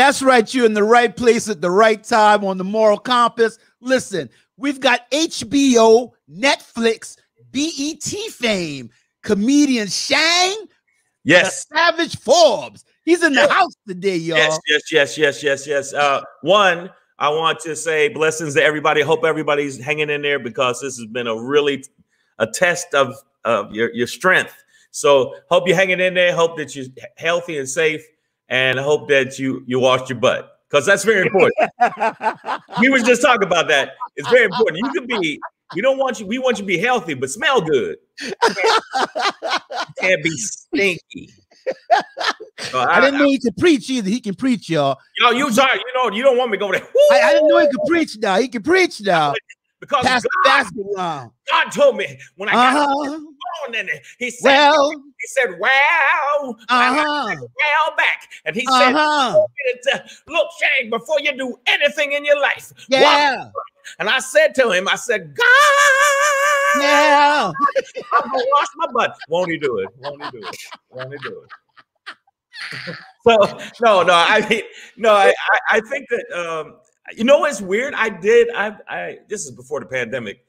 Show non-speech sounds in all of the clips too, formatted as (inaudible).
That's right. You're in the right place at the right time on the moral compass. Listen, we've got HBO, Netflix, BET fame, comedian Shane, Yes. Savage Forbes. He's in the house today, y'all. Yes, yes, yes, yes, yes, yes. Uh, one, I want to say blessings to everybody. Hope everybody's hanging in there because this has been a really a test of of your your strength. So hope you're hanging in there. Hope that you're healthy and safe, and I hope that you you washed your butt because that's very important. (laughs) we was just talking about that. It's very important. You could be. We don't want you. We want you to be healthy, but smell good. (laughs) Can't be stinky. So I didn't know he could preach either. He can preach, y'all. Yo, you sorry, you know, you don't want me going there. I, I didn't know he could preach now. He can preach now. (laughs) because Pass the God, around. God told me when I got Uh-huh. and he said, Well, he said, wow, uh-huh. said, well back. And he said, Uh-huh. "Told me to- look, Shane, before you do anything in your life. walk Yeah. And I said to him, I said, God, Yeah. (laughs) I'm gonna wash my butt. Won't he do it? Won't he do it? Won't he do it? (laughs) so no, no, I mean, no, I, I, I think that um, you know what's weird? I did, I, I this is before the pandemic.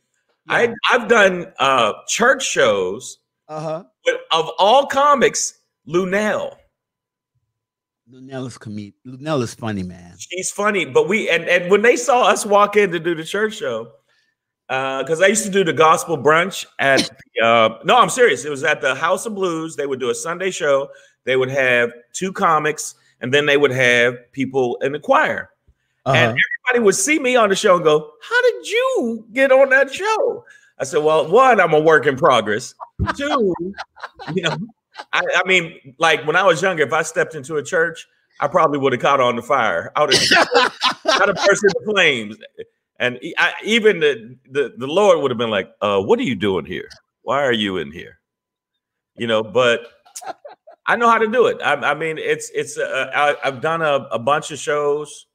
I I've done uh church shows Uh-huh. with of all comics, Luenell. Luenell is comed- Luenell is funny, man. She's funny, but we and and when they saw us walk in to do the church show, because I used to do the gospel brunch at the, uh, no, I'm serious. It was at the House of Blues. They would do a Sunday show. They would have two comics, and then they would have people in the choir. Uh-huh. And everybody would see me on the show and go, "How did you get on that show?" I said, "Well, one, I'm a work in progress. Two, you know, I, I mean, like when I was younger, if I stepped into a church, I probably would have caught on the fire. I would have (laughs) got a person in flames, and I, even the, the the Lord would have been like, uh, "What are you doing here? Why are you in here?" You know, but. I know how to do it. I, I mean, it's it's. Uh, I, I've done a, a bunch of shows.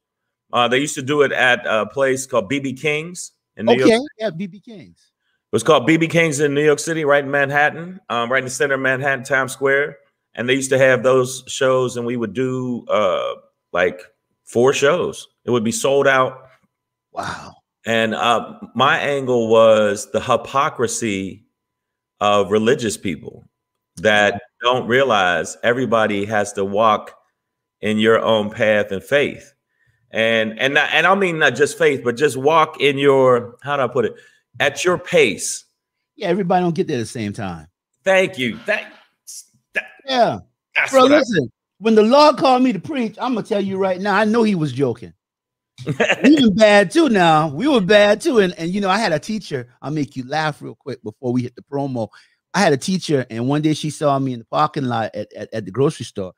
Uh, they used to do it at a place called BB King's in New Okay. York. Yeah, BB Kings. It was called BB King's in New York City, right in Manhattan, um, right in the center of Manhattan, Times Square. And they used to have those shows, and we would do uh, like four shows. It would be sold out. Wow. And uh, my angle was the hypocrisy of religious people that don't realize everybody has to walk in your own path and faith. And and not, and I mean not just faith, but just walk in your how do I put it? At your pace. Yeah, everybody don't get there at the same time. Thank you. Thank Yeah. that's Bro, what I- listen, when the Lord called me to preach, I'm gonna tell you right now, I know he was joking. (laughs) we were bad too now. We were bad too. And, and you know, I had a teacher. I'll make you laugh real quick before we hit the promo. I had a teacher, and one day she saw me in the parking lot at, at, at the grocery store.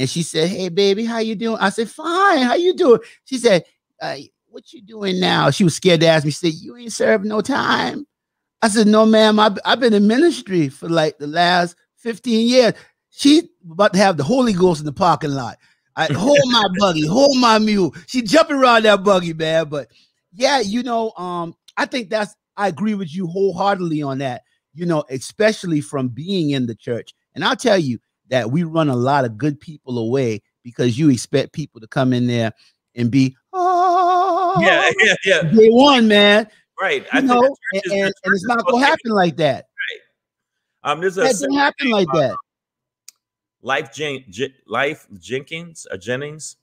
And she said, Hey baby, how you doing? I said, Fine, how you doing? She said, uh, what you doing now? She was scared to ask me, she said, You ain't served no time. I said, No, ma'am, I've, I've been in ministry for like the last 15 years. She about to have the Holy Ghost in the parking lot. I (laughs) hold my buggy, hold my mule. She jumping around that buggy, man. But yeah, you know, um, I think that's I agree with you wholeheartedly on that, you know, especially from being in the church. And I'll tell you that we run a lot of good people away because you expect people to come in there and be oh yeah, (laughs) yeah, yeah. day one, man. Right. You think know, and, and, and it's not gonna happen like that. Right. Um, there's a That don't happen like that. Lyfe Jen- Jen- Lyfe Jenkins or Jennings.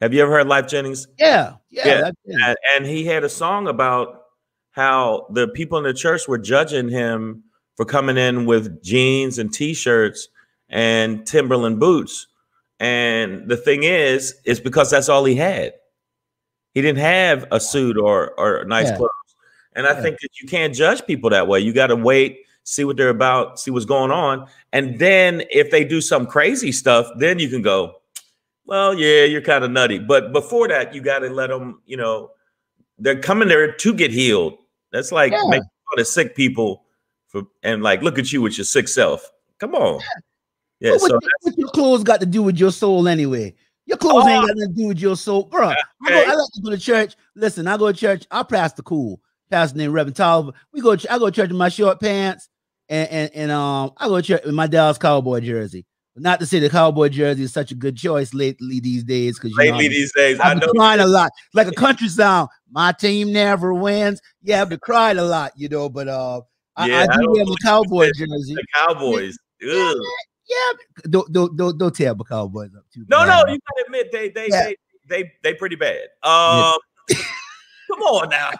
Have you ever heard Lyfe Jennings? Yeah, yeah. Yeah. And, and he had a song about how the people in the church were judging him for coming in with jeans and t-shirts and Timberland boots. And the thing is, is because that's all he had. He didn't have a suit or or nice Yeah. clothes. And I Yeah. think that you can't judge people that way. You got to wait, see what they're about, see what's going on, and then if they do some crazy stuff, then you can go, well, yeah, you're kind of nutty. But before that, you got to let them, you know, they're coming there to get healed. That's like Yeah. making fun of sick people for and like look at you with your sick self. Come on. Yeah, what, so what your clothes got to do with your soul anyway? Your clothes ain't got nothing to do with your soul, bro. I, go, I like to go to church. Listen, I go to church. I pastor cool, pastor named Reverend Tolliver. We go. I go to church in my short pants, and and, and um, I go to church in my Dallas Cowboy jersey. Not to say the cowboy jersey is such a good choice lately these days, because lately know, these days I've I know crying a lot, like a country song. My team never wins. Yeah, I've been crying a lot, you know. But uh, yeah, I, I do have a cowboy jersey. The Cowboys. (laughs) Yeah, yeah, don't don't don't don't tear the Cowboys up too. No, no, you gotta admit they they yeah. they, they they pretty bad. Um, come on now.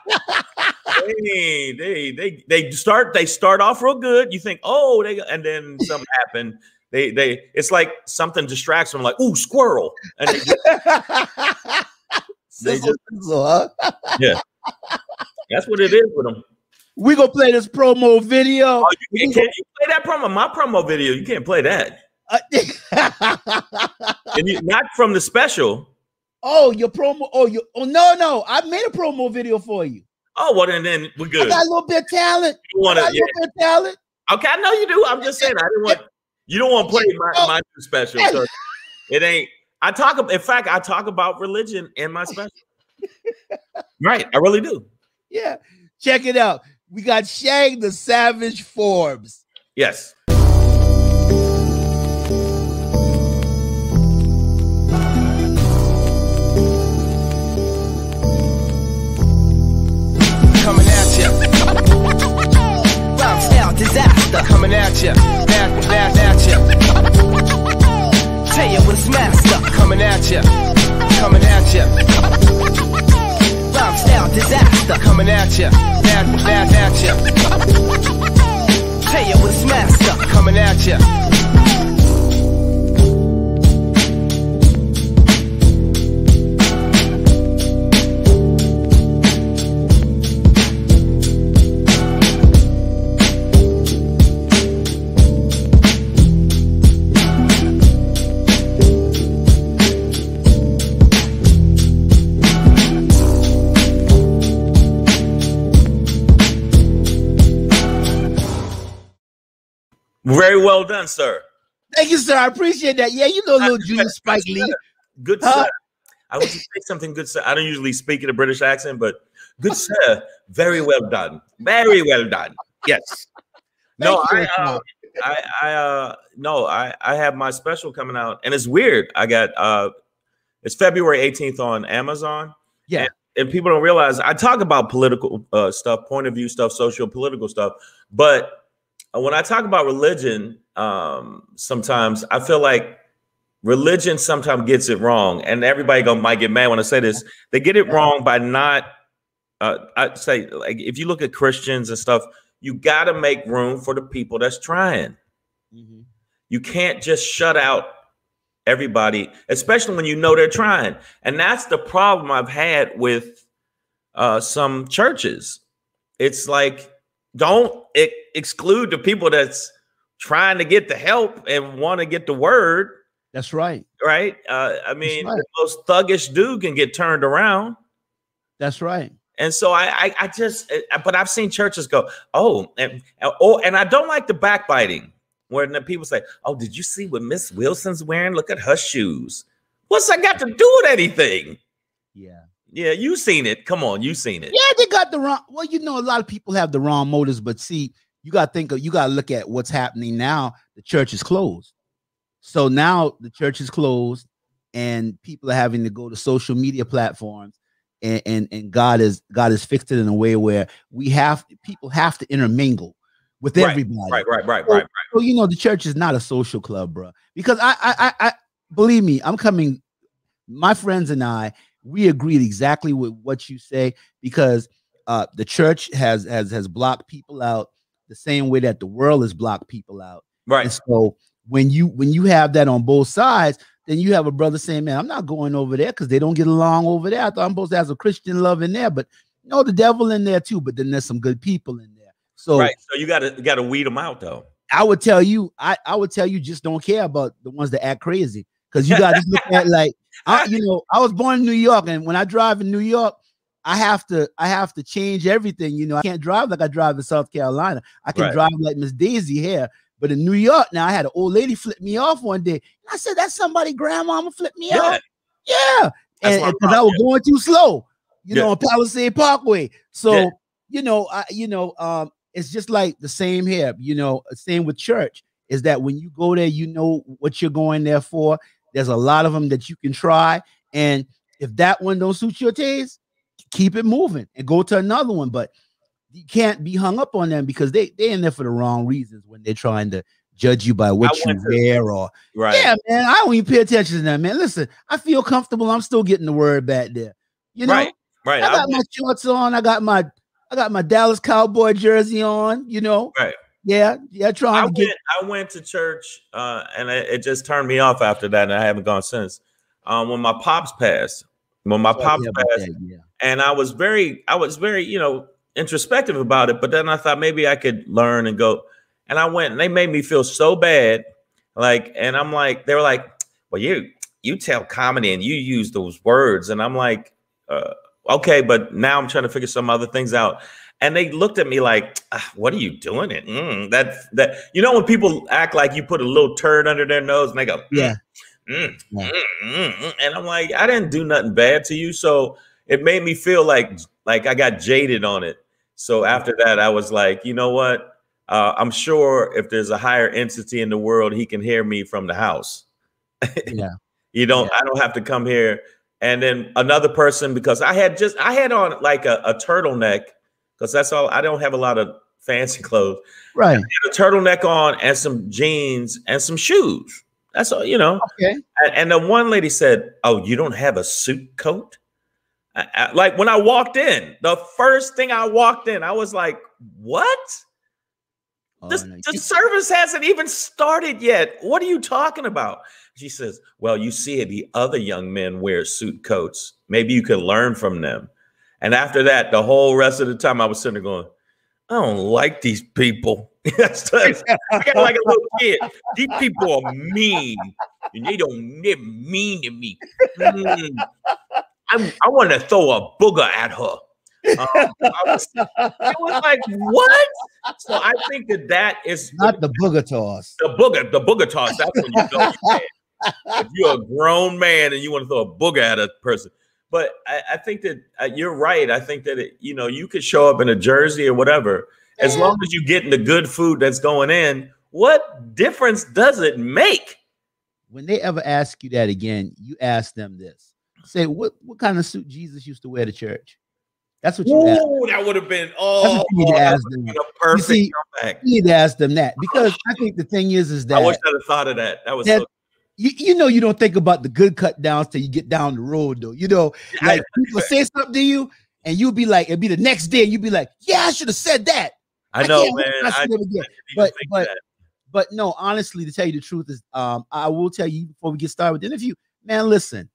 they, they they they start they start off real good. You think, oh, they and then something (laughs) happened. They they it's like something distracts them, like, ooh, squirrel. And they just, (laughs) they just yeah. That's what it is with them. We gonna play this promo video. Oh, you, can't you play that promo? My promo video, you can't play that. Uh, (laughs) and you, not from the special. Oh, your promo. Oh, you. Oh no, no. I made a promo video for you. Oh, well, then, then we're good. I got a little bit of talent. You want to? Yeah. little bit of talent. Okay, I know you do. I'm just saying. I didn't want. You don't want to play my, my new special. So it ain't. I talk. In fact, I talk about religion in my special. (laughs) right, I really do. Yeah, check it out. We got Shane the Savage Forbes. Yes. Coming at you. Bounce out disaster. Coming at you. Back, back at you. Tell you what's master. Coming at you. Coming at you. Rhyme style disaster. Coming at you. Bad, bad at you. Tell you what's master. Coming at you. Very well done, sir. Thank you, sir. I appreciate that. Yeah, you know, little Junior Spike Lee. Good huh? sir. I want to say something good, sir. I don't usually speak in a British accent, but good sir. Very well done. Very well done. Yes. no, I, uh, I, I, uh, no, I, I have my special coming out, and it's weird. I got, uh, it's February 18th on Amazon. Yeah. And, and people don't realize I talk about political uh, stuff, point of view stuff, social political stuff, but when I talk about religion, um, sometimes I feel like religion sometimes gets it wrong, and everybody gonna might get mad when I say this. They get it wrong by not. Uh, I say like if you look at Christians and stuff, you got to make room for the people that's trying. Mm-hmm. You can't just shut out everybody, especially when you know they're trying. And that's the problem I've had with uh, some churches. It's like don't exclude the people that's trying to get the help and want to get the word. That's right. Right. Uh, I mean, right. the most thuggish dude can get turned around. That's right. And so I, I, I just, uh, but I've seen churches go, oh, and oh, and I don't like the backbiting where the people say, oh, did you see what Miss Wilson's wearing? Look at her shoes. What's that got to do with anything? Yeah. Yeah, you seen it. Come on, you seen it. Yeah, they got the wrong. Well, you know, a lot of people have the wrong motives, but see, you got to think of, you got to look at what's happening now. The church is closed, so now the church is closed, and people are having to go to social media platforms, and and and God is God has fixed it in a way where we have people have to intermingle with right, everybody. Right, right, right, so, right, right. So you know, the church is not a social club, bro. Because I, I, I, I believe me, I'm coming. My friends and I, we agreed exactly with what you say because uh, the church has has has blocked people out the same way that the world has blocked people out. Right. And so when you when you have that on both sides, then you have a brother saying, "Man, I'm not going over there because they don't get along over there." I thought I'm supposed to have some Christian love in there, but you no, the devil in there too. But then there's some good people in there. So right. So you got to you got to weed them out though. I would tell you, I I would tell you, just don't care about the ones that act crazy because you got to look at (laughs) like I, you know, I was born in New York, and when I drive in New York, I have to I have to change everything. You know, I can't drive like I drive in South Carolina. I can right. drive like Miss Daisy here. But in New York now, I had an old lady flip me off one day. I said, "That's somebody grandmama flip me yeah. off." Yeah, and because I was going too slow, you yeah. know, on Palisade Parkway. So yeah. you know, I you know, um, it's just like the same here. You know, same with church. is that when you go there, you know what you're going there for. There's a lot of them that you can try, and if that one don't suit your taste, keep it moving and go to another one. But you can't be hung up on them because they they're in there for the wrong reasons when they're trying to judge you by what I you wear or Right. yeah, man. I don't even pay attention to that, man. Listen, I feel comfortable. I'm still getting the word back there. You know, right. Right. I I got went- my shorts on. I got my I got my Dallas Cowboy jersey on. You know, Right. Yeah, yeah. I Trying to went, I went to church uh, and it, it just turned me off after that, and I haven't gone since. Um, when my pops passed, when my pops Yeah, passed, that, yeah. and I was very, I was very, you know, introspective about it. But then I thought maybe I could learn and go. And I went, and they made me feel so bad. Like, and I'm like, they were like, "Well, you you tell comedy and you use those words," and I'm like, uh, "Okay," but now I'm trying to figure some other things out. And they looked at me like, "Ah, "What are you doing? It mm, that that you know when people act like you put a little turd under their nose and they go, "Mm, Yeah. mm, Yeah. mm, mm, mm," and I'm like, I didn't do nothing bad to you, so it made me feel like like I got jaded on it. So after that, I was like, you know what? Uh, I'm sure if there's a higher entity in the world, he can hear me from the house. Yeah. (laughs) You don't. I don't have to come here. And then another person because I had just I had on like a, a turtleneck because that's all. I don't have a lot of fancy (laughs) clothes. Right. A turtleneck on and some jeans and some shoes. That's all. You know. Okay. And, and the one lady said, "Oh, you don't have a suit coat?" I- I- like when I walked in, the first thing I walked in, I was like, "What? Oh, This, no, the service hasn't even started yet. What are you talking about?" She says, "Well, you see, the other young men wear suit coats. Maybe you can learn from them." And after that, the whole rest of the time, I was sitting there going, "I don't like these people." (laughs) I got like a little kid. These people are mean, and they don't they're mean to me. Mm. I, I want to throw a booger at her. Um, I, was, was like, what? So I think that that is Not the booger toss. the booger, the booger toss. That's when you know you're. If you're a grown man and you want to throw a booger at a person. But I, I think that uh, you're right. I think that it, you know you could show up in a jersey or whatever, as long as you're getting the good food that's going in. What difference does it make? When they ever ask you that again, you ask them this. Say, what, what kind of suit Jesus used to wear to church? That's what you ask. Ooh, that would have been oh, you need to ask them. perfect see, comeback. You need to ask them that because I think the thing is, is that I wish I'd have thought of that. That was That- so, you, you know you don't think about the good cut downs till you get down the road though. You know, (laughs) like people say something to you, and you'll be like, it'll be the next day, and you'll be like, Yeah, I should have said that. I know, can't man. I I. I But- but- that. But no, honestly, to tell you the truth is, um, I will tell you before we get started with the interview, man. Listen,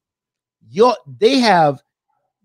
your they have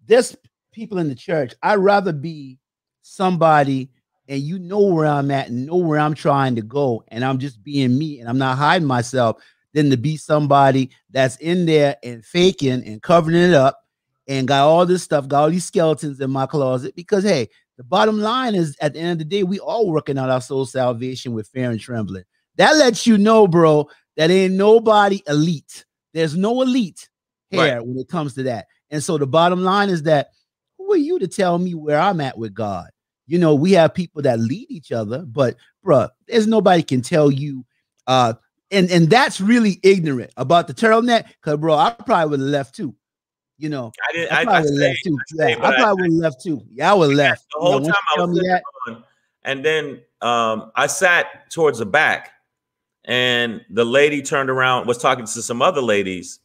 this people in the church. I'd rather be somebody and you know where I'm at and know where I'm trying to go, and I'm just being me and I'm not hiding myself, than to be somebody that's in there and faking and covering it up and got all this stuff, got all these skeletons in my closet. Because hey, the bottom line is at the end of the day, we all working out our soul salvation with fear and trembling. That lets you know, bro, that ain't nobody elite. There's no elite here Right. when it comes to that. And so the bottom line is that who are you to tell me where I'm at with God? You know, we have people that lead each other, but bruh, there's nobody can tell you. Uh, and and that's really ignorant about the turtleneck, because bro, I probably would have left too. You know, I didn't. I I, probably would have left too. Yeah, I probably would have left too. Yeah, I would have left. the You know, whole time I was that, on, and then um, I sat towards the back, and the lady turned around, was talking to some other ladies,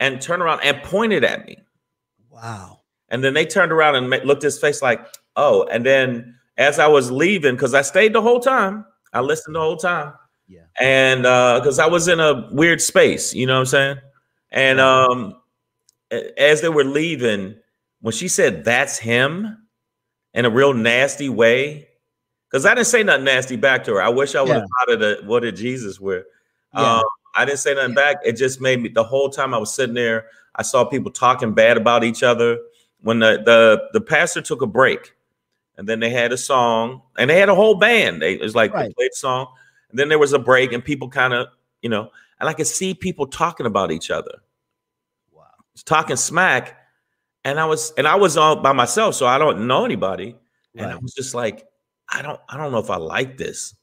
and turned around and pointed at me. wow. And then they turned around and looked at his face like, oh. And then as I was leaving, because I stayed the whole time, I listened the whole time. Yeah. And uh because I was in a weird space, you know what I'm saying? And um, as they were leaving, when she said, that's him in a real nasty way, because I didn't say nothing nasty back to her. I wish I would have Yeah. thought of the what did Jesus wear. Yeah. Um, I didn't say nothing Yeah. back. It just made me the whole time I was sitting there, I saw people talking bad about each other. When the the, the pastor took a break, and then they had a song, and they had a whole band. They it was like they Right. played a song, and then there was a break, and people kind of, you know, and I could see people talking about each other, Wow. talking smack. And I was and I was all by myself, so I don't know anybody. And I was just like, I don't, I don't know if I like this.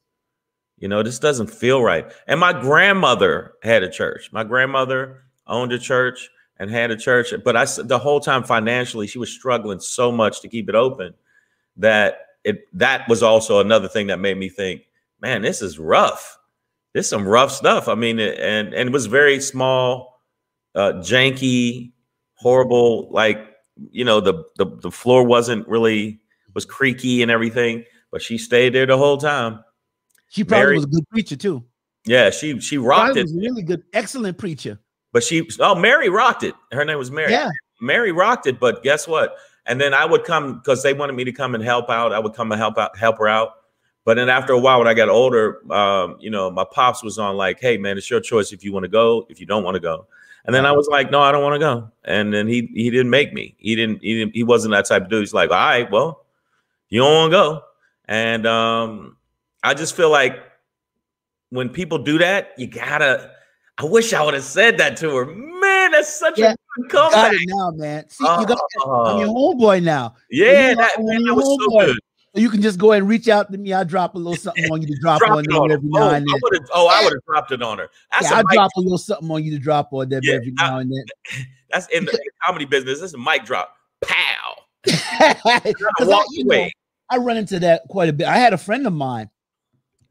You know, this doesn't feel right. And my grandmother had a church. My grandmother owned a church and had a church, but I the whole time financially she was struggling so much to keep it open that it that was also another thing that made me think, man, this is rough. This is some rough stuff. I mean, and and it was very small, uh, janky, horrible. Like you know, the the the floor wasn't really was creaky and everything, but she stayed there the whole time. She probably Mary, was a good preacher too. Yeah, she she rocked it. really good, excellent preacher. But she oh Mary rocked it. Her name was Mary. Yeah. Mary rocked it, but guess what? And then I would come because they wanted me to come and help out. I would come and help out, help her out. But then after a while, when I got older, um, you know, my pops was on like, "Hey, man, it's your choice if you want to go, if you don't want to go." And then I was like, "No, I don't want to go." And then he he didn't make me. He didn't. He didn't. He wasn't that type of dude. He's like, "All right, well, you don't want to go." And um, I just feel like when people do that, you gotta. I wish I would have said that to her. Man, that's such yeah, a good comeback. Got it now, man. See, you got I'm your homeboy now. Yeah, that, man, that was so good. So you can just go ahead and reach out to me. I'll drop a little (laughs) something on you to drop, drop on there every oh, now and then. I oh, I would have dropped it on her. That's yeah, I'll drop a little something on you to drop on there yeah, every now and then. (laughs) That's in the, in the, comedy business. This is a mic drop. Pow. (laughs) I, away. Know, I run into that quite a bit. I had a friend of mine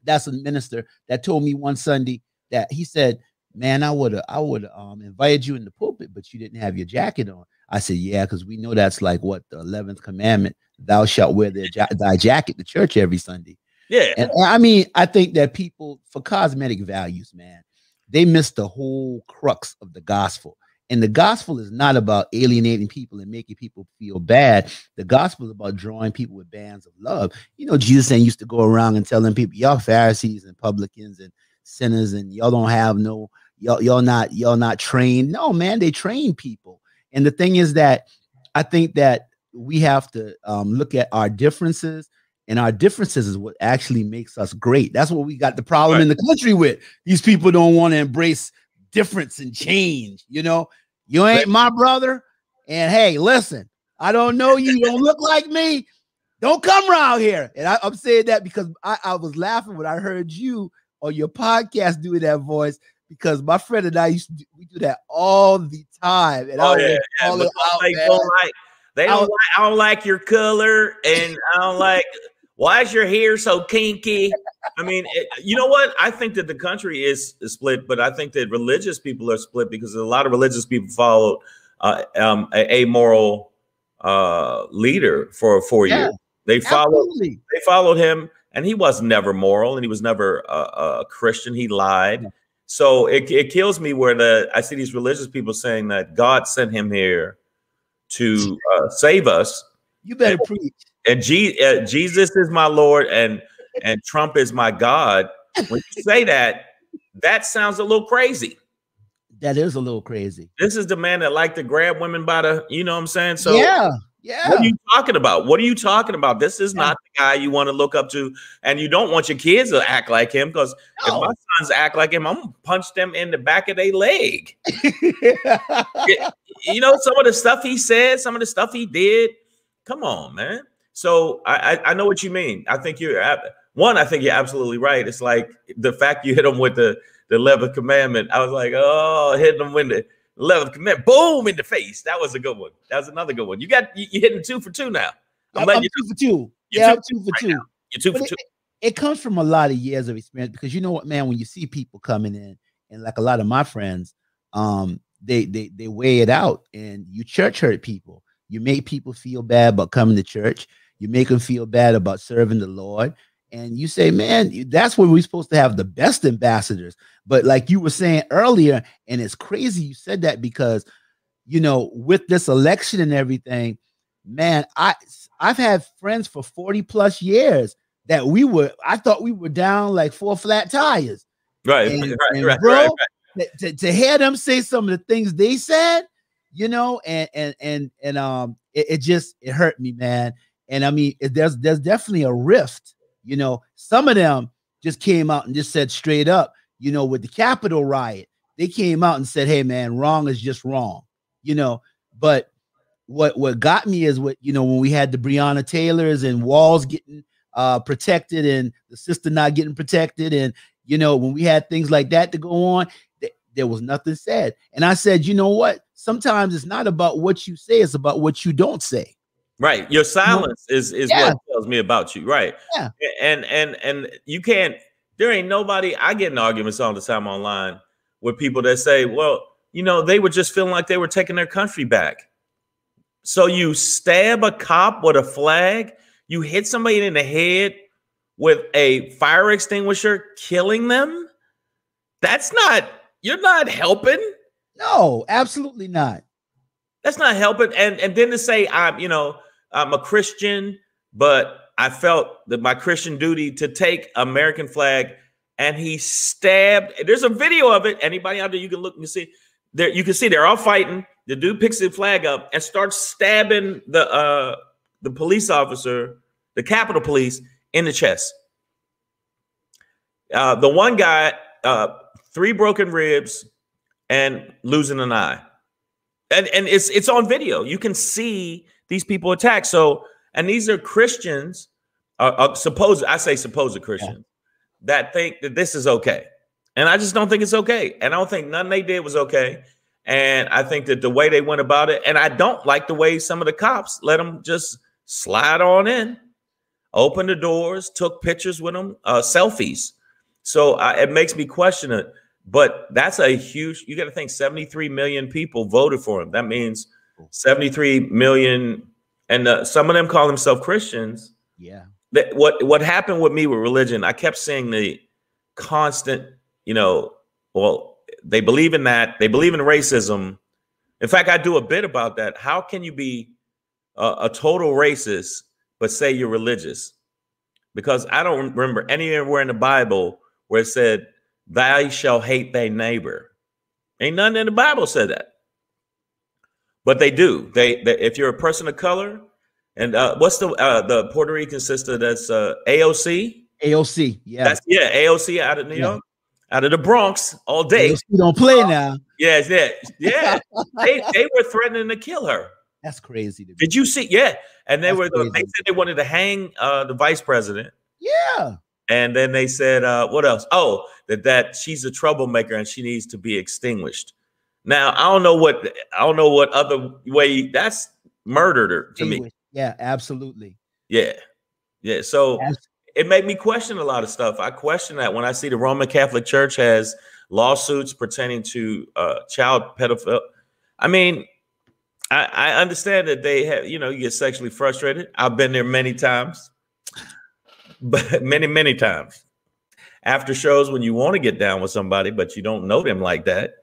that's a minister that told me one Sunday that he said, Man, I would have I would have um, invited you in the pulpit, but you didn't have your jacket on. I said, Yeah, because we know that's like what the 11th commandment thou shalt wear thy, thy jacket to church every Sunday. Yeah. And, and I mean, I think that people, for cosmetic values, man, they miss the whole crux of the gospel. And the gospel is not about alienating people and making people feel bad. The gospel is about drawing people with bands of love. You know, Jesus ain't used to go around and telling people, y'all Pharisees and publicans and sinners, and y'all don't have no, y'all, y'all not, y'all not trained. No, man, they train people. And the thing is that I think that we have to um, look at our differences and our differences is what actually makes us great. That's what we got the problem right. in the country with. These people don't want to embrace difference and change you know? You ain't my brother and hey listen i don't know you, you don't look like me. Don't come around here. And I, am saying that because I, I was laughing when i heard you on your podcast doing that voice because my friend and i used to do, we do that all the time and oh, I yeah, yeah. Out, don't like they don't. Like, I don't like your color, and I don't like. Why is your hair so kinky? I mean, it, you know what? I think that the country is, is, split, but I think that religious people are split because a lot of religious people followed uh, um, a amoral uh, leader for four yeah, years. They followed. Absolutely. They followed him, and he was never moral, and he was never a, a Christian. He lied. So it, it kills me where the I see these religious people saying that God sent him here to uh, save us. You better and, preach. And G- uh, Jesus is my Lord, and and Trump is my God. When you say that, that sounds a little crazy. That is a little crazy. This is the man that like to grab women by the, you know what I'm saying? So yeah, yeah. What are you talking about? What are you talking about? This is yeah. not the guy you want to look up to, and you don't want your kids to act like him because no. if my sons act like him, I'm gonna punch them in the back of their leg. (laughs) you know, some of the stuff he said, some of the stuff he did. Come on, man. So I, I, I know what you mean. I think you're one. I think you're absolutely right. It's like the fact you hit him with the the 11th commandment. I was like, oh, hitting him with the 11th commandment, boom in the face. That was a good one. That was another good one. You got you, are hitting two for two now. I'm, I'm two for two. You're yeah, two, two for two. Now. You're two but for two. It, it comes from a lot of years of experience because you know what, man. When you see people coming in, and like a lot of my friends, um, they they they weigh it out and you church hurt people you make people feel bad about coming to church you make them feel bad about serving the lord and you say man that's where we're supposed to have the best ambassadors but like you were saying earlier and it's crazy you said that because you know with this election and everything man i i've had friends for 40 plus years that we were i thought we were down like four flat tires right and, right, and right, bro, right, right to, to hear them say some of the things they said, you know, and and and and um, it, it just it hurt me, man. And I mean, it, there's there's definitely a rift. You know, some of them just came out and just said straight up, you know, with the Capitol riot, they came out and said, "Hey, man, wrong is just wrong," you know. But what what got me is what you know when we had the Breonna Taylors and Walls getting uh, protected and the sister not getting protected. And, you know, when we had things like that to go on, th- there was nothing said. And I said, you know what? Sometimes it's not about what you say, it's about what you don't say. Right. Your mm-hmm. silence is is Yeah. what tells me about you. Right. Yeah. And and and you can't. There ain't nobody. I get in arguments all the time online with people that say, "Well, you know, they were just feeling like they were taking their country back." So you stab a cop with a flag. You hit somebody in the head with a fire extinguisher, killing them. That's not. You're not helping. No, absolutely not. That's not helping. And and then to say I'm, you know, I'm a Christian, but I felt that my Christian duty to take American flag, and he stabbed. There's a video of it. Anybody out there, you can look and see. There, you can see they're all fighting. The dude picks the flag up and starts stabbing the uh the police officer, the Capitol Police, in the chest. Uh, the one guy, uh, three broken ribs and losing an eye and and it's it's on video. You can see these people attack. So, and these are Christians, uh, uh, supposed I say supposed Christians that think that this is okay, and I just don't think it's okay. And I don't think nothing they did was okay. And I think that the way they went about it, and I don't like the way some of the cops let them just slide on in, open the doors, took pictures with them, uh, selfies. So uh, it makes me question it. But that's a huge, you got to think 73 million people voted for him. That means 73 million, and uh, some of them call themselves Christians. Yeah. That what what happened with me with religion, I kept seeing the constant, you know, well, they believe in that, they believe in racism. In fact, I do a bit about that. How can you be a, a total racist but say you're religious? Because I don't remember anywhere in the Bible where it said thou shall hate thy neighbor. Ain't nothing in the Bible said that. But they do. They, they if you're a person of color, and uh, what's the uh, the Puerto Rican sister that's uh, AOC? AOC. Yeah. That's yeah, AOC out of New Yeah. York, out of the Bronx all day. Don't play now. Yes, yeah, yeah. (laughs) they they were threatening to kill her. That's crazy to. Did you see? Yeah, and they That's were they said they wanted to hang uh, the vice president. Yeah. And then they said, uh, what else? Oh, that that she's a troublemaker and she needs to be extinguished. Now I don't know what I don't know what other way that's murdered to me. Yeah, absolutely. Yeah, yeah. So Abs- it made me question a lot of stuff. I question that when I see the Roman Catholic Church has lawsuits pertaining to uh, child pedophile. I mean, I, I understand that they have, you know, you get sexually frustrated. I've been there many times, but (laughs) many, many times after shows when you want to get down with somebody, but you don't know them like that.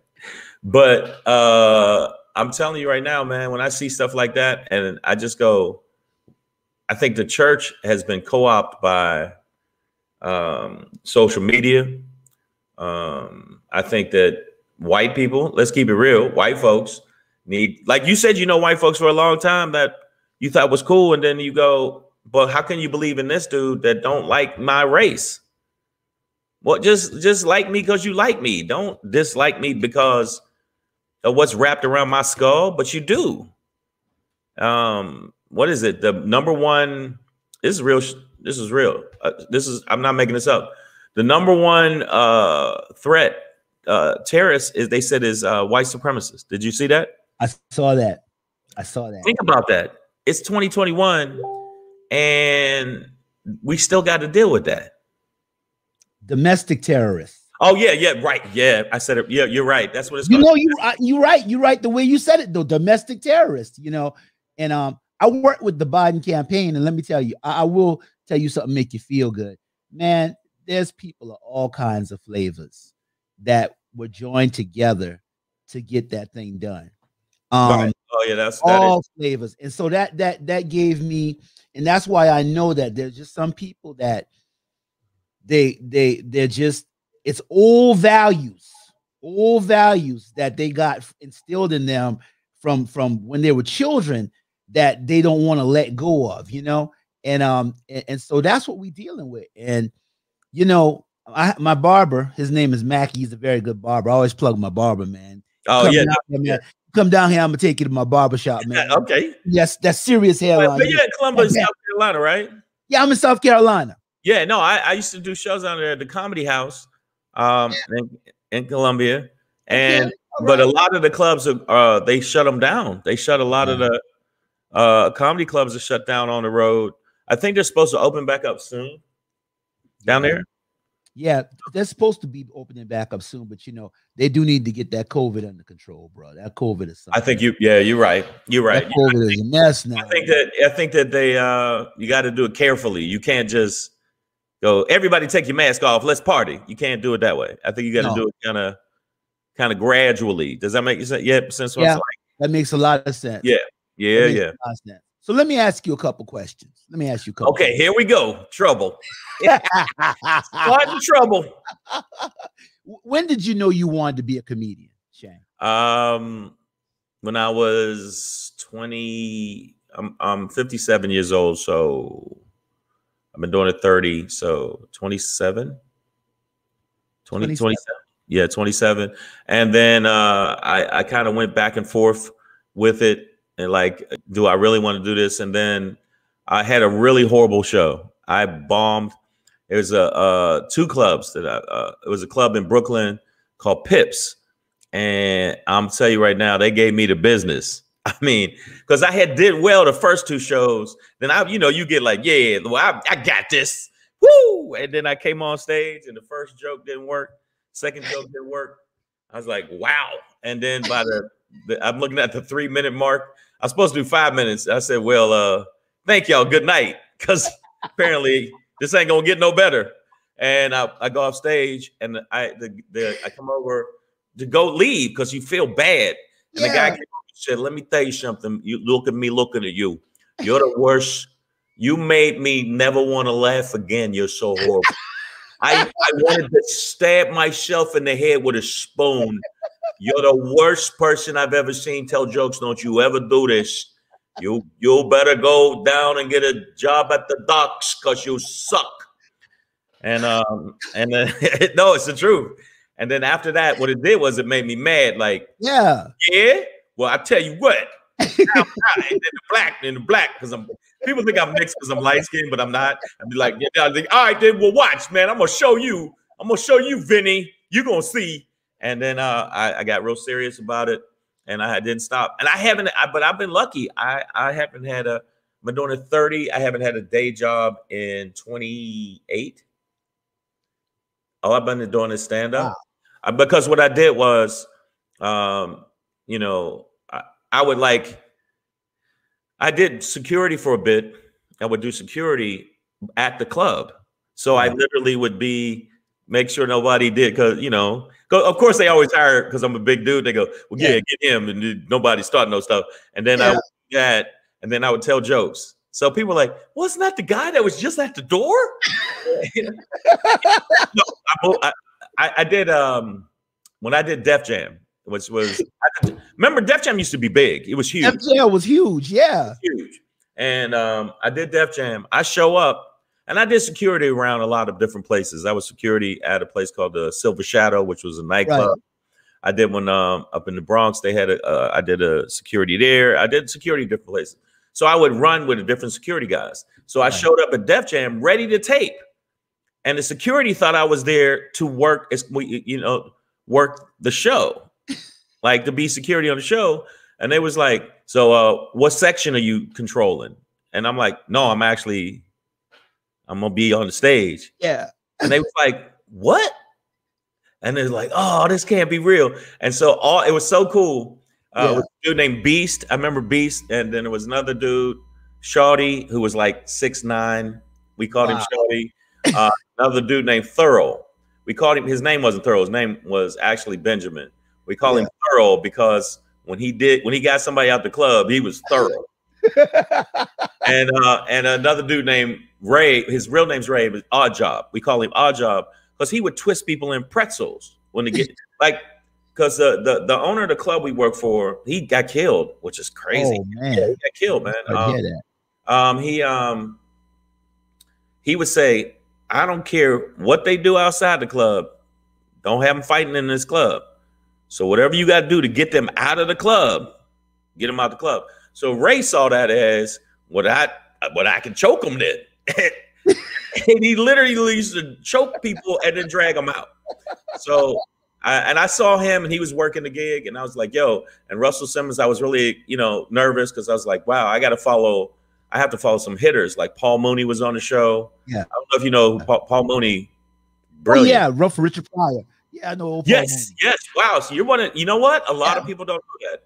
But uh, I'm telling you right now, man, when I see stuff like that, and I just go, I think the church has been co-opted by um, social media. Um, I think that white people, let's keep it real, white folks need, like you said, you know, white folks for a long time that you thought was cool, and then you go, but how can you believe in this dude that don't like my race? Well, just just like me because you like me. Don't dislike me because of what's wrapped around my skull, but you do. Um, what is it? The number one. This is real. This is real. Uh, this is. I'm not making this up. The number one uh, threat, uh, terrorist, is they said is uh, white supremacists. Did you see that? I saw that. I saw that. Think about that. It's 2021, and we still got to deal with that. Domestic terrorists. Oh yeah, yeah, right. Yeah, I said it. Yeah, you're right. That's what it's. You know, you uh, you right. You right. The way you said it, though, domestic terrorists. You know, and um, I worked with the Biden campaign, and let me tell you, I, I will tell you something make you feel good, man. There's people of all kinds of flavors that were joined together to get that thing done. Um, Right. Oh yeah, that's that is- all flavors and so that that that gave me and that's why i know that there's just some people that they they they're just it's all values all values that they got instilled in them from from when they were children that they don't want to let go of you know and um and, and so that's what we're dealing with and you know I, my barber his name is mackie he's a very good barber i always plug my barber man Oh Come yeah. down here, man. Come down here. I'm gonna take you to my barber shop, man. Okay. Yes, that's serious hairline. but yeah, Columbia, Yeah. South Carolina, right? Yeah, I'm in South Carolina. Yeah, no, I, I used to do shows down there at the Comedy House, um, in, in Columbia, and Okay, all but a lot of the clubs are uh, they shut them down. They shut a lot of the uh, comedy clubs are shut down on the road. I think they're supposed to open back up soon down there. Yeah, they're supposed to be opening back up soon, but you know they do need to get that COVID under control, bro. That COVID is. Something. I think you, yeah, you're right. You're right. That COVID is a mess now. I think that I think that they uh you got to do it carefully. You can't just go everybody take your mask off, let's party. You can't do it that way. I think you got to No. do it kind of kind of gradually. Does that make sense? Yeah, since Yeah. like, that makes a lot of sense. Yeah, yeah, yeah. a lot of sense. So let me ask you a couple questions. Let me ask you a couple. Okay, here we go. Trouble. Trouble? (laughs) when did you know you wanted to be a comedian, Shane? Um, when I was 20, I'm I'm 57 years old, so I've been doing it 30, so 27, 20, 27. 27. Yeah, 27. And then uh I, I kind of went back and forth with it and like, do I really want to do this? And then I had a really horrible show. I bombed. It was a uh two clubs that I uh it was a club in Brooklyn called Pips. And I'm tell you right now, they gave me the business. (laughs) I mean, because I had did well the first two shows. Then I, you know, you get like, yeah, well, I, I got this. Woo! And then I came on stage and the first joke didn't work. Second joke didn't work. I was like, wow. And then by the, the I'm looking at the three minute mark. I was supposed to do five minutes. I said, well, uh, thank y'all. Good night. Because apparently this ain't gonna get no better. And I, I go off stage and I the, the I come over to go leave because you feel bad. And the guy Yeah. came over and said, Let me tell you something. You look at me looking at you. You're the worst. You made me never want to laugh again. You're so horrible. I, I wanted to stab myself in the head with a spoon. You're the worst person I've ever seen tell jokes. Don't you ever do this. You you better go down and get a job at the docks because you suck. And um and then (laughs) no, it's the truth. And then after that, what it did was it made me mad. Like, Yeah. yeah, well, I tell you what, (laughs) I'm not. and then the black, and the black, because I'm people think I'm mixed because I'm light skinned, but I'm not. I'd be like, yeah, I think, all right, then well, watch, man. I'm gonna show you. I'm gonna show you, Vinny. You're gonna see. And then uh, I, I got real serious about it, and I didn't stop. And I haven't, I, but I've been lucky. I I haven't had a. I've been doing it 30. I haven't had a day job in 28. Oh, I've been doing this stand up. Uh, because what I did was, um, you know, I, I would like, I did security for a bit. I would do security at the club. So I literally would be make sure nobody did because you know, of course they always hire because I'm a big dude. They go, well, yeah, Yeah. get him, and then nobody starting no stuff. And then I Yeah. would do that, and then I would tell jokes. So people like, wasn't that the guy that was just at the door? (laughs) no, I, I, I, I did um when I did Def Jam, which was I remember Def Jam used to be big. It was huge, FJL was huge. Yeah. huge. And um, I did Def Jam. I show up and I did security around a lot of different places. I was security at a place called the Silver Shadow, which was a nightclub. I did one um, up in the Bronx. They had a. Uh, I did a security there. I did security in different places. So I would run with the different security guys. So I showed up at Def Jam ready to tape, and the security thought I was there to work as we, you know, work the show, like to be security on the show. And they was like, "So, uh, what section are you controlling?" And I'm like, "No, I'm actually, I'm gonna be on the stage." Yeah. And they was like, "What?" And they're like, "Oh, this can't be real." And so all it was so cool. Uh, Yeah. was a dude named Beast. I remember Beast, and then there was another dude, Shawty, who was like six nine. We called him Wow. Shawty. Uh, another dude named Thorough. We called him. His name wasn't Thorough. His name was actually Benjamin. We call him Thorough because when he did when he got somebody out the club, he was thorough. (laughs) and uh, and another dude named Ray. His real name's Ray, but Odd Job. We call him Odd Job because he would twist people in pretzels when they get (laughs) like because the, the the owner of the club we work for he got killed, which is crazy. Oh Yeah, he man. got killed, man. Um, um, he um he would say, I don't care what they do outside the club, don't have them fighting in this club. So whatever you got to do to get them out of the club, get them out the club. So Ray saw that as what I what I can choke them then. (laughs) and he literally used to choke people and then drag them out. So, I, and I saw him and he was working the gig, and I was like, "Yo!" And Russell Simmons, I was really, you know, nervous because I was like, "Wow, I got to follow. I have to follow some hitters." Like Paul Mooney was on the show. Yeah. I don't know if you know Paul, Paul Mooney. Oh, yeah, rough Richard Pryor. Yeah, I know. Yes, yes. Wow. So you're one of you know what? A lot of people don't know that.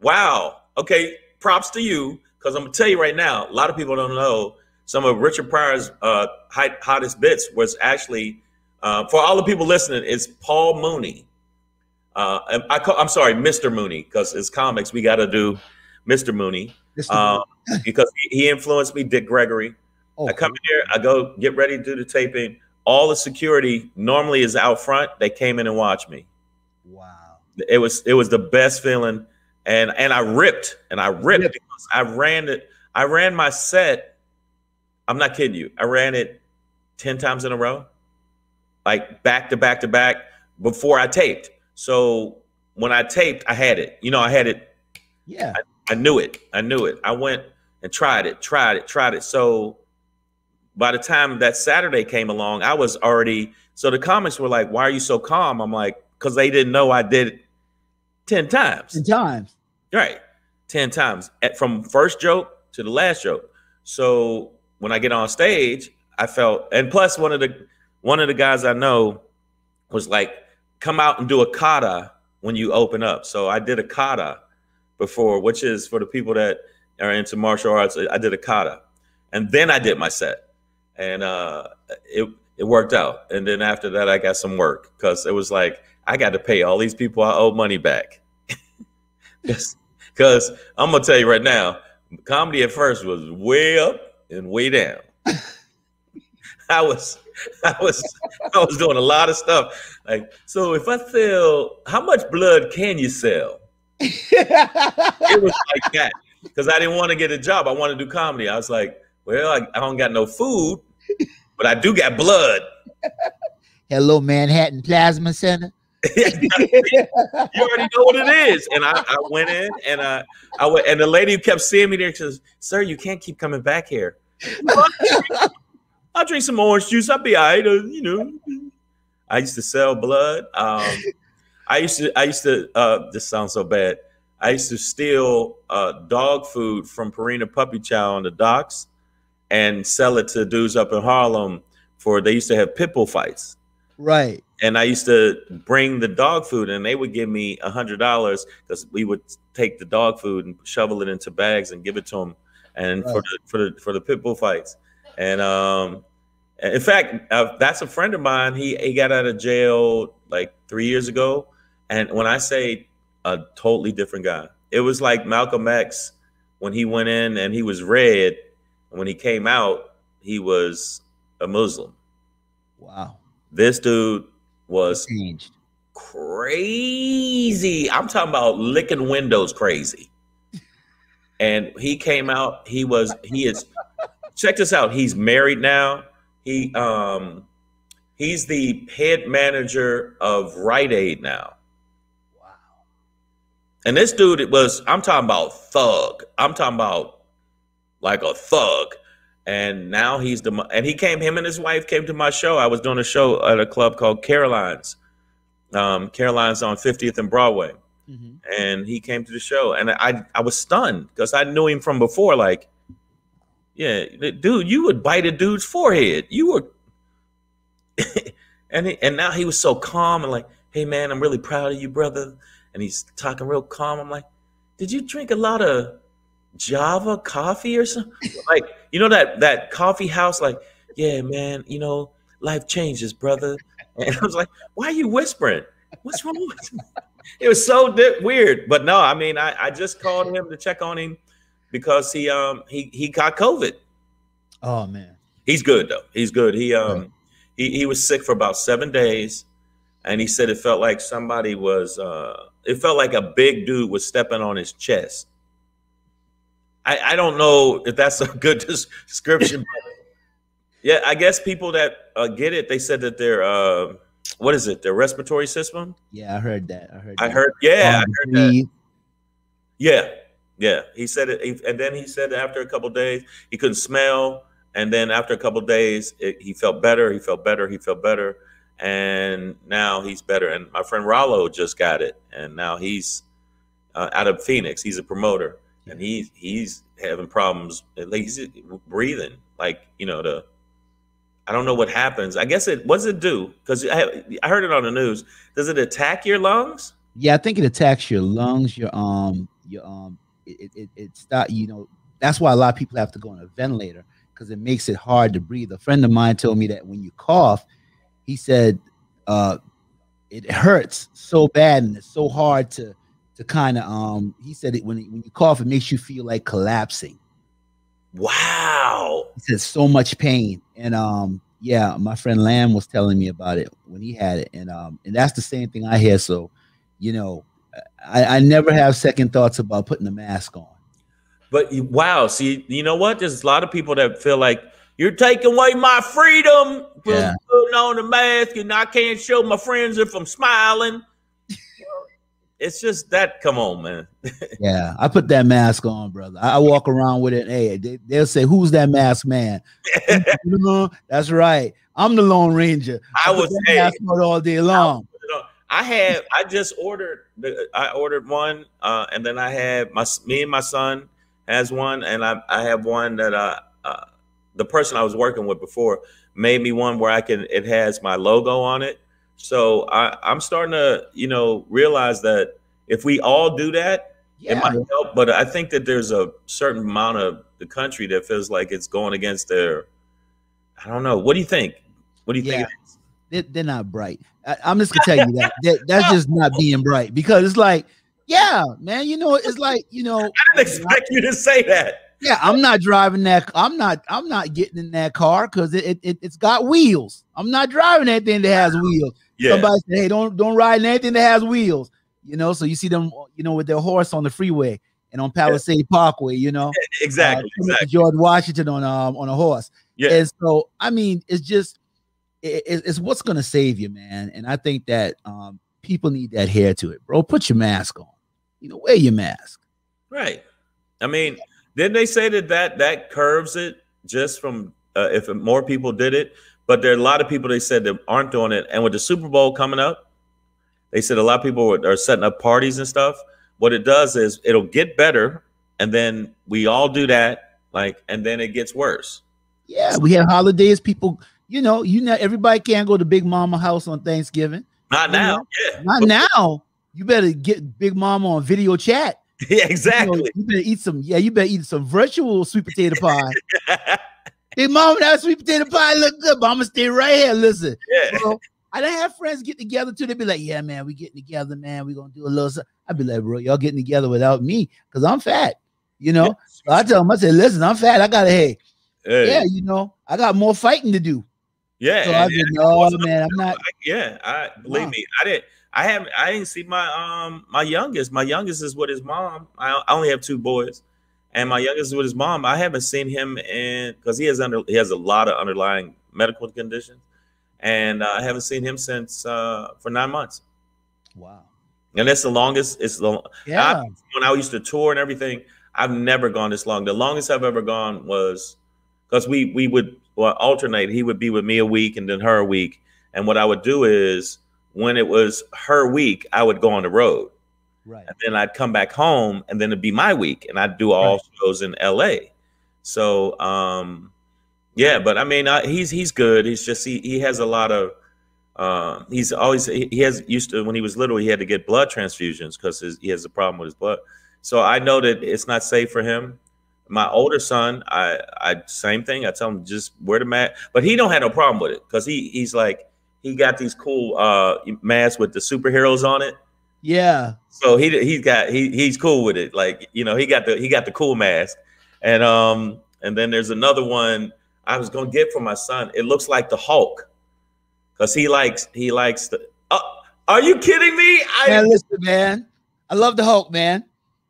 Wow. Okay. Props to you, because I'm gonna tell you right now, a lot of people don't know some of Richard Pryor's uh, hot, hottest bits was actually uh, for all the people listening. It's Paul Mooney. Uh, I call, I'm sorry, Mr. Mooney, because it's comics. We got to do Mr. Mooney Mr. uh, because he, he influenced me. Dick Gregory. oh, I come in here, I go get ready to do the taping. All the security normally is out front. They came in and watched me. wow. It was it was the best feeling, and and I ripped and I ripped Ripped. because I ran it. I ran my set. I'm not kidding you. I ran it ten times in a row, like back to back to back before I taped. So when I taped, I had it. You know, I had it Yeah. I knew it. I knew it. I went and tried it, tried it, tried it. So by the time that Saturday came along, I was already. So the comments were like, "Why are you so calm?" I'm like, "Cause they didn't know I did it ten times, In times. right? Ten times at, from first joke to the last joke." So when I get on stage, I felt, and plus one of the one of the guys I know was like, "Come out and do a kata when you open up." So I did a kata before, which is for the people that are into martial arts. I did a kata, and then I did my set, and uh, it it worked out. And then after that, I got some work because it was like I got to pay all these people I owe money back. (laughs) Because I'm gonna tell you right now, comedy at first was way up and way down. (laughs) I was, I was, I was doing a lot of stuff. Like, so if I sell, how much blood can you sell? (laughs) it was like that because I didn't want to get a job. I wanted to do comedy. I was like, well, I, I don't got no food, but I do got blood. (laughs) Hello, Manhattan Plasma Center. (laughs) you already know what it is. And I, I went in and I, I went, and the lady who kept seeing me there says, "Sir, you can't keep coming back here." I'll drink some orange juice. I'll be all right. uh, you know, I used to sell blood. Um, I used to. I used to. Uh, this sounds so bad. I used to steal uh, dog food from Purina Puppy Chow on the docks and sell it to dudes up in Harlem for. They used to have pit bull fights right. and I used to bring the dog food, and they would give me a hundred dollars because we would take the dog food and shovel it into bags and give it to them, and for the for the for the pit bull fights. And um, in fact, uh, that's a friend of mine. He he got out of jail like three years ago, and when I say a totally different guy, it was like Malcolm X when he went in and he was red, and when he came out, he was a Muslim. Wow. This dude was Changed. crazy. I'm talking about licking windows crazy. And he came out, he was he is check this out. He's married now. He um he's the head manager of Rite Aid now. Wow. And this dude it was I'm talking about thug. I'm talking about like a thug. And now he's the and he came him and his wife came to my show. I was doing a show at a club called Caroline's. Um Caroline's on 50th and Broadway. Mhm. And he came to the show and I I was stunned because I knew him from before like yeah, dude, you would bite a dude's forehead. You were (laughs) and he, and now he was so calm and like, "Hey man, I'm really proud of you, brother." And he's talking real calm. I'm like, "Did you drink a lot of Java coffee or something?" like, you know that that coffee house like, "Yeah, man, you know, life changes, brother." (laughs) And I was like, "Why are you whispering? What's wrong with you?" (laughs) It was so weird. But no, I mean, I, I just called him to check on him because he um he he got COVID. Oh man. He's good though. He's good. He um Right. he, he was sick for about seven days, and he said it felt like somebody was uh it felt like a big dude was stepping on his chest. I I don't know if that's a good (laughs) description. but yeah, I guess people that uh, get it, they said that their uh what is it? Their respiratory system. Yeah, I heard that. I heard. I that. heard. Yeah, I heard that. Yeah, yeah. He said it, and then he said after a couple days he couldn't smell, and then after a couple days, it, he felt better. He felt better. He felt better, and now he's better. And my friend Rollo just got it, and now he's uh, out of Phoenix. He's a promoter, and he's he's having problems. Like he's breathing, like you know the. I don't know what happens. I guess it what does it do? Because I, I heard it on the news. Does it attack your lungs? Yeah, I think it attacks your lungs, your um, your um, it it, it stop. You know, that's why a lot of people have to go on a ventilator because it makes it hard to breathe. A friend of mine told me that when you cough, he said uh, it hurts so bad and it's so hard to to kind of um. He said it when when you cough, it makes you feel like collapsing. Wow. He said so much pain and um. Yeah, my friend Lamb was telling me about it when he had it, and um, and that's the same thing I hear. So, you know, I, I never have second thoughts about putting a mask on. But wow, see, you know what? There's a lot of people that feel like you're taking away my freedom from Yeah. putting on a mask, and I can't show my friends if I'm smiling. It's just that. Come on, man. (laughs) Yeah, I put that mask on, brother. I, I walk around with it. Hey, they, they'll say, "Who's that mask man?" (laughs) (laughs) That's right. I'm the Lone Ranger. I put was mask on all day long. I had I just ordered the I ordered one, uh, and then I had my me and my son has one, and I I have one that uh, uh the person I was working with before made me one where I can it has my logo on it. So I I'm starting to you know realize that if we all do that, yeah. it might help. But I think that there's a certain amount of the country that feels like it's going against their. I don't know. What do you think? What do you think? Yeah. they, they're not bright. I, I'm just gonna tell you that. That- that's (laughs) just not being bright because it's like, yeah, man. You know, it's like you know, I didn't expect you to say that. yeah. I'm not driving that. I'm not. I'm not getting in that car because it, it, it it's got wheels. I'm not driving anything that has wheels. Yeah. Somebody said, "Hey, don't don't ride in anything that has wheels." You know, so you see them, you know, with their horse on the freeway and on Palisade Parkway. You know, exactly. uh, exactly. George Washington on um on a horse. Yeah. And so, I mean, it's just it- it's what's gonna save you, man. And I think that um people need that hair to it, bro. Put your mask on. You know, wear your mask. Right. I mean, didn't they say that that that curves it just from uh, if more people did it? But there are a lot of people they said that aren't doing it. And with the Super Bowl coming up, they said a lot of people are are setting up parties and stuff. What it does is it'll get better, and then we all do that, like, and then it gets worse. Yeah, we have holidays. People, you know, you know, everybody can't go to Big Mama house on Thanksgiving. Not You now. know? Yeah. Not now. You better get Big Mama on video chat. (laughs) yeah. You, know, Exactly. you better eat some. Yeah, you better eat some virtual sweet potato pie. (laughs) Big Mama, that sweet potato pie look good, but I'm gonna stay right here. Listen, yeah. bro. I done have friends get together too. They be like, "Yeah, man, we getting together, man. We gonna do a little." something." I be like, "Bro, y'all getting together without me because I'm fat." You know, so I tell them, I say, "Listen, I'm fat. I gotta, hey, Hey, yeah, you know, I got more fighting to do." yeah. So I and "No, also- man, I'm not." yeah, I believe Wow. me. I didn't. I haven't. I didn't see my um my youngest. My youngest is with his mom. I, I only have two boys, and my youngest is with his mom. I haven't seen him in because he has under he has a lot of underlying medical conditions, and uh, I haven't seen him since uh for nine months. Wow. And that's the longest. It's the Yeah. I, when I used to tour and everything. I've never gone this long. The longest I've ever gone was because we we would well, alternate. He would be with me a week and then her a week. And what I would do is when it was her week, I would go on the road. Right. And then I'd come back home and then it'd be my week and I'd do all Right. shows in LA. So um yeah, but I mean I, he's he's good. He's just he he has a lot of uh, he's always he he has used to when he was little he had to get blood transfusions because his, he has a problem with his blood. So I know that it's not safe for him. My older son, I I same thing. I tell him just wear the mask, but he don't have no problem with it because he he's like he got these cool uh masks with the superheroes on it. Yeah. So he he's got he he's cool with it. Like you know he got the he got the cool mask, and um and then there's another one I was gonna get for my son. It looks like the Hulk, cause he likes he likes the. Uh, are you kidding me? I Man, listen, man. I love the Hulk, man.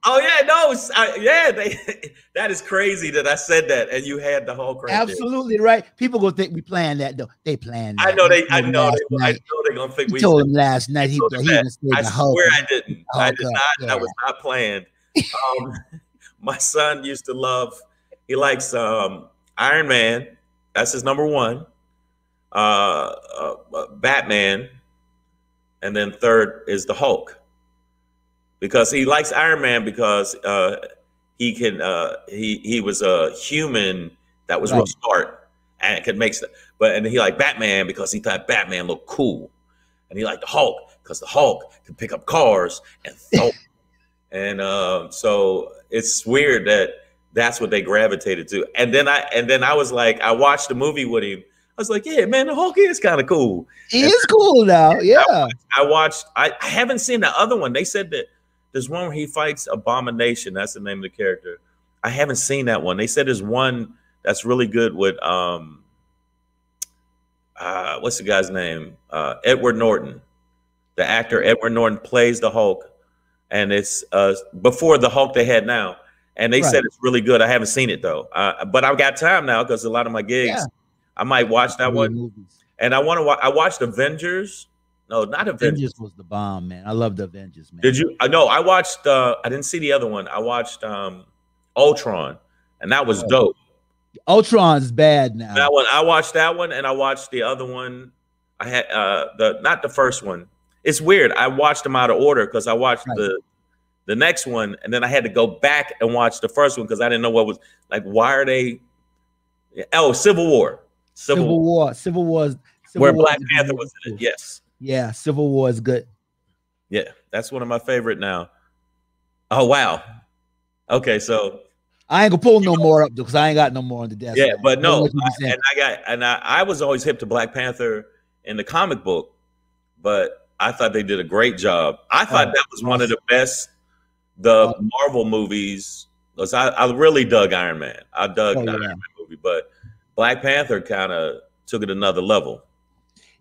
Oh yeah no I, yeah they (laughs) that is crazy that I said that and you had the right there. Absolutely right. People gonna think we planned that though. They planned. I that. know they I know they I know they're gonna think We told him last night he he that. I swear I didn't. I did not. yeah. That was not planned. Um, (laughs) my son used to love. He likes um, Iron Man. That's his number one. Uh, uh, uh, Batman, and then third is the Hulk, because he likes Iron Man because uh, he can. Uh, he he was a human that was real smart and could make stuff. But and he liked Batman because he thought Batman looked cool, and he liked the Hulk because the Hulk could pick up cars and (laughs) throw. and um, so it's weird that that's what they gravitated to. And then I and then I was like, I watched the movie with him. I was like, yeah, man, the Hulk is kind of cool. He is cool now. Yeah. I watched. I, I haven't seen the other one. They said that there's one where he fights Abomination. That's the name of the character. I haven't seen that one. They said there's one that's really good with um, uh, what's the guy's name? Uh, Edward Norton. The actor Edward Norton plays the Hulk, and it's uh before the Hulk they had now. And they Right. said it's really good. I haven't seen it though. Uh, but I've got time now because a lot of my gigs. Yeah. I might watch that one. movies. And I want to. Wa- I watched Avengers. No, not Avengers. Avengers was the bomb, man. I love the Avengers, man. Did you? I know. I watched. uh I didn't see the other one. I watched um Ultron, and that was Oh. dope. Ultron's bad now. That one. I watched that one, and I watched the other one. I had uh the not the first one. It's weird. I watched them out of order because I watched Right. the the next one, and then I had to go back and watch the first one because I didn't know what was like. Why are they? Oh, Civil War. Civil, Civil War. Civil War. Civil where War Black is a good Panther was in it. Yes. Yeah, Civil War is good. Yeah, that's one of my favorite now. Oh wow. Okay, so I ain't gonna pull no more up because I ain't got no more on the desk. yeah, man. but no, let you be I- and I got and I, I was always hip to Black Panther in the comic book, but I thought they did a great job. I oh, thought Oh, that was one of the best the Oh. Marvel movies. Because I, I really dug Iron Man. I dug Oh, the yeah. Iron Man movie, but Black Panther kind of took it another level.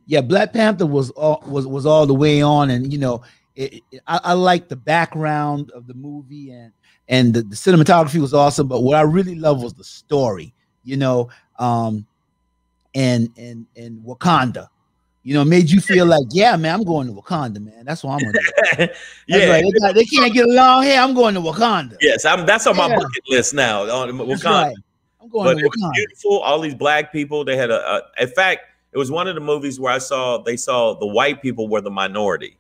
Yeah, Black Panther was all was was all the way on, and you know, it, it- I, I like the background of the movie and and the, the cinematography was awesome. But what I really love was the story, you know, um, and and and Wakanda. You know, made you feel like, yeah, man, I'm going to Wakanda, man. That's what I'm gonna do. (laughs) Yeah, right. They, got- they can't get along here. I'm going to Wakanda. yes, I'm, that's on my Yeah. bucket list now. On Wakanda. right. I'm going but to it was Wakanda. beautiful. All these black people. They had a, a. In fact, it was one of the movies where I saw they saw the white people were the minority.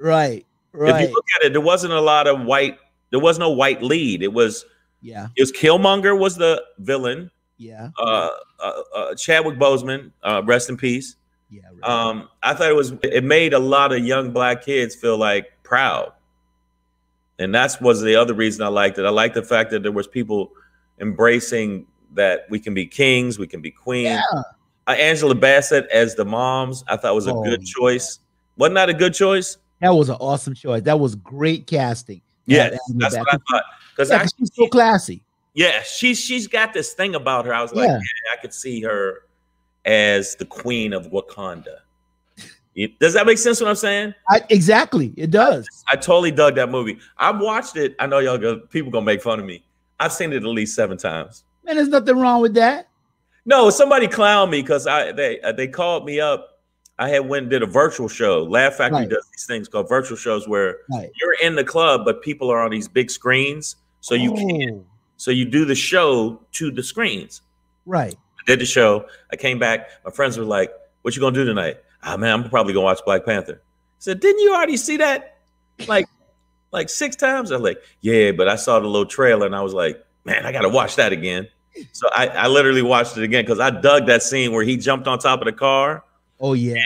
Right. Right. If you look at it, there wasn't a lot of white. There was no white lead. It was Yeah. it was Killmonger was the villain. Yeah. Uh, uh, uh Chadwick Boseman, uh, rest in peace. Yeah. Um, I thought it was it made a lot of young black kids feel like proud, and that's was the other reason I liked it. I liked the fact that there was people embracing that we can be kings, we can be queens. yeah. Uh, Angela Bassett as the moms, I thought was a Oh, good choice. Wasn't that a good choice? That was an awesome choice. That was great casting. Yes, Yeah, that's yeah, what I thought. Because Yeah, she's so classy. Yeah, she's she's got this thing about her. I was like, Yeah. yeah, I could see her as the queen of Wakanda. Does that make sense? What I'm saying? I, exactly. It does. I totally dug that movie. I've watched it. I know y'all go, people gonna make fun of me. I've seen it at least seven times. Man, there's nothing wrong with that. No, somebody clowned me because I they uh, they called me up. I had went and did a virtual show. Laugh Factory Right. does these things called virtual shows where Right. you're in the club, but people are on these big screens, so you can't. Oh, So you do the show to the screens. Right. I did the show. I came back. My friends were like, "What you gonna do tonight?" Ah, man, I'm probably gonna watch Black Panther. I said, "Didn't you already see that like like six times?" I was like, "Yeah," but I saw the little trailer and I was like, "Man, I gotta watch that again." So I, I literally watched it again because I dug that scene where he jumped on top of the car. Oh yeah.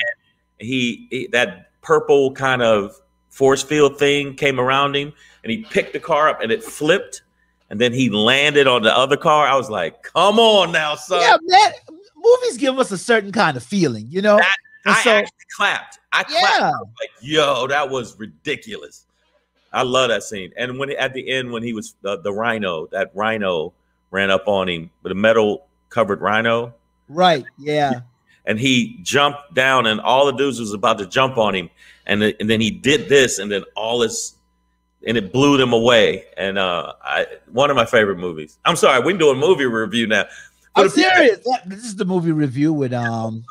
He, he that purple kind of force field thing came around him, and he picked the car up and it flipped, and then he landed on the other car. I was like, "Come on now, son!" Yeah, man. Movies give us a certain kind of feeling, you know. That- I so, actually clapped. I clapped. yeah, I was like, yo, that was ridiculous. I love that scene. And when at the end, when he was the, the rhino, that rhino ran up on him with a metal covered rhino, right. Yeah. and he jumped down, and all the dudes was about to jump on him, and and then he did this, and then all this, and it blew them away. And uh, I one of my favorite movies. I'm sorry, we can do a movie review now. I'm the people- serious. That- This is the movie review with um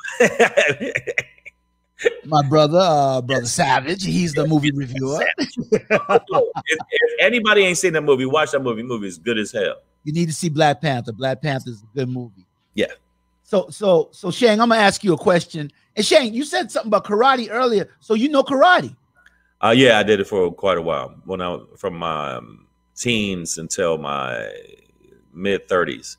my brother, uh brother Savage. He's the movie reviewer. (laughs) if, if anybody ain't seen that movie, watch that movie. Movie is good as hell. You need to see Black Panther. Black Panther is a good movie. Yeah. So so so Shane, I'm gonna ask you a question. And Shane, you said something about karate earlier. So you know karate. Uh, yeah, I did it for quite a while. When I from my um, teens until my mid thirties,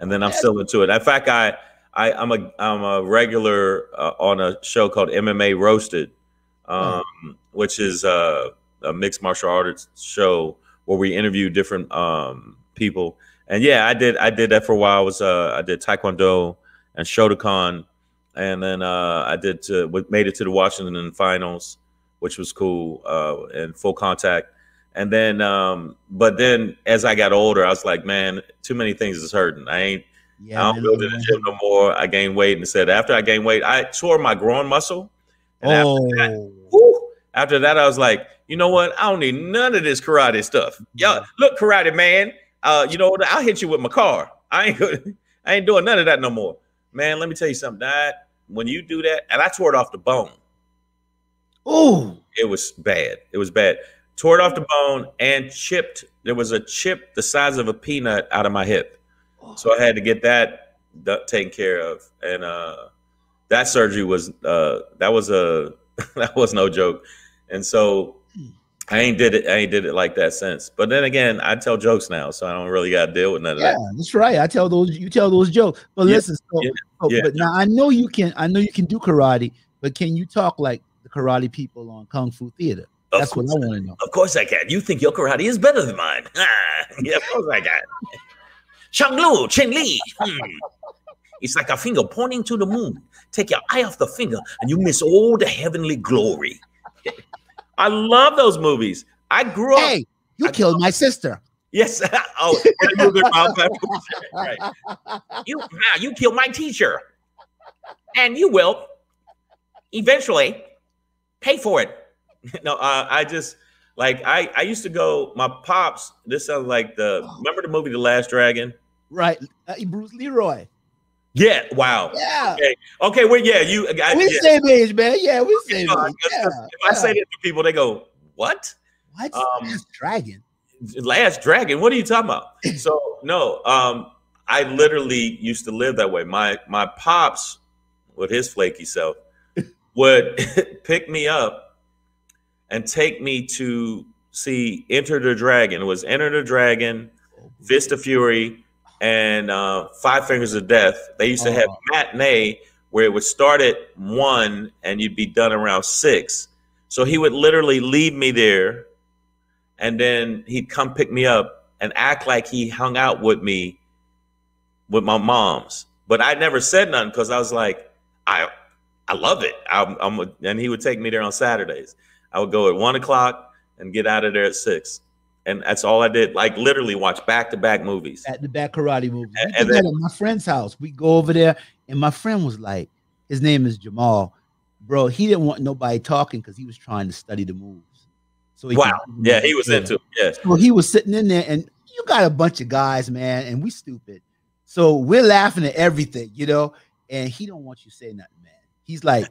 and then I'm still into it. In fact, I, I I'm a I'm a regular uh, on a show called MMA Roasted, um, which is uh, a mixed martial arts show where we interview different um, people. And yeah, I did I did that for a while. I was uh, I did Taekwondo and Shotokan, and then uh, I did to, made it to the Washington finals which was cool, uh, and full contact. And then, um, but then as I got older, I was like, man, too many things is hurting. I ain't, yeah, I don't go to the gym no more. I gained weight and said, after I gained weight, I tore my groin muscle. And oh. after, that, after that, I was like, you know what? I don't need none of this karate stuff. Y'all, look, karate man. Uh, you know what? I'll hit you with my car. I ain't, (laughs) I ain't doing none of that no more. Man, let me tell you something. That when you do that, and I tore it off the bone. Oh, it was bad. It was bad. Tore it off the bone and chipped. There was a chip the size of a peanut out of my hip, so I had to get that taken care of. And uh, that surgery was uh, that was a (laughs) that was no joke. And so I ain't did it. I ain't did it like that since. But then again, I tell jokes now, so I don't really got to deal with none of yeah, that. Yeah, that's right. I tell those. You tell those jokes. But Yeah, listen. So, yeah, so- yeah. but now I know you can. I know you can do karate. But can you talk like the karate people on Kung Fu Theater? Of That's what I want to know. Of course I can. You think your karate is better than mine? Ah, (laughs) yeah, of course I can. Shang Lu, Chen Li. Hmm. It's like a finger pointing to the moon. Take your eye off the finger and you miss all the heavenly glory. (laughs) I love those movies. I grew up. Hey, you I- killed my sister. Yes. (laughs) oh, you were good mouth right. You you killed my teacher, and you will eventually pay for it. (laughs) no, uh, I just like I I used to go. My pops. This sounds like the remember the movie The Last Dragon. Right, uh, Bruce Leroy. Yeah. Wow. Yeah, Okay. Okay. Well, yeah. You. I, we yeah. same age, man. Yeah, we same age. Yeah, if I say that to people, they go, "What? what? um, Last Dragon. Last Dragon? What are you talking about?" So no. Um, I literally used to live that way. My my pops, with his flaky self, (laughs) would (laughs) pick me up and take me to see Enter the Dragon. It was Enter the Dragon, Fist of Fury, and uh, Five Fingers of Death. They used to have Oh. matinee where it would start at one and you'd be done around six. So he would literally leave me there, and then he'd come pick me up and act like he hung out with me with my mom's. But I never said nothing because I was like, I I love it. I'm, I'm and he would take me there on Saturdays. I would go at one o'clock and get out of there at six, and that's all I did. Like literally watch back to back movies. at the back karate movie. And- and then- at my friend's house. We go over there, and my friend was like, his name is Jamal. Bro, he didn't want nobody talking because he was trying to study the moves. So he Wow. Yeah, he was into it. Yeah. So he was sitting in there, and you got a bunch of guys, man, and we stupid. So we're laughing at everything, you know, and he don't want you to say nothing, man. He's like,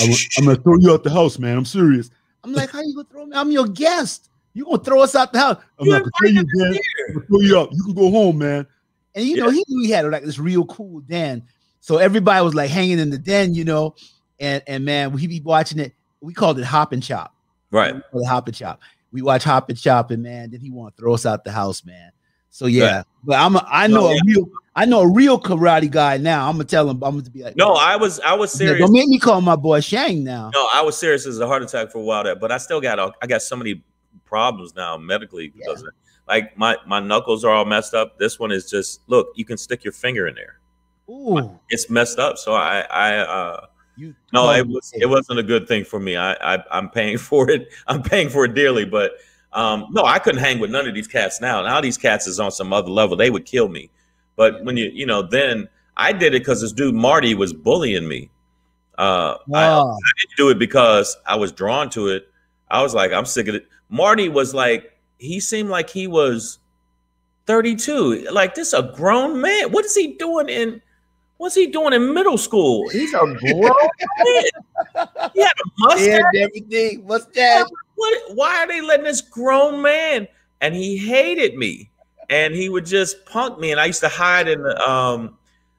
I'm, (laughs) I'm gonna throw you out the house, man. I'm serious. I'm like, how you gonna throw me? I'm your guest. You gonna throw us out the house? I'm You're not gonna throw you, man. I'm throw you out. You can go home, man. And you know, he knew he had like this real cool den. So everybody was like hanging in the den, you know, and and man, we be watching it. We called it hop and chop. Right. We called it hop and chop. We watch hop and chop, and man, then he want to throw us out the house, man. So yeah, but I'm a, I know No, a real I know a real karate guy now. I'm gonna tell him. I'm gonna be like, No, I was I was Yeah, serious. don't make me call my boy Shang now. No, I was serious as a heart attack for a while there, but I still got uh, I got so many problems now medically because it. like my my knuckles are all messed up. This one is just look, you can stick your finger in there. Ooh, It's messed up. So I I uh you no, it was it wasn't a good thing for me. I, I I'm paying (laughs) for it. I'm paying for it dearly, but um no, I couldn't hang with none of these cats now. Now these cats is on some other level. They would kill me. But when you you know, then I did it because this dude Marty was bullying me. Uh I, Wow. didn't do it because I was drawn to it. I was like, I'm sick of it. Marty was like, he seemed like he was 32. Like, this a grown man. What is he doing in what's he doing in middle school? He's a grown man. He had a mustache. and everything. What's that? What why are they letting this grown man? And he hated me. and he would just punk me. And I used to hide in the um,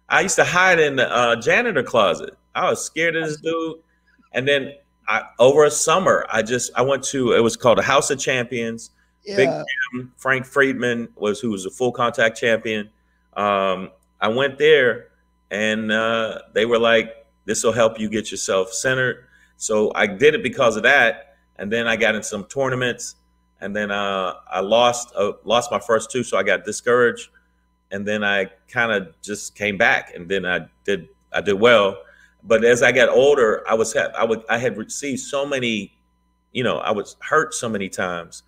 I used to hide in the uh, janitor closet. I was scared of this dude. And then I, over a summer, I just I went to it was called the House of Champions. Yeah. Big Jim, Frank Friedman was who was a full contact champion. Um, I went there, and uh, they were like, "This will help you get yourself centered." So I did it because of that, and then I got in some tournaments, and then uh, I lost uh, lost my first two, so I got discouraged, and then I kind of just came back, and then I did I did well, but as I got older, I was I would I had received so many, you know, I was hurt so many times.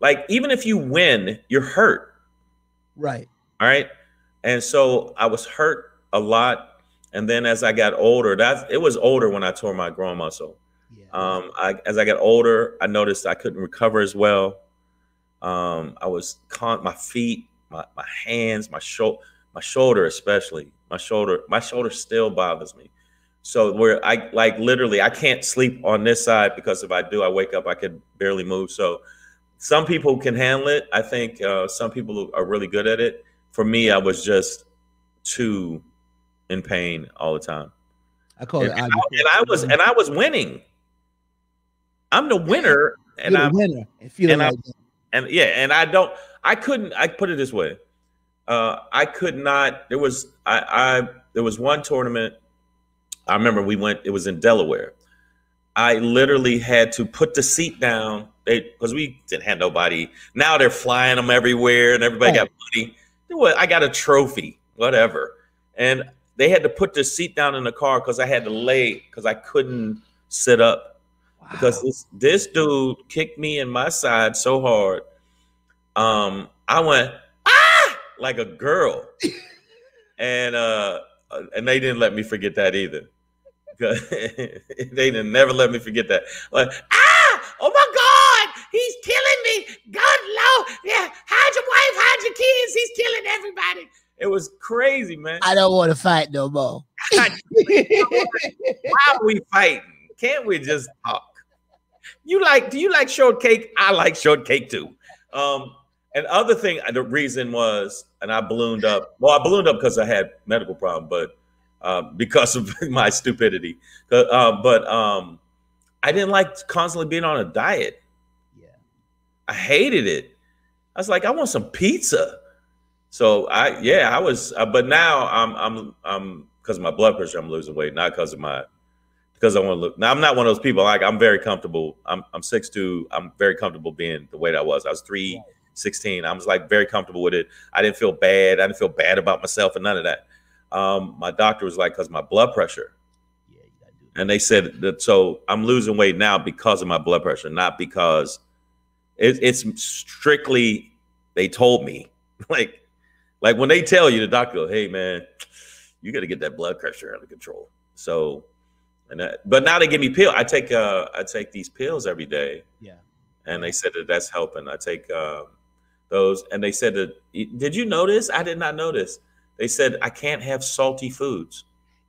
Like even if you win, you're hurt. Right. All right. And so I was hurt a lot. And then as I got older, that it was older when I tore my groin muscle. Yeah. Um, I, as I got older, I noticed I couldn't recover as well. Um, I was con- my feet, my, my hands, my shoulder, my shoulder especially. My shoulder, my shoulder still bothers me. So where I like literally, I can't sleep on this side because if I do, I wake up, I could barely move. So some people can handle it. I think uh, some people are really good at it. For me, I was just too in pain all the time. I call And, it. and I, and I was and I was winning. I'm the winner, and You're I the winner and like that. and yeah, and I don't. I couldn't. I put it this way. Uh, I could not. There was. I. I. There was one tournament. I remember we went. It was in Delaware. I literally had to put the seat down. Because we didn't have nobody. Now they're flying them everywhere, and everybody got money. I got a trophy, whatever, and they had to put the seat down in the car because I had to lay because I couldn't sit up because this this dude kicked me in my side so hard. Um, I went ah like a girl, (laughs) and uh, and they didn't let me forget that either. (laughs) they never let me forget that. Like ah, oh my God, he's killing me. God Lord, yeah, hide your wife, hide your kids. He's killing everybody. It was crazy, man. I don't want to fight no more. (laughs) Why are we fighting? Can't we just talk? You like? Do you like shortcake? I like shortcake too. Um, and other thing, the reason was, and I ballooned up. Well, I ballooned up because I had medical problem, but uh, because of (laughs) my stupidity. Uh, uh, but um, I didn't like constantly being on a diet. yeah. I hated it. I was like, I want some pizza. So I, yeah, I was, uh, but now I'm, I'm, I'm, because of my blood pressure, I'm losing weight, not because of my, because I want to look. Now I'm not one of those people. Like I'm very comfortable. I'm, I'm six two. I'm very comfortable being the weight I was. I was three sixteen. I was like very comfortable with it. I didn't feel bad. I didn't feel bad about myself and none of that. Um, my doctor was like, because my blood pressure. Yeah, you gotta do that. And they said that so I'm losing weight now because of my blood pressure, not because it, it's strictly they told me. (laughs) Like, like when they tell you the doctor, hey man, you got to get that blood pressure under control. So, and that, but now they give me pill. I take uh I take these pills every day, Yeah. and they said that that's helping. I take um, those, and they said that. Did you notice? I did not notice. They said I can't have salty foods.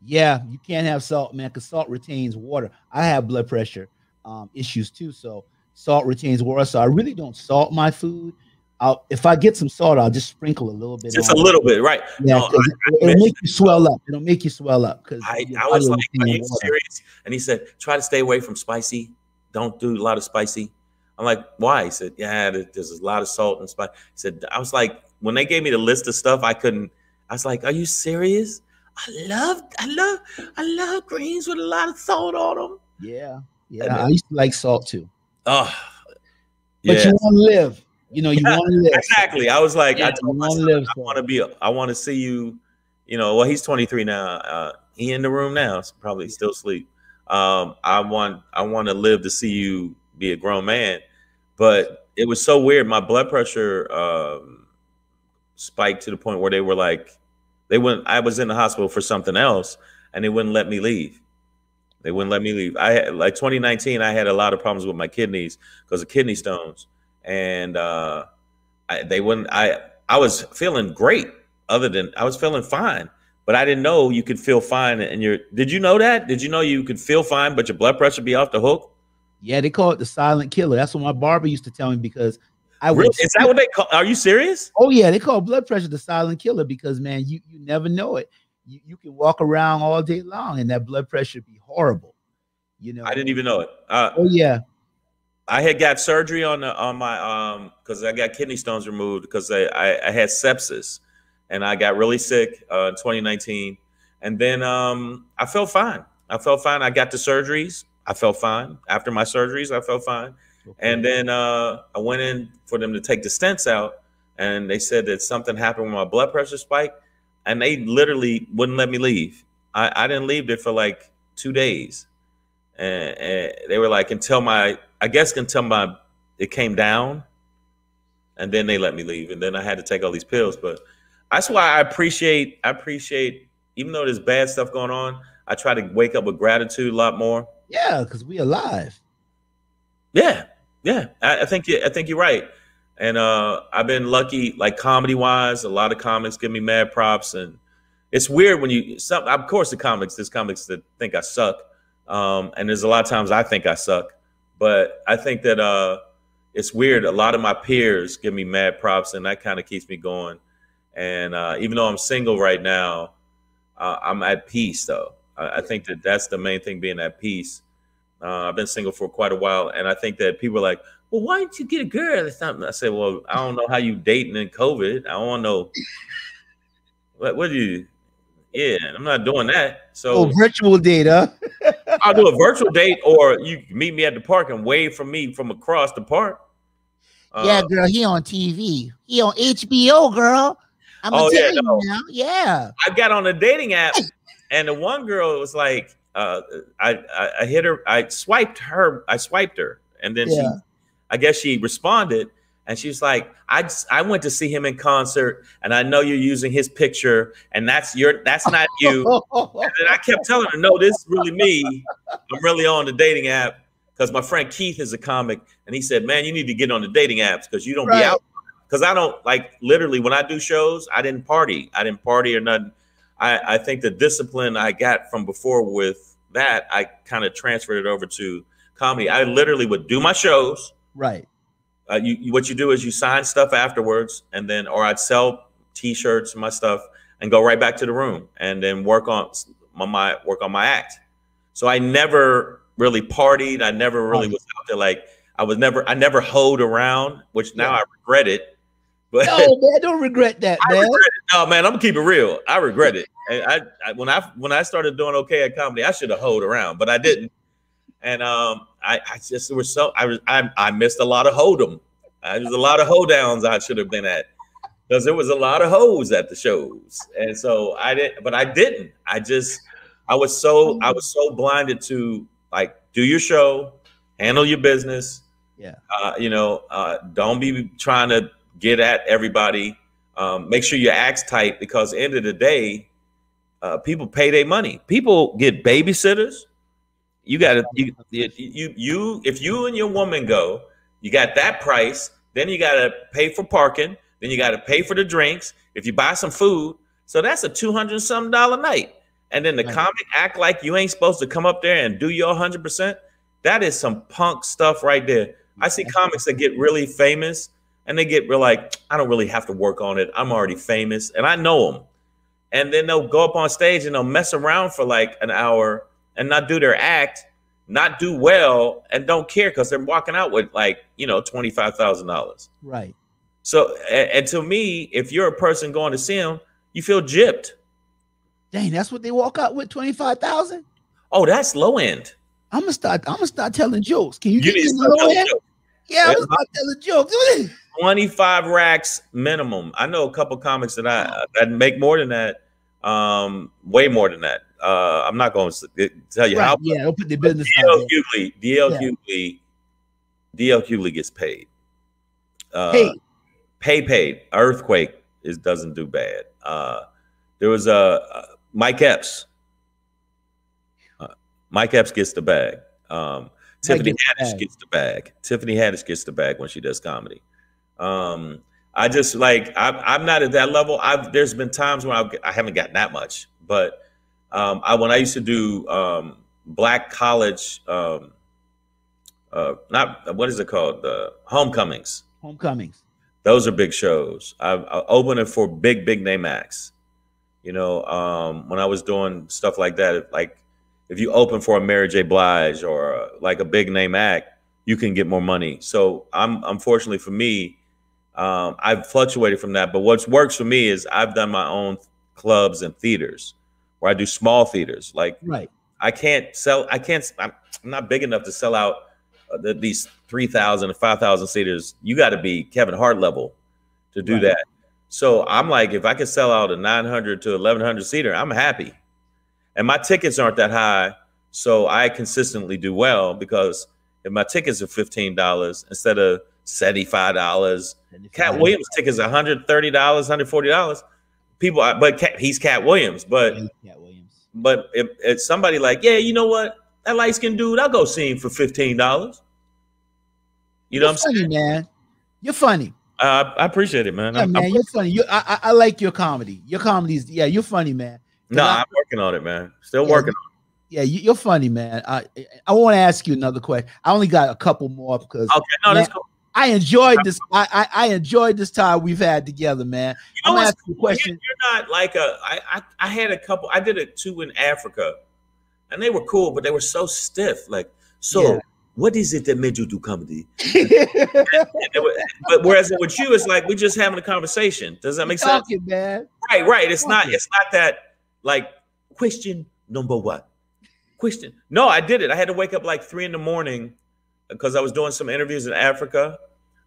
Yeah, you can't have salt, man, because salt retains water. I have blood pressure um, issues too, so salt retains water. So I really don't salt my food. I'll, if I get some salt, I'll just sprinkle a little bit. Just a it. little bit, right? Yeah, No, 'cause it, will make you swell up. It'll make you swell up because I, I was like, Are you serious? And he said, Try to stay away from spicy. Don't do a lot of spicy. I'm like, Why? He said, Yeah, there's a lot of salt and spice. He said, I was like, when they gave me the list of stuff, I couldn't. I was like, Are you serious? I love, I love, I love greens with a lot of salt on them. Yeah, yeah. And I used to like salt too, Oh, but yeah, you want to live. You know, you (laughs) Yeah, want to live. exactly. I was like, Yeah, I myself, live, I want to be, I want to see you. You know, well, he's 23 now. Uh, he in the room now, so probably still asleep. Um, I want, I want to live to see you be a grown man. But it was so weird. My blood pressure um, spiked to the point where they were like, they wouldn't. I was in the hospital for something else, and they wouldn't let me leave. They wouldn't let me leave. I had like 2019. I had a lot of problems with my kidneys because of kidney stones, and uh, I, they wouldn't. I I was feeling great. Other than I was feeling fine, but I didn't know you could feel fine. And your did you know that? Did you know you could feel fine, but your blood pressure be off the hook? Yeah, they call it the silent killer. That's what my barber used to tell me because I Really? Is that what they call? Are you serious? Oh yeah, they call blood pressure the silent killer because man, you you never know it. You, you can walk around all day long and that blood pressure be horrible. You know. I didn't even know it. Uh, Oh yeah. I had got surgery on the on my um because I got kidney stones removed because I, I I had sepsis and I got really sick uh, in 2019 and then um I felt fine. I felt fine. I got the surgeries. I felt fine after my surgeries. I felt fine. And then uh, I went in for them to take the stents out, and they said that something happened with my blood pressure spike, and they literally wouldn't let me leave. I, I didn't leave there for like two days, and, and they were like until my I guess until my it came down, and then they let me leave, and then I had to take all these pills. But that's why I appreciate I appreciate even though there's bad stuff going on, I try to wake up with gratitude a lot more. Yeah, because we are alive. Yeah, yeah. I, I think you, I think you're right. And uh, I've been lucky, like comedy wise. A lot of comics give me mad props, and it's weird when you. Some, of course, the comics. There's comics that think I suck, um, and there's a lot of times I think I suck. But I think that uh, it's weird. A lot of my peers give me mad props, and that kind of keeps me going. And uh, even though I'm single right now, uh, I'm at peace. Though I, I think that that's the main thing, being at peace. Uh, I've been single for quite a while, and I think that people are like, "Well, why didn't you get a girl?" Or something. I said, "Well, I don't know how you dating in COVID. I don't know what. What do you? Yeah, I'm not doing that. So Oh, virtual data. (laughs) I'll do a virtual date, or you meet me at the park and wave from me from across the park. Uh, yeah, girl, he on TV. He on HBO, girl. I'm Oh, yeah, you no. now. Yeah. I got on a dating app, and the one girl was like, uh, I, I I hit her, I swiped her, I swiped her, and then she, I guess she responded, and she was like, I just- I went to see him in concert, and I know you're using his picture, and that's your that's not (laughs) you. And I kept telling her, no, this is really me. I'm really on the dating app because my friend Keith is a comic, and he said, man, you need to get on the dating apps because you don't be out. Because I don't like literally when I do shows, I didn't party. I didn't party or nothing. I, I think the discipline I got from before with that, I kind of transferred it over to comedy. I literally would do my shows. right. Uh, you, you what you do is you sign stuff afterwards, and then or I'd sell T-shirts my stuff, and go right back to the room, and then work on my, my work on my act. So I never really partied. I never really was out there like I was never. I never hoed around, which now Yeah. I regret it. But No, (laughs) man, don't regret that, I man. regret it. No, man, I'm gonna keep it real. I regret it. I, I when I when I started doing okay at comedy, I should have hoed around, but I didn't. And um, I, I just there was so I was I, I missed a lot of hoed'em. I was a lot of hold hoedowns I should have been at because there was a lot of hoes at the shows, and so I didn't. But I didn't. I just I was so I was so blinded to like do your show, handle your business. Yeah. Uh, you know, uh, don't be trying to get at everybody. Um, make sure your act's tight because at the end of the day, uh, people pay their money. People get babysitters. You got to you, you you if you and your woman go, you got that price. Then you got to pay for parking. Then you got to pay for the drinks. If you buy some food, so that's a two hundred some dollar night. And then the Right. comic act like you ain't supposed to come up there and do your hundred percent. That is some punk stuff right there. I see comics that get really famous and they get real like, I don't really have to work on it. I'm already famous and I know them. And then they'll go up on stage and they'll mess around for like an hour and not do their act, not do well, and don't care because they're walking out with like, you know, $25,000. Right. So, and, and to me, if you're a person going to see them, you feel gypped. Dang, that's what they walk out with twenty five thousand. Oh, that's low end. I'm gonna start. I'm gonna start telling jokes. Can you, You get me low end? jokes. Yeah, I'm gonna start telling jokes. (laughs) 25 racks minimum. I know a couple comics that I that make more than that, um, way more than that. Uh, I'm not going to tell you Right, how. yeah, don't put the business DL. Hughley, DL Hughley, DL Hughley gets paid. Uh, Hey, pay paid. Earthquake is doesn't do bad. Uh, there was a uh, Mike Epps. Uh, Mike Epps gets the bag. Um, Tiffany Haddish bag. gets the bag. Tiffany Haddish gets the bag when she does comedy. Um, I just like I'm, I'm not at that level. I've there's been times when I've, I haven't gotten that much, but um, I when I used to do um, black college, um, uh, not what is it called, the homecomings. Homecomings. Those are big shows. I, I opened it for big, big name acts. You know, um, when I was doing stuff like that, like if you open for a Mary J. Blige or uh, like a big name act, you can get more money. So I'm unfortunately for me, um, I've fluctuated from that. But what's works for me is I've done my own clubs and theaters where I do small theaters. Like Right. I can't sell. I can't. I'm, not big enough to sell out uh, the, these 3,000 and 5,000 seaters. You got to be Kevin Hart level to do Right. that. So I'm like, if I could sell out a 900 to 1100 seater, I'm happy. And my tickets aren't that high, so I consistently do well because if my tickets are fifteen dollars instead of seventy-five dollars, Katt Williams tickets are $130, $140. People, but Katt, he's Katt Williams, but Katt Williams. but if, if somebody like, yeah, you know what, that light skinned dude, I'll go see him for fifteen dollars. You know You're what I'm saying? man. You're funny. Uh, I appreciate it, man. Yeah, I'm- man. I'm- You're funny. You, I, I, like your comedy. Your comedy's, yeah, you're funny, man. no, I- I'm working on it, man. Still Yeah, working. Yeah, you, you're funny, man. I, I want to ask you another question. I only got a couple more because Okay, no, that's cool. I enjoyed this. I, I, I enjoyed this time we've had together, man. You I'm know gonna what's ask you a question. You're, you're not like a. I, I I had a couple. I did a two in Africa, and they were cool, but they were so stiff. Like, so Yeah. what is it that made you do comedy? (laughs) And it was- but whereas with you, it's like we're just having a conversation. Does that make sense? Talking, man. Right, right. It's not. Talking. It's not that like question number one. Question. No, I did it. I had to wake up like three in the morning because I was doing some interviews in Africa,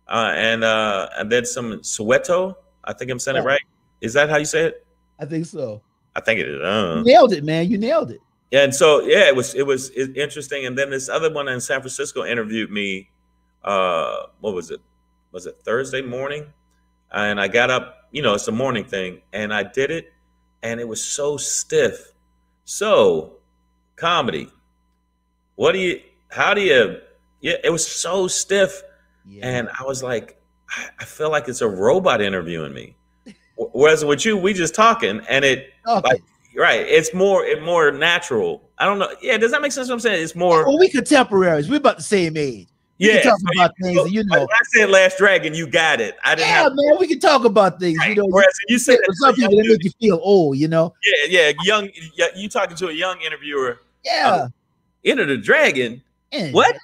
uh, and uh, and then some Soweto. I think I'm saying it right. Is that how you say it? I think so. I think it is. Uh. Nailed it, man. You nailed it. Yeah, and so yeah, it was it was interesting. And then this other one in San Francisco interviewed me. Uh, what was it? Was it Thursday morning? And I got up. You know, it's a morning thing, and I did it, and it was so stiff. So, comedy. What do you? How do you? Yeah, it was so stiff, Yeah. and I was like, I, I feel like it's a robot interviewing me. Whereas with you, we just talking, and it okay. like- Right. It's more it more natural. I don't know. Yeah, does that make sense what I'm saying? It's more well, we contemporaries. We're about the same age. We yeah. talk about things, so- you know. I said last dragon, you got it. I didn't Yeah, have man. We can talk about things. right. You know. Whereas you said for some people, they make you feel old. You know. yeah, yeah, young yeah, you talking to a young interviewer, Yeah. Enter the Dragon. And What?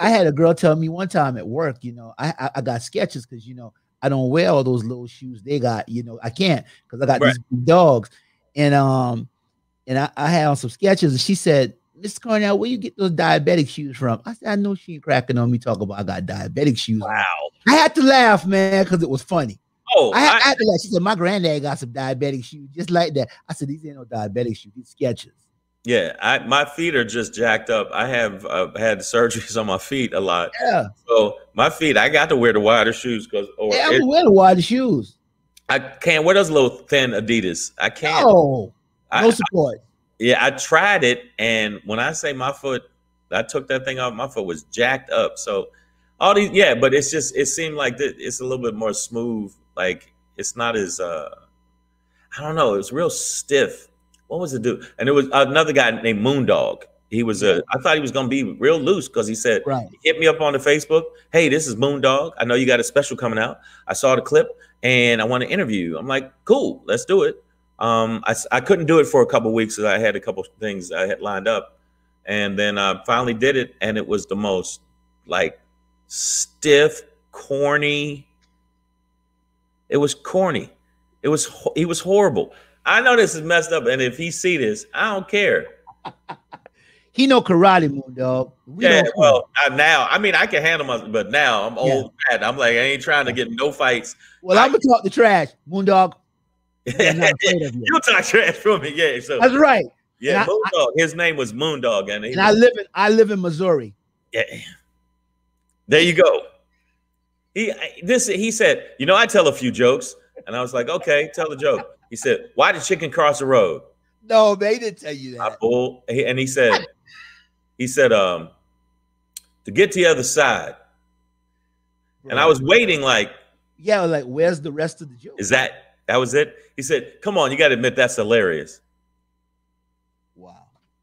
I had a girl tell me one time at work, you know, I I, I got Skechers because you know I don't wear all those little shoes they got, you know, I can't because I got Right. these dogs, and um, and I, I had on some Skechers, and she said, "Mr. Cornell, where you get those diabetic shoes from?" I said, "I know she ain't cracking on me talking about I got diabetic shoes." Wow. I had to laugh, man, because it was funny. Oh, I I- I had to laugh. She said, "My granddad got some diabetic shoes just like that." I said, "These ain't no diabetic shoes; these Skechers." Yeah, I my feet are just jacked up. I have uh, had surgeries (laughs) on my feet a lot. Yeah, So my feet, I got to wear the wider shoes because yeah, it- I'm wearing wide shoes. I can't wear those little thin Adidas. I can't. Oh, I- no support. Yeah, I tried it, and when I say my foot, I took that thing off. My foot was jacked up. So all these, yeah, but it's just it seemed like it's a little bit more smooth. Like it's not as uh, I don't know. It's real stiff. What was it do? And there was another guy named Moondog. He was a. I thought he was gonna be real loose because he said Right. he hit me up on the Facebook. Hey, this is Moondog. I know you got a special coming out. I saw the clip and I want to interview you. I'm like, cool, let's do it. Um, I, I couldn't do it for a couple weeks because I had a couple things I had lined up, and then I finally did it, and it was the most like stiff, corny. It was corny. It was he was horrible. I know this is messed up, and if he see this, I don't care. (laughs) He know karate, moon dog. We yeah, well, I, now I mean I can handle my, but now I'm old. fat. I'm like I ain't trying to get no fights. well, I'm gonna talk the trash, moon dog. (laughs) I'm not afraid of you. talk trash for me, yeah. So That's right. yeah, and I- Moondog. His name was Moondog, and, he And I live in I live in Missouri. yeah. There you go. He this he said, you know, I tell a few jokes, and I was like, okay, tell the joke. He said, why did chicken cross the road? No, they didn't tell you I that. bull, and he said, he said, um, to get to the other side, and I was waiting like. yeah, like where's the rest of the joke? Is that that was it? He said, "Come on, you got to admit that's hilarious." wow.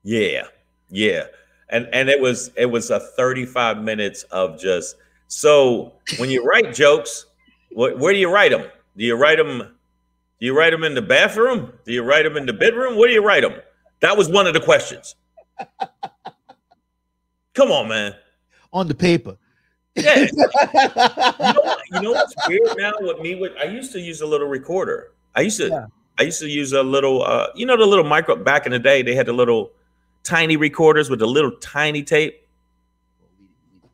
Yeah, yeah, and and it was it was a thirty five minutes of just So when you write jokes, what, where do you write them? Do you write them? Do you write them in the bathroom? Do you write them in the bedroom? Where do you write them? That was one of the questions. (laughs) Come on, man. On the paper. Yeah. (laughs) you, know, what- you know what's weird now with me? With I used to use a little recorder. I used to. Yeah. I used to use a little. Uh, you know the little micro. Back in the day, they had the little tiny recorders with the little tiny tape.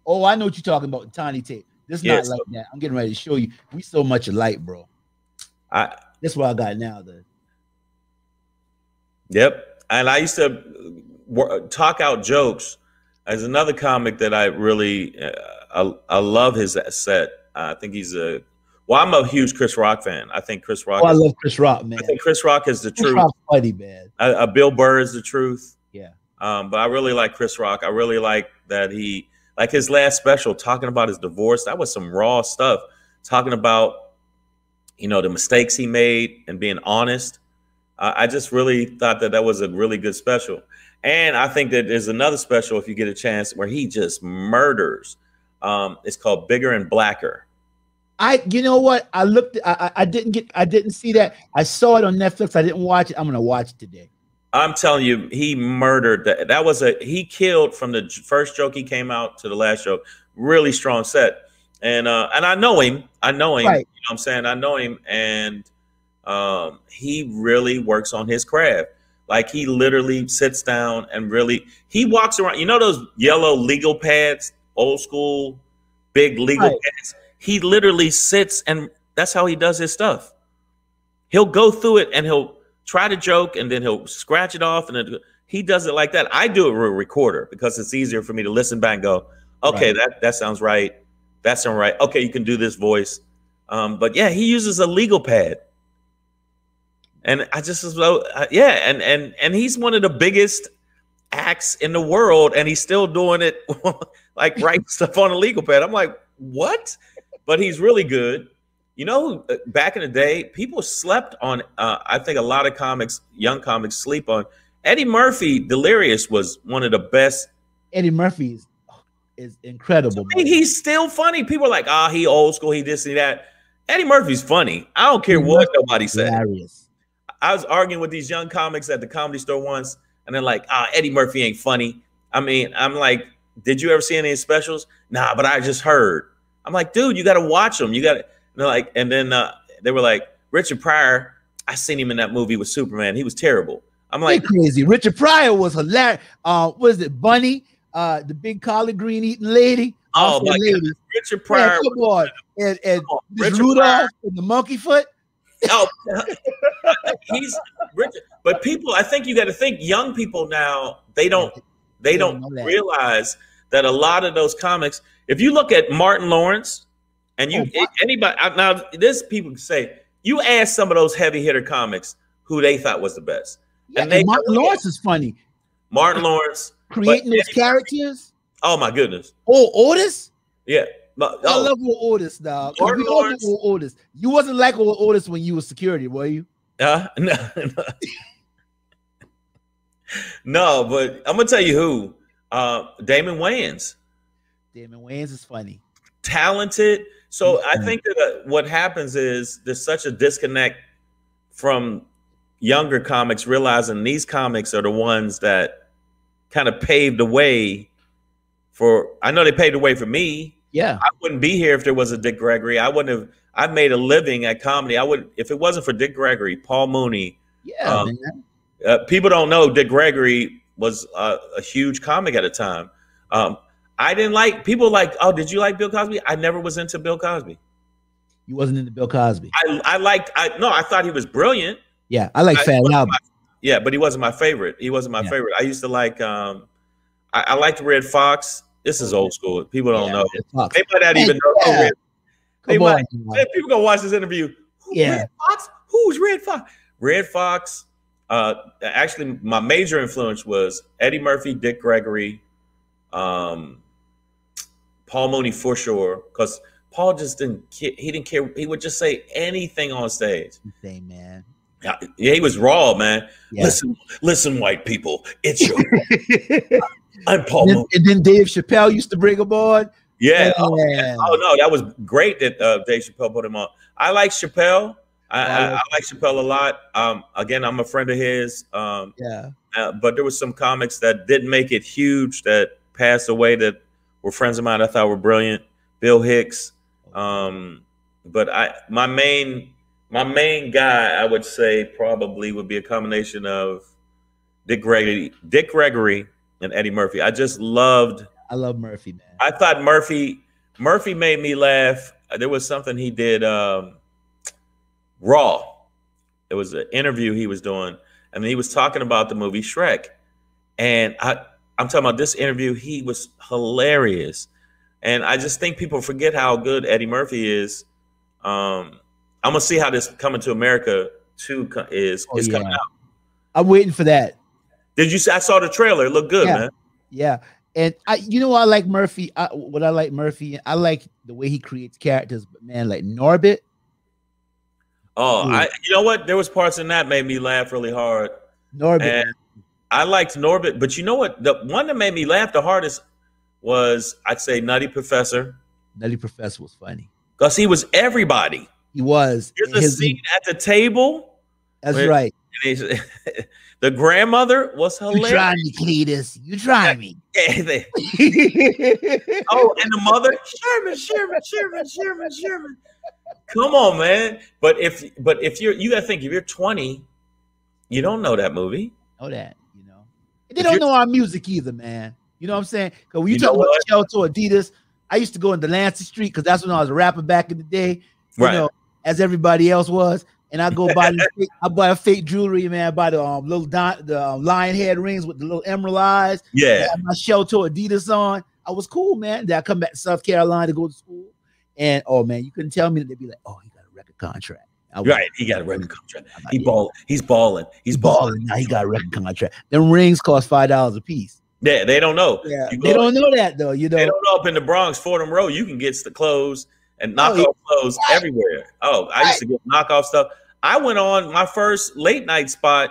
Oh, I know what you're talking about. Tiny tape. This Yeah, not so- like that. I'm getting ready to show you. We so much alike, bro. I That's what I got now. The Yep. And I used to wor- talk out jokes as another comic that I really uh, I, I love his set. I think he's a well, I'm a huge Chris Rock fan. I think Chris Rock. oh, I love Chris Rock, man. I think Chris Rock is the Chris truth. Rock's funny, man. Uh, uh, Bill Burr is the truth. Yeah. Um, but I really like Chris Rock. I really like that he like his last special talking about his divorce. That was some raw stuff. Talking about you know the mistakes he made and being honest. I I just really thought that that was a really good special. And I think that there's another special if you get a chance where he just murders. Um, it's called Bigger and Blacker. I, you know what? I looked. I, I I didn't get. I didn't see that. I saw it on Netflix. I didn't watch it. I'm gonna watch it today. I'm telling you, he murdered that. That was a he killed from the first joke he came out to the last joke. Really strong set, and uh, and I know him. I know him. Right. You know what I'm saying I know him, and um, he really works on his craft. Like he literally sits down and really he walks around. You know those yellow legal pads, old school, big legal Right. pads. He literally sits and that's how he does his stuff. He'll go through it and he'll try to joke and then he'll scratch it off and then he does it like that. I do it with a recorder because it's easier for me to listen back and go, okay, that that sounds right. That all right. Okay, you can do this voice. Um, but yeah, he uses a legal pad. And I just uh, yeah, and and and he's one of the biggest acts in the world, and he's still doing it (laughs) like writing (laughs) stuff on a legal pad. I'm like, what? But he's really good. You know, uh, back in the day, people slept on. Uh, I think a lot of comics, young comics, sleep on Eddie Murphy. Delirious was one of the best. Eddie Murphy is, incredible. I mean, he's still funny. People are like, ah, he old school. He this, he that. Eddie Murphy's funny. I don't care Eddie what nobody said. hilarious. I was arguing with these young comics at the comedy store once, and they're like, "Ah, Eddie Murphy ain't funny." I mean, I'm like, "Did you ever see any specials?" Nah, but I just heard. I'm like, "Dude, you got to watch them. You got to." Like, and then uh, they were like, "Richard Pryor, I seen him in that movie with Superman. He was terrible." I'm Like like, crazy. Richard Pryor was hilarious. Uh, was it Bunny? Uh, the big collard green eating lady. "Oh my lady. god, Richard Pryor." on. And and on, Richard Rudolph Pryor. and the monkey foot. (laughs) Oh, (laughs) he's Richard. But people, I think you got to think young people now. They don't. They They don't don't that. realize that a lot of those comics. If you look at Martin Lawrence, and you Oh, anybody now, this people say you ask some of those heavy hitter comics who they thought was the best. Yeah, And and Martin Lawrence is funny. Martin Lawrence. Creating But those characters. Oh my goodness. Oh, Otis. Yeah. I oh, love old Otis now. Martin We Lawrence. old Otis. You wasn't like old Otis when you was security, were you? uh, (laughs) no, no. No, but I'm gonna tell you who. Uh, Damon Wayans. Damon Wayans is funny. talented. So I Mhm. think that uh, what happens is there's such a disconnect from younger comics realizing these comics are the ones that kind of paved the way for. I know they paved the way for me. Yeah. I wouldn't be here if there was a Dick Gregory. I wouldn't have. I've made a living at comedy. I would if it wasn't for Dick Gregory, Paul Mooney. Yeah, Um. Uh, people don't know Dick Gregory was uh, a huge comic at the time. Um, I didn't like people like. Oh, did you like Bill Cosby? I never was into Bill Cosby. You wasn't into Bill Cosby. I I liked. I no, I thought he was brilliant. Yeah, I like I- Fat wasn't Albert. my- yeah, but he wasn't my favorite. He wasn't my Yeah. favorite. I used to like. Um, I, I liked Redd Foxx. This is old school. People don't Yeah, know. They might not even know. yeah. Red, they might-. People gonna watch this interview. Who, Yeah. Redd Foxx? Who's Redd Foxx? Redd Foxx. Uh, actually, my major influence was Eddie Murphy, Dick Gregory, um, Paul Mooney for sure. Because Paul just didn't. He didn't care. He would just say anything on stage. Insane, man. He was raw, man. Yeah. Listen, listen, white people. It's your. (laughs) I'm Paul and, then, and then Dave Chappelle used to bring him on. Yeah. Oh, oh, no, that was great that uh, Dave Chappelle put him on. I like Chappelle. I, I, I like Chappelle a lot. Um, again, I'm a friend of his. Um, Yeah. uh, but there was some comics that didn't make it huge that passed away that were friends of mine. I thought were brilliant. Bill Hicks. Um, but I, my main, my main guy, I would say probably would be a combination of Dick Gregory, Dick Gregory, and Eddie Murphy. I just loved. I love Murphy, man. I thought Murphy, Murphy made me laugh. There was something he did. Um, Raw. It was an interview he was doing, and he was talking about the movie Shrek. And I, I'm talking about this interview. He was hilarious, and I just think people forget how good Eddie Murphy is. Um, I'm gonna see how this coming to America co- is Oh, is yeah. coming out. I'm waiting for that. Did you see? I saw the trailer. It looked good, Yeah. man. Yeah. And I, you know, I like Murphy. I, what I like Murphy, I like the way he creates characters. But man, like Norbit, Oh. I, you know what? There was parts in that made me laugh really hard. Norbit, And I liked Norbit, but you know what? The one that made me laugh the hardest was I'd say Nutty Professor Nutty Professor was funny. because he was everybody. He was. A his- scene at the table. that's where- right. (laughs) (laughs) the grandmother was hilarious. You try me, Cletus. You try me. (laughs) Oh, and the mother, Sherman, Sherman, Sherman, Sherman, Sherman. Come on, man. But if but if you're you gotta think if you're 20, you don't know that movie. know that, you know. They If don't know our music either, man. You know what I'm saying? Because when you, You talk about what? shell toe Adidas, I used to go in Delancey Street because that's when I was a rapper back in the day. You Right. know, as everybody else was. And I go buy fake, I buy a fake jewelry, man. I buy the um, little don, the um, lion head rings with the little emerald eyes. Yeah. my to Adidas on. I was cool, man. Then I come back to South Carolina to go to school. And oh man, you couldn't tell me that they'd be like, oh, he got a record contract. I was Right. He got a record contract. He ball he's balling. He's balling. Now he got a record contract. Them rings cost five dollars a piece. Yeah, they don't know. Yeah, You they don't know that though. You know, They don't know up in the Bronx, Fordham Road, you can get the clothes and Oh, yeah. off clothes everywhere. Oh, I used to get knockoff stuff. I went on my first late night spot.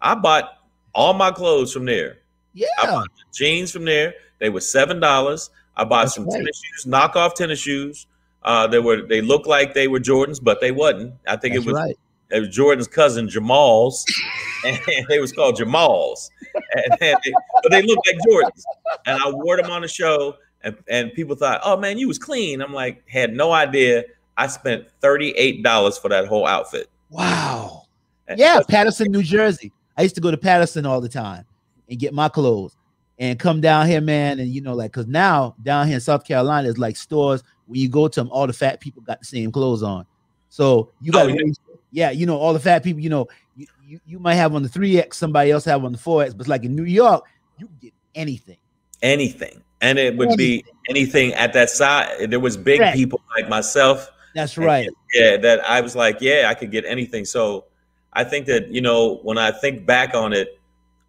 I bought all my clothes from there. Yeah, I bought jeans from there. They were seven dollars. I bought That's some right. tennis shoes, knockoff tennis shoes. Uh, they were they looked like they were Jordans, but they wasn't. I think that's it was right. it was Jordan's cousin Jamal's, (laughs) and they was called Jamal's, and, and they, but they looked like Jordans. And I wore them on the show, and, and people thought, "Oh man, you was clean." I'm like, had no idea. I spent thirty eight dollars for that whole outfit. Wow. And- Yeah, Paterson, New Jersey. I used to go to Paterson all the time and get my clothes and come down here, man. And you know, like, cause now down here in South Carolina, it's like stores when you go to them, all the fat people got the same clothes on. So you got, Oh, yeah. yeah. you know, all the fat people, you know, you, you, you might have on the 3X, somebody else have on the 4X, but it's like in New York, you can get anything. anything, and it would be anything at that size. There was big Correct. people like myself. That's And, right. Yeah, that I was like, yeah, I could get anything. So I think that you know when I think back on it,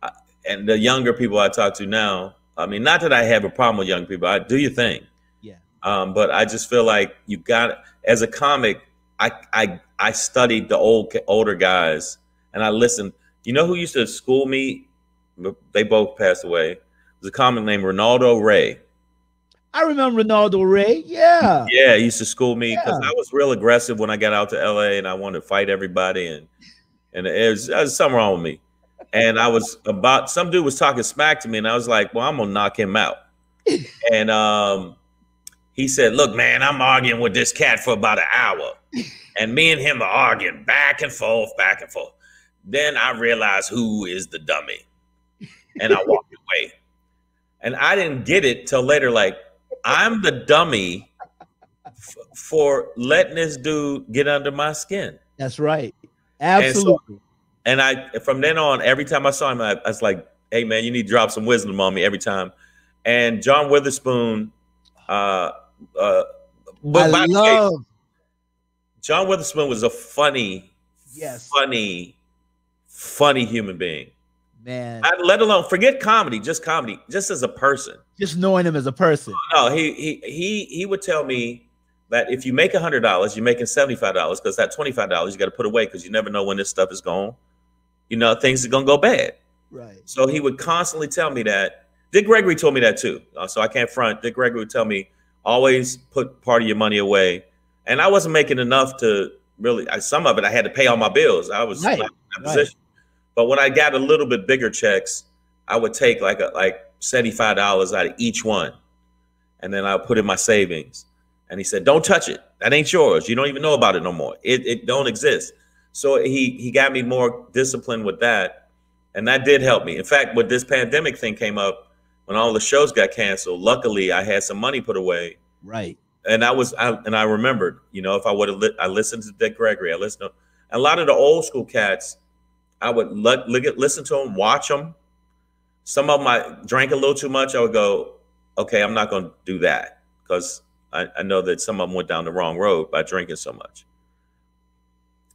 I- and the younger people I talk to now, I mean, not that I have a problem with young people. I do your thing. Yeah. Um, but I just feel like you got as a comic, I I I studied the old older guys and I listened. You know who used to school me? They both passed away. Was a comic named Reynaldo Rey. I remember Reynaldo Rey. Yeah. Yeah, he used to school me because Yeah. I was real aggressive when I got out to LA and I wanted to fight everybody and and it was, there was something wrong with me. And I was about some dude was talking smack to me and I was like, well, I'm gonna knock him out. (laughs) and um he said, Look, man, I'm arguing with this cat for about an hour. And me and him are arguing back and forth, back and forth. Then I realized who is the dummy. And I walked away. And I didn't get it till later. Like, I'm the dummy f- for letting this dude get under my skin. That's right. Absolutely. And I, from then on, every time I saw him, I, I was like, "Hey, man, you need to drop some wisdom on me every time." And John Witherspoon, uh, uh, but I way, love. John Witherspoon was a funny, Yes. funny, funny human being. Man, I, let alone forget comedy, just comedy, just as a person. just knowing him as a person. No, he he he he would tell me that if you make a hundred dollars, you're making seventy five dollars because that twenty five dollars you got to put away because you never know when this stuff is going. You know, things are gonna go bad. Right. So he would constantly tell me that. Dick Gregory told me that too. Uh, so I can't front. Dick Gregory would tell me, Always put part of your money away. And I wasn't making enough to really. I, some of it I had to pay all my bills. I was Right, in that right. But when I got a little bit bigger checks, I would take like a like seventy five dollars out of each one, and then I would put in my savings. And he said, "Don't touch it. That ain't yours. You don't even know about it no more. It it don't exist." So he he got me more disciplined with that, and that did help me. In fact, when this pandemic thing came up, when all the shows got canceled, luckily I had some money put away, Right. and I was I, and I remembered, you know, if I would have li- I listened to Dick Gregory, I listened to a lot of the old school cats. I would look, look at, listen to them, watch them. Some of them I drank a little too much. I would go, okay, I'm not going to do that because I, I know that some of them went down the wrong road by drinking so much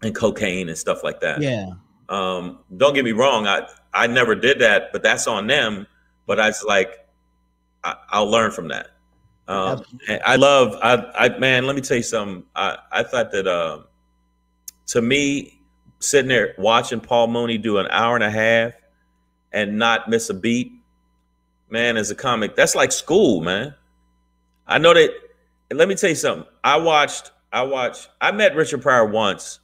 and cocaine and stuff like that. Yeah. Um, don't get me wrong, I I never did that, but that's on them. But I was like, I, I'll learn from that. Um. I love, I, I man, let me tell you something. I I thought that um, to me, sitting there watching Paul Mooney do an hour and a half and not miss a beat, man, as a comic, that's like school, man. I know that. And let me tell you something. I watched. I watched. I met Richard Pryor once,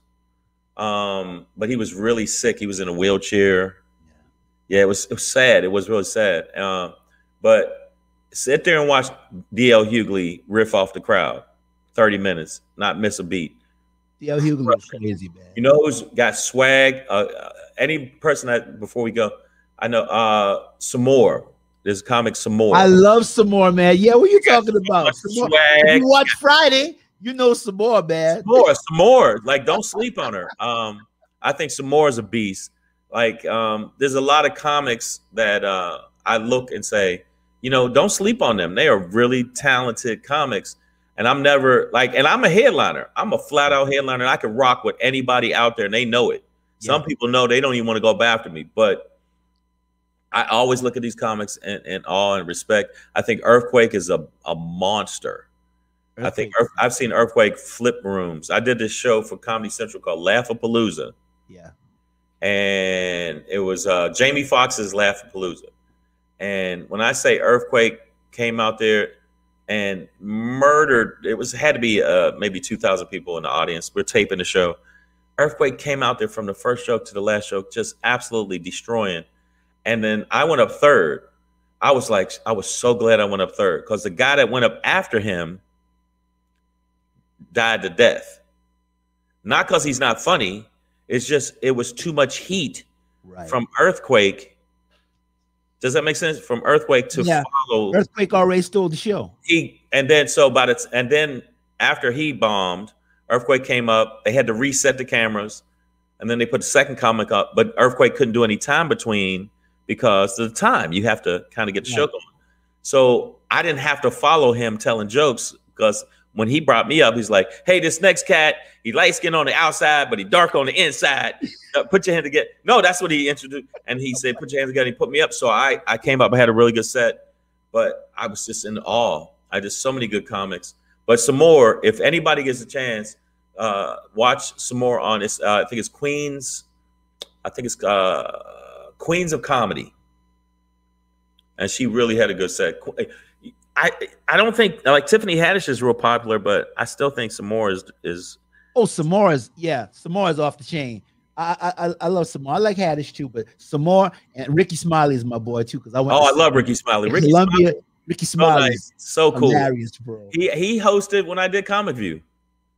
um, but he was really sick. He was in a wheelchair. Yeah, it was. It was sad. It was really sad. Um, but sit there and watch DL Hughley riff off the crowd, thirty minutes, not miss a beat. DL Hughley was crazy, man. You know who's got swag? Uh, uh, any person that before we go, I know uh Sommore. There's a comic Sommore. I love Sommore, man. Yeah, what are you talking about? Sommore. If swag. you watch Friday, you know Sommore, man. Sommore, some more. Like, don't sleep on her. Um, I think Sommore is a beast. Like, um, there's a lot of comics that uh, I look and say, you know, don't sleep on them. They are really talented comics. And I'm never like, and I'm a headliner. I'm a flat out headliner. I can rock with anybody out there, and they know it. Some people know they don't even want to go after me, but I always look at these comics in, in awe and respect. I think Earthquake is a, a monster. I think Earth, I've seen Earthquake flip rooms. I did this show for Comedy Central called Laugh-A-Palooza, Yeah. and it was uh, Jamie Foxx's Laugh-A-Palooza. And when I say Earthquake came out there and murdered, it was had to be uh, maybe two thousand people in the audience. We're taping the show. Earthquake came out there from the first joke to the last joke, just absolutely destroying. And then I went up third. I was like, I was so glad I went up third because the guy that went up after him died to death. Not because he's not funny. It's just it was too much heat Right. from earthquake. Does that make sense? From earthquake to Yeah. follow Earthquake already stole the show. he and then so about it and then after he bombed, earthquake came up. They had to reset the cameras, and then they put the second comic up. But earthquake couldn't do any time between because of the time you have to kind of get the show Right. going. So I didn't have to follow him telling jokes because when he brought me up, he's like, "Hey, this next cat, he light skin on the outside, but he dark on the inside. (laughs) Uh, put your hand together." No, that's what he introduced, and he said, "Put your hands together." He put me up, so I I came up. I had a really good set, but I was just in awe. I did so many good comics. But Sommore, if anybody gets a chance, uh, watch Sommore on this. Uh, I think it's Queens. I think it's uh, Queens of Comedy, and she really had a good set. I I don't think like Tiffany Haddish is real popular, but I still think Sommore is is Oh, Sommore's yeah, Sommore's off the chain. I I I- love Samora. I like Haddish too, but Samora and Rickey Smiley is my boy too because I went. oh I love Rickey Smiley. Ricky Columbia. Smiley, Ricky so Smiley, nice, so cool. hilarious, bro. He he hosted when I did Comic View.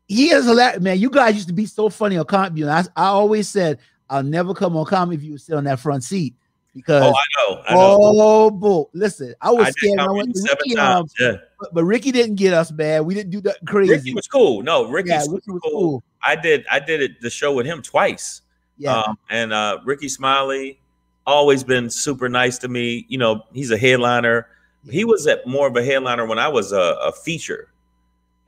he is hilarious, man. You guys used to be so funny on Comic View. I, I always said I'll never come on Comic View and sit on that front seat because Oh, I know, I know. oh, bull. Listen, I was I scared. I went to Ricky, um, times. Yeah, but, but Ricky didn't get us, man. We didn't do that crazy. Ricky was cool. No, Ricky's yeah, Ricky was cool. cool. I did I did it the show with him twice. Yeah, Um, and uh, Rickey Smiley always been super nice to me. You know, he's a headliner. He was at more of a headliner when I was a, a feature.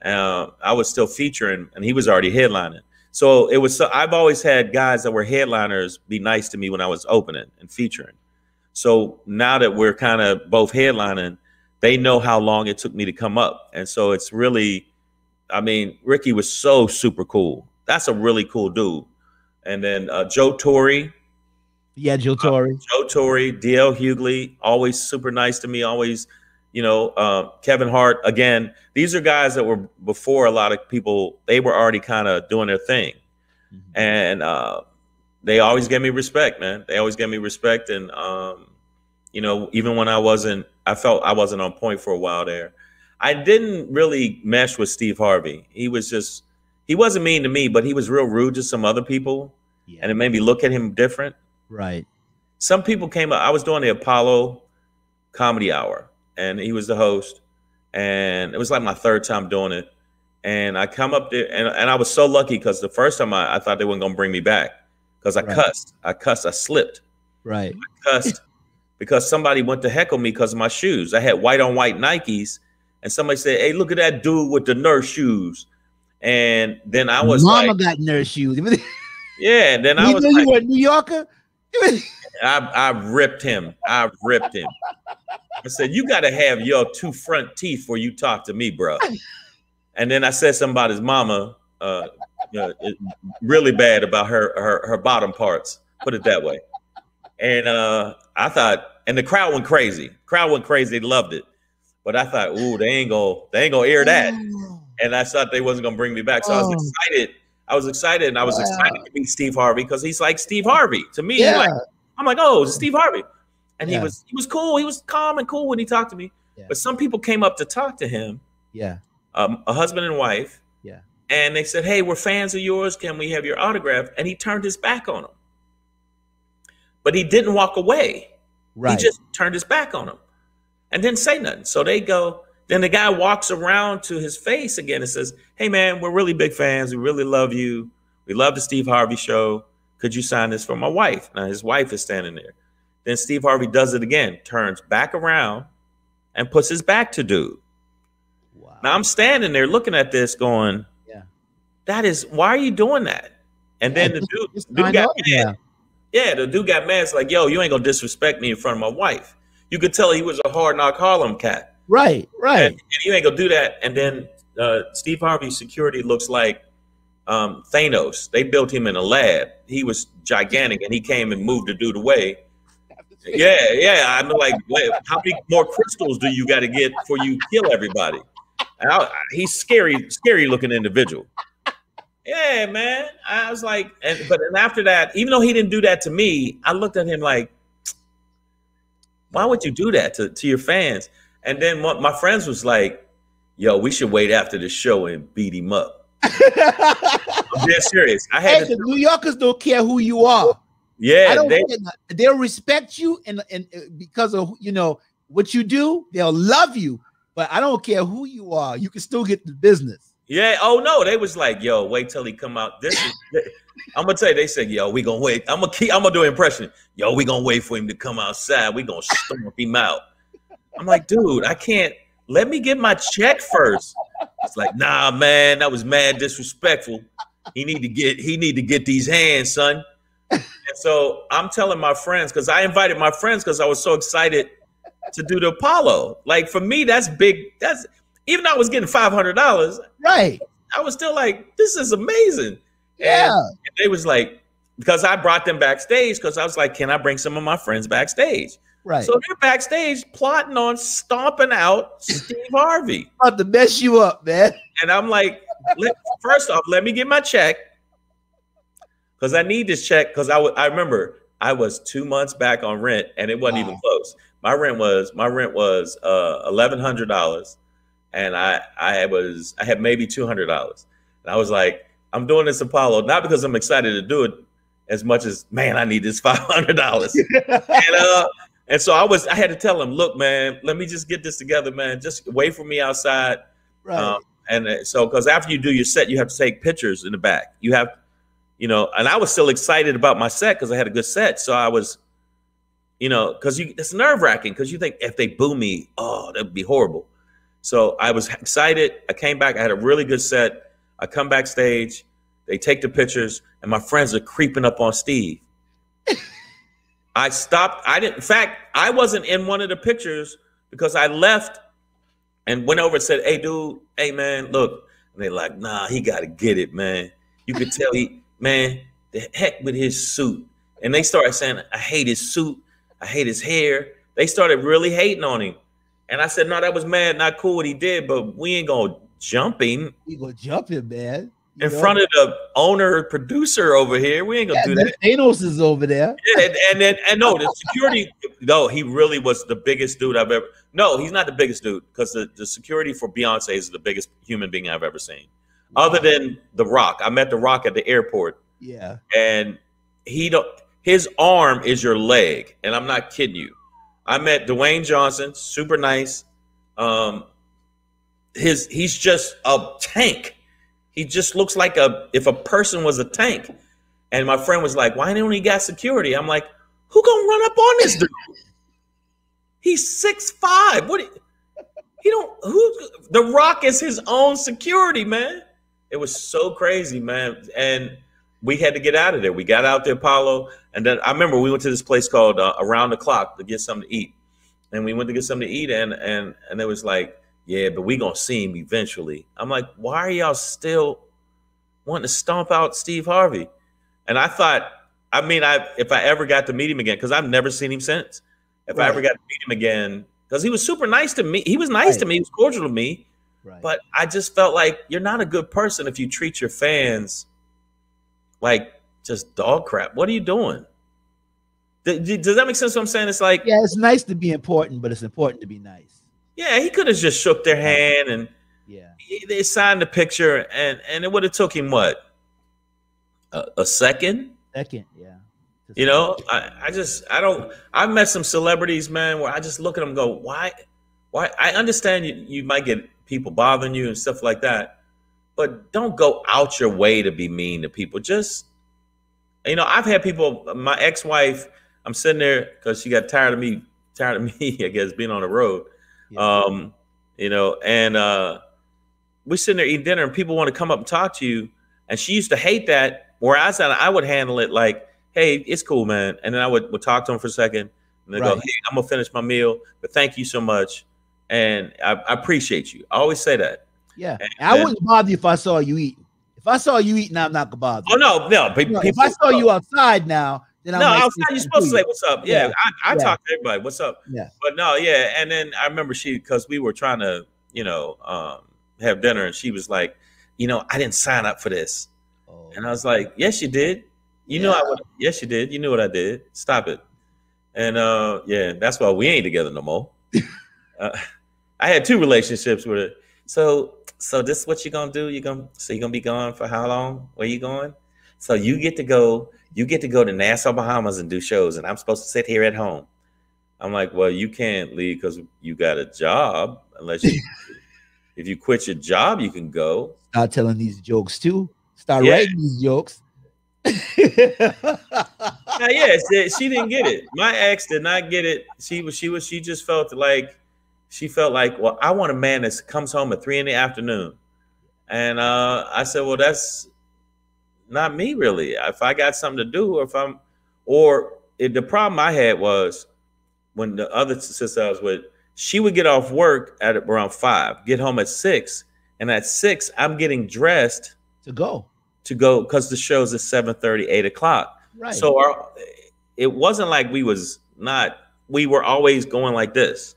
Uh, I was still featuring, and he was already headlining. So it was. So I've always had guys that were headliners be nice to me when I was opening and featuring. So now that we're kind of both headlining, they know how long it took me to come up, and so it's really. I mean, Ricky was so super cool. That's a really cool dude. And then uh, Joe Torry, yeah, Joe Torry. Joe Torry, DL Hughley, always super nice to me. Always, you know, uh, Kevin Hart. Again, these are guys that were before a lot of people. They were already kind of doing their thing, Mhm. and uh, they always gave me respect, man. They always gave me respect, and um, you know, even when I wasn't, I felt I wasn't on point for a while there. I didn't really mesh with Steve Harvey. He was just, he wasn't mean to me, but he was real rude to some other people, Yeah. and it made me look at him different. right. Some people came up. I was doing the Apollo Comedy Hour, and he was the host, and it was like my third time doing it. And I come up there, and, and I was so lucky because the first time I, I thought they weren't gonna bring me back because I Right. cussed. I cussed. I slipped. Right. I cussed (laughs) because somebody went to heckle me because of my shoes. I had white on white Nikes, and somebody said, "Hey, look at that dude with the nurse shoes." And then I was Mama like, got nurse shoes. (laughs) "Yeah." And then I know was you like, were a New Yorker. (laughs) I, I ripped him. I ripped him. I said, "You got to have your two front teeth before you talk to me, bro." And then I said something about his mama, uh, uh, really bad about her her her bottom parts. Put it that way. And uh, I thought, and the crowd went crazy. Crowd went crazy. They loved it. But I thought, ooh, they ain't gonna they ain't gonna air that. And I thought they wasn't gonna bring me back. So I was Oh. excited. I was excited, and I was Wow. excited to meet Steve Harvey because he's like Steve Harvey to me. Yeah. Like, I'm like, oh, it's Steve Harvey. And he was he was cool. He was calm and cool when he talked to me. Yeah. But some people came up to talk to him, yeah. um, a husband and wife. Yeah. And they said, Hey, we're fans of yours. Can we have your autograph? And he turned his back on them. But he didn't walk away. Right. He just turned his back on them and didn't say nothing. So they go, then the guy walks around to his face again and says, Hey man, we're really big fans. We really love you. We love the Steve Harvey show. Could you sign this for my wife? Now his wife is standing there. Then Steve Harvey does it again, turns back around and puts his back to dude. wow. Now I'm standing there looking at this going, Yeah. That is why are you doing that? And then Yeah, the dude, Just dude got mad. now. Yeah, the dude got mad. It's like, yo, you ain't gonna disrespect me in front of my wife. You could tell he was a hard knock Harlem cat. Right. Right. And, and you ain't gonna do that. And then uh, Steve Harvey's security looks like um, Thanos. They built him in a lab. He was gigantic, and he came and moved the dude away. Yeah, yeah. I'm like, how many more crystals do you got to get before you kill everybody? And I, he's scary, scary looking individual. Yeah, man. I was like, and but then after that, even though he didn't do that to me, I looked at him like, why would you do that to, to your fans? And then my, my friends was like, yo, we should wait after the show and beat him up. I'm (laughs) dead serious. I had to, New Yorkers don't care who you are. I yeah, don't. they, care. They'll respect you, and and uh, because of you know what you do, they'll love you. But I don't care who you are. You can still get the business. Yeah. Oh no, they was like, "Yo, wait till he come out." This is. (laughs) I'm gonna tell you. They said, "Yo, we gonna wait." I'm gonna keep. I'm gonna do an impression. Yo, we gonna wait for him to come outside. We gonna stomp him out. I'm like, dude, I can't. Let me get my check first. It's like, nah, man, that was mad disrespectful. He need to get. He need to get these hands, son. And so I'm telling my friends because I invited my friends because I was so excited to do the Apollo. Like for me, that's big. That's even though I was getting five hundred dollars. Right. I was still like, this is amazing. Yeah. And they was like, because I brought them backstage, because I was like, can I bring some of my friends backstage? Right. So they're backstage plotting on stomping out Steve (laughs) Harvey. about to mess you up, man. And I'm like, let, first off, let me get my check. Because I need this check. Because I I remember I was two months back on rent and it wasn't even close. My rent was my rent was uh eleven hundred dollars. And I I was I had maybe two hundred dollars. And I was like, I'm doing this Apollo, not because I'm excited to do it as much as man, I need this (laughs) five hundred dollars. (laughs) and uh and so I was I had to tell him, look, man, let me just get this together, man. Just wait for me outside. right. Um, and uh, so, because after you do your set, you have to take pictures in the back. You have, you know, and I was still excited about my set because I had a good set. So I was, you know, because you it's nerve wracking because you think if they boo me, oh, that would be horrible. So I was excited. I came back. I had a really good set. I come backstage. They take the pictures, and my friends are creeping up on Steve. (laughs) I stopped. I didn't. In fact, I wasn't in one of the pictures because I left and went over and said, "Hey, dude, hey man, look." And they're like, "Nah, he got to get it, man." You could tell he, man, the heck with his suit. And they started saying, "I hate his suit. I hate his hair." They started really hating on him, And I said, no, that was mad, not cool what he did, but we ain't gonna jump him. We gonna jump him, man. You in know? front of the owner producer over here. We ain't gonna Yeah, do that. Thanos is over there. Yeah, and, and then and no, the security. No, he really was the biggest dude I've ever. No, he's not the biggest dude because the, the security for Beyonce is the biggest human being I've ever seen, other than The Rock. I met The Rock at the airport, yeah, and he don't. His arm is your leg, and I'm not kidding you. I met Dwayne Johnson, super nice. Um, his he's just a tank. He just looks like a if a person was a tank. And my friend was like, "Why don't he got security?" I'm like, "Who gonna run up on this dude? He's six five. What? He, don't. Who? The Rock is his own security, man. It was so crazy, man. And we had to get out of there. We got out there, Apollo, and then I remember we went to this place called uh, Around the Clock to get something to eat. And we went to get something to eat, and and and it was like, yeah, but we gonna see him eventually. I'm like, why are y'all still wanting to stomp out Steve Harvey? And I thought, I mean, I if I ever got to meet him again, because I've never seen him since. If I ever got to meet him again, because he was super nice to me, he was nice to me, he was cordial to me. right. But I just felt like you're not a good person if you treat your fans like just dog crap. What are you doing? Does that make sense? What I'm saying? It's like, yeah, it's nice to be important, but it's important to be nice. Yeah, he could have just shook their hand and Yeah, he- they signed the picture, and and it would have took him what a, a second. second, yeah. You know, I, I just I don't. I've met some celebrities, man, where I just look at them, and go, why, why? I understand you you might get people bothering you and stuff like that, but don't go out your way to be mean to people. Just you know, I've had people. My ex wife, I'm sitting there because she got tired of me, tired of (laughs) me, I guess, being on the road. Yeah. Um, you know, and uh, we're sitting there eating dinner, and people want to come up and talk to you, and she used to hate that. Whereas I, I would handle it like hey, it's cool, man. And then I would, would talk to them for a second. And they go, hey, I'm gonna finish my meal, but thank you so much. And I, I appreciate you. I always say that. yeah. and I wouldn't bother you if I saw you eating. If I saw you eating, I'm not gonna bother. Oh no, no. pe- You know, if I saw you outside now, then I no, might outside say you're supposed to say what's up. Yeah, Yeah. I, I Yeah. talk to everybody. What's up? Yeah. But no, yeah. And then I remember she because we were trying to, you know, um, have dinner, and she was like, you know, I didn't sign up for this, Oh, and I was like, yes, you did. You know, I would. Yes, you did. You knew what I did. Stop it. And uh, yeah, that's why we ain't together no more. (laughs) uh, I had two relationships with her. So, so this is what you're gonna do? You're gonna so you're gonna be gone for how long? Where you going? So you get to go. You get to go to Nassau, Bahamas, and do shows, and I'm supposed to sit here at home. I'm like, well, you can't leave because you got a job. Unless you, (laughs) if you quit your job, you can go. start telling these jokes too. Start Yeah. writing these jokes. (laughs) Now, yeah, she, she didn't get it. My ex did not get it. She was, she was, she just felt like, she felt like, well, I want a man that comes home at three in the afternoon, and uh, I said, well, that's not me really. If I got something to do, or if I'm, or if the problem I had was when the other sister I was with, she would get off work at around five, get home at six, and at six, I'm getting dressed to go. to go because the show's at 7 30, 8 o'clock. Right. So our it wasn't like we was not we were always going like this.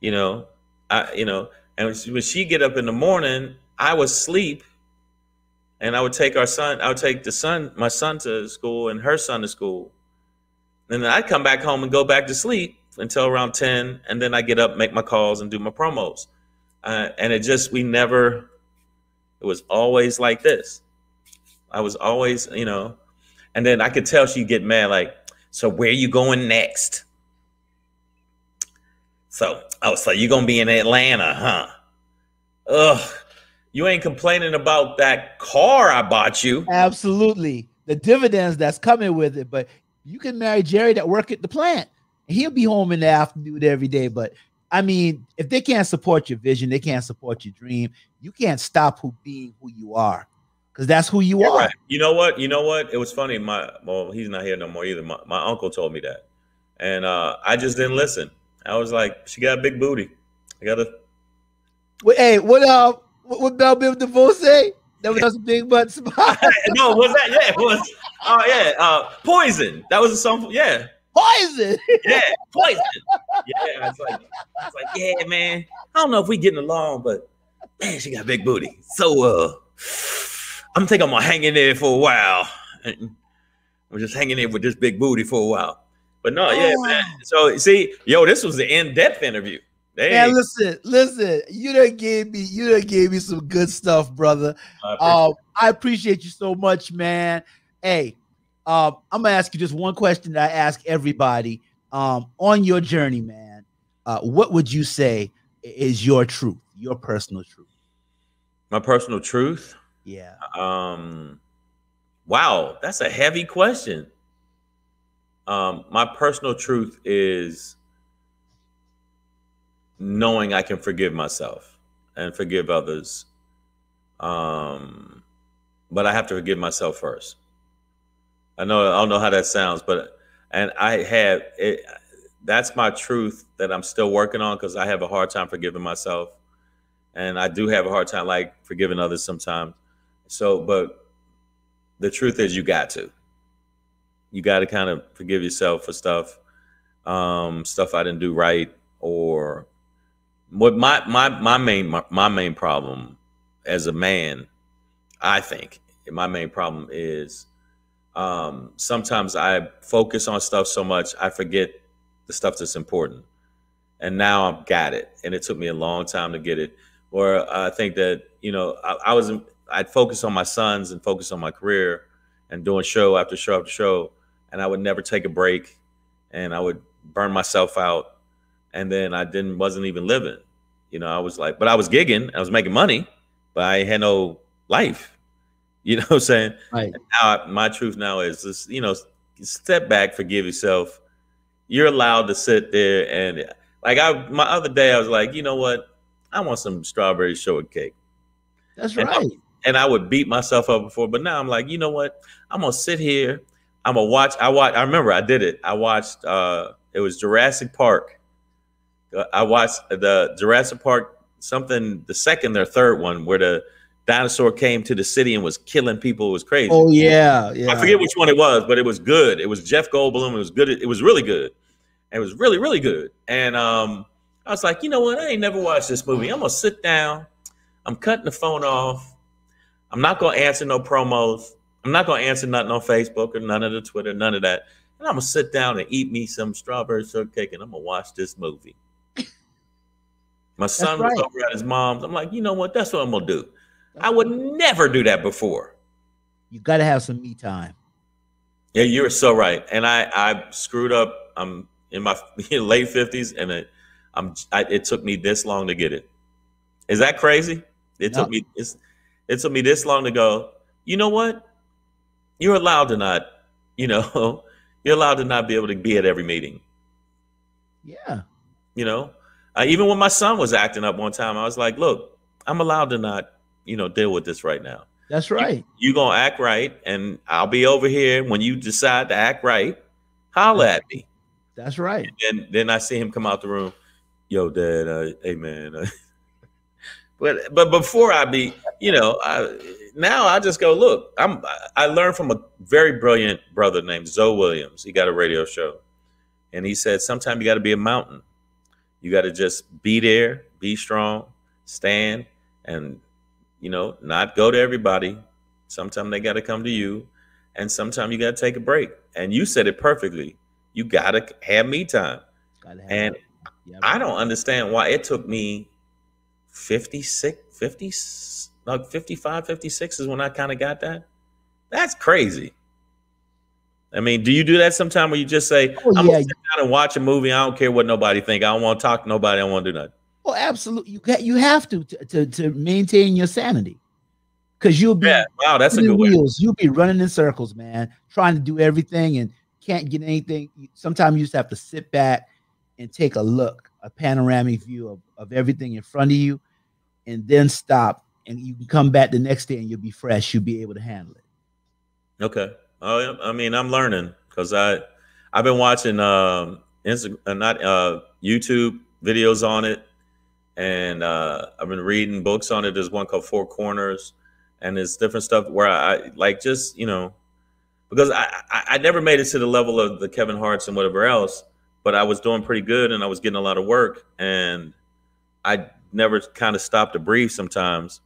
You know, I you know, and when she, when she get up in the morning, I was sleep and I would take our son, I would take the son, my son to school and her son to school. And then I'd come back home and go back to sleep until around 10 and then I get up, make my calls and do my promos. Uh, and it just we never it was always like this. I was always, you know, and then I could tell she'd get mad, like, so where you going next? So, oh, so you're gonna be in Atlanta, huh? Ugh, you ain't complaining about that car I bought you. Absolutely. The dividends that's coming with it. But you can marry Jerry that work at the plant. He'll be home in the afternoon every day. But I mean, if they can't support your vision, they can't support your dream. You can't stop who being who you are. Because that's who you You're are. right. You know what? You know what? It was funny. My well, he's not here no more either. My, my uncle told me that, and uh, I just didn't listen. I was like, she got a big booty. I got to. Well, hey, what uh what, Belle Biv DeVoe say? That was a big butt spot. (laughs) no, was that? Yeah, it was. Oh yeah, uh, poison. That was a song. Yeah, poison. yeah, poison. Yeah, it's like, it's like, yeah, man. I don't know if we getting along, but man, she got big booty. So, uh, I'm thinking I'm gonna hang in there for a while. And I'm just hanging in with this big booty for a while. But no, yeah, Oh. man. So see, yo, this was the in-depth interview. Hey, Man, listen, listen. You done gave me, you done gave me some good stuff, brother. I appreciate Um, I appreciate you so much, man. Hey, um, I'm gonna ask you just one question that I ask everybody. Um, on your journey, man, uh, what would you say is your truth, your personal truth? my personal truth. Yeah. Um, wow, that's a heavy question. Um, my personal truth is knowing I can forgive myself and forgive others. Um, but I have to forgive myself first. I know I don't know how that sounds, but and I have it. That's my truth that I'm still working on because I have a hard time forgiving myself, and I do have a hard time like forgiving others sometimes. So, but the truth is, you got to. You got to kind of forgive yourself for stuff, um, stuff I didn't do right, or what my my my main my, my main problem as a man, I think my main problem is um, sometimes I focus on stuff so much I forget the stuff that's important, and now I've got it, and it took me a long time to get it. Or I think that you know I, I was I'd focus on my sons and focus on my career and doing show after show after show, and I would never take a break, and I would burn myself out, and then I didn't wasn't even living. You know, I was like, but I was gigging, I was making money, but I had no life. (laughs) You know what I'm saying? Right. Now, my truth now is this, you know, step back, forgive yourself. You're allowed to sit there and like I my other day I was like, you know what? I want some strawberry shortcake. That's And I- right. And I would beat myself up before, but now I'm like, you know what? I'm gonna sit here. I'm gonna watch. I watch. I remember I did it. I watched. uh It was Jurassic Park. I watched the Jurassic Park something, the second or third one, where the dinosaur came to the city and was killing people. It was crazy. Oh yeah, yeah. I forget which one it was, but it was good. It was Jeff Goldblum. It was good. It was really good. It was really, really good. And um, I was like, you know what? I ain't never watched this movie. I'm gonna sit down. I'm cutting the phone off. I'm not gonna answer no promos. I'm not gonna answer nothing on Facebook or none of the Twitter, none of that. And I'm gonna sit down and eat me some strawberry shortcake, and I'm gonna watch this movie. My son was over at his mom's. I'm like, you know what? That's what I'm gonna do. I would never do that before. You got to have some me time. Yeah, you're so right. And I I screwed up. I'm in my (laughs) late fifties, and it I'm I, it took me this long to get it. Is that crazy? It No. took me it's, it took me this long to go. You know what? You're allowed to not. You know, (laughs) you're allowed to not be able to be at every meeting. Yeah. You know, uh, even when my son was acting up one time, I was like, "Look, I'm allowed to not, you know, deal with this right now." That's right. You, are gonna act right, and I'll be over here when you decide to act right. Holler at me. That's right. And then I see him come out the room. Yo, Dad. Uh, hey, man. uh," (laughs) but but before I be, you know, I, now I just go look. I'm. I learned from a very brilliant brother named Zoe Williams. He got a radio show, and he said sometimes you got to be a mountain. You got to just be there, be strong, stand, and you know, not go to everybody. Sometimes they got to come to you, and sometimes you got to take a break. And you said it perfectly. You got to have me time. Have And. Yeah. I don't understand why it took me 56, 50, like 55, 56 is when I kind of got that. That's crazy. I mean, do you do that sometime where you just say, Oh, I'm yeah. gonna sit down and watch a movie. I don't care what nobody think. I don't want to talk to nobody. I don't want to do nothing. Oh, absolutely. You got you have to to, to, maintain your sanity. Cause you'll be Yeah. Wow, that's a good way. wheels. You'll be running in circles, man, trying to do everything and can't get anything. Sometimes you just have to sit back and take a look, a panoramic view of, of everything in front of you, and then stop. And you can come back the next day and you'll be fresh. You'll be able to handle it. Okay. Oh. I mean, I'm learning because I, I've been watching um, Insta, uh, not uh, YouTube videos on it, and uh, I've been reading books on it. There's one called Four Corners, and there's different stuff where I like just you know, because I, I I never made it to the level of the Kevin Hart's and whatever else, but I was doing pretty good and I was getting a lot of work and I never kind of stopped to breathe sometimes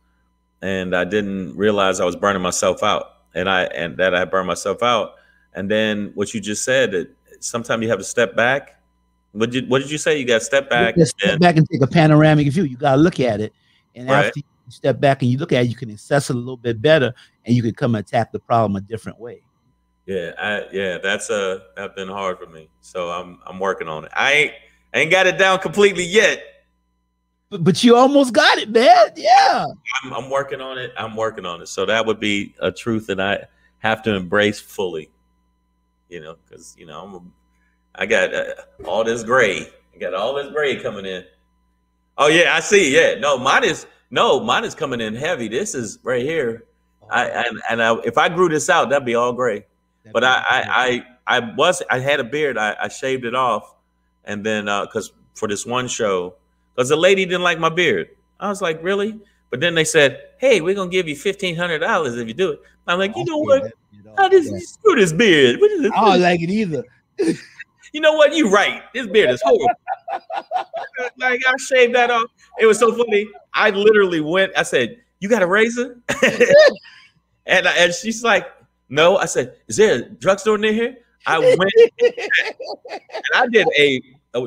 and I didn't realize I was burning myself out and I and that I burned myself out and then what you just said that sometimes you have to step back. What did what did you say? You got to step back. Just step and- back and take a panoramic view. You gotta look at it, and Right. after you step back and you look at it, you can assess it a little bit better, and you can come and attack the problem a different way. Yeah, I, yeah, that's uh that's been hard for me. So I'm I'm working on it. I ain't I ain't got it down completely yet. But, you almost got it, man. Yeah. I'm, I'm working on it. I'm working on it. So that would be a truth that I have to embrace fully. You know, because you know I'm a, I got uh, all this gray. I got all this gray coming in. Oh yeah, I see. Yeah, no, mine is no, mine is coming in heavy. This is right here. I and and I, if I grew this out, that'd be all gray. but I, I, I, I was, I had a beard. I, I shaved it off, and then because for this one show, because the lady didn't like my beard, I was like, really? But then they said, hey, we're gonna give you fifteen hundred dollars if you do it. I'm like, you know what? How does screw this beard? What is this? I don't like it either. (laughs) You know what? You right. This beard is horrible. (laughs) like I shaved that off. It was so funny. I literally went. I said, "You got a razor?" (laughs) and and she's like, "No." I said, "Is there a drugstore near here?" I went and I did a-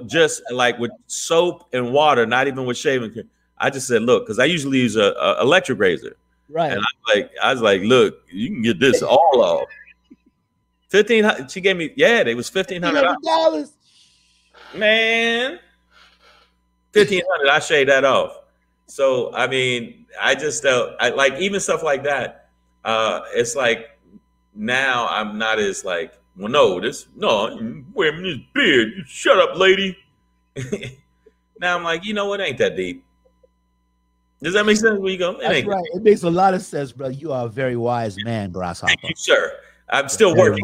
just like with soap and water, not even with shaving cream. I just said, "Look," because I usually use a, a electric razor, right. and I like I was like, "Look, you can get this all off." Fifteen. She gave me yeah. It was fifteen hundred dollars. dollars. Man, fifteen hundred. I shaved that off. So I mean, I just uh, I like even stuff like that. Uh, it's like now I'm not as like well, no, this no, wearing this beard. Shut up, lady. (laughs) now I'm like, you know what? Ain't that deep? Does that make sense? Where you go? It That's right. It makes a lot of sense, bro. You are a very wise man, Grasshopper. Thank you, sir. I'm still working.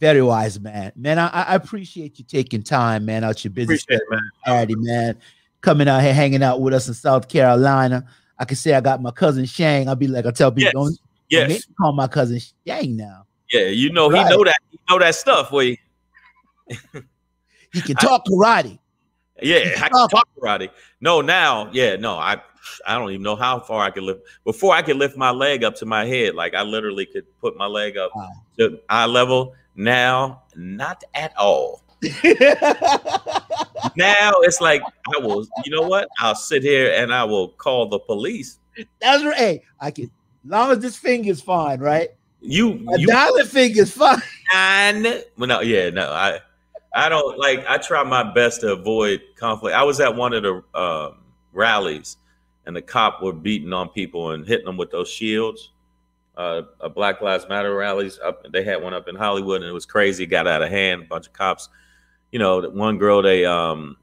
Very wise man. Man, I, I appreciate you taking time, man, out your busy Appreciate it, man. Saturday, man. Coming out here, hanging out with us in South Carolina. I can say I got my cousin Shang. I'll be like, I tell people, Yes. don't, don't Yes. call my cousin Shang now. Yeah. You know he know that. He know that stuff. Where He can talk karate. Yeah, I can talk karate. No, now, yeah, no, I I don't even know how far I could lift. Before I could lift my leg up to my head, like I literally could put my leg up Wow. to eye level. Now, not at all. (laughs) Now it's like I will, you know what? I'll sit here and I will call the police. That's right. Hey, I can long as this finger's fine, right? You, A you dollar finger's fine. nine. Well, no, yeah, no, I, I don't like. I try my best to avoid conflict. I was at one of the um, rallies, and the cop were beating on people and hitting them with those shields. Uh, a Black Lives Matter rallies. Up, they had one up in Hollywood, and it was crazy. Got out of hand. A bunch of cops. You know, one girl they um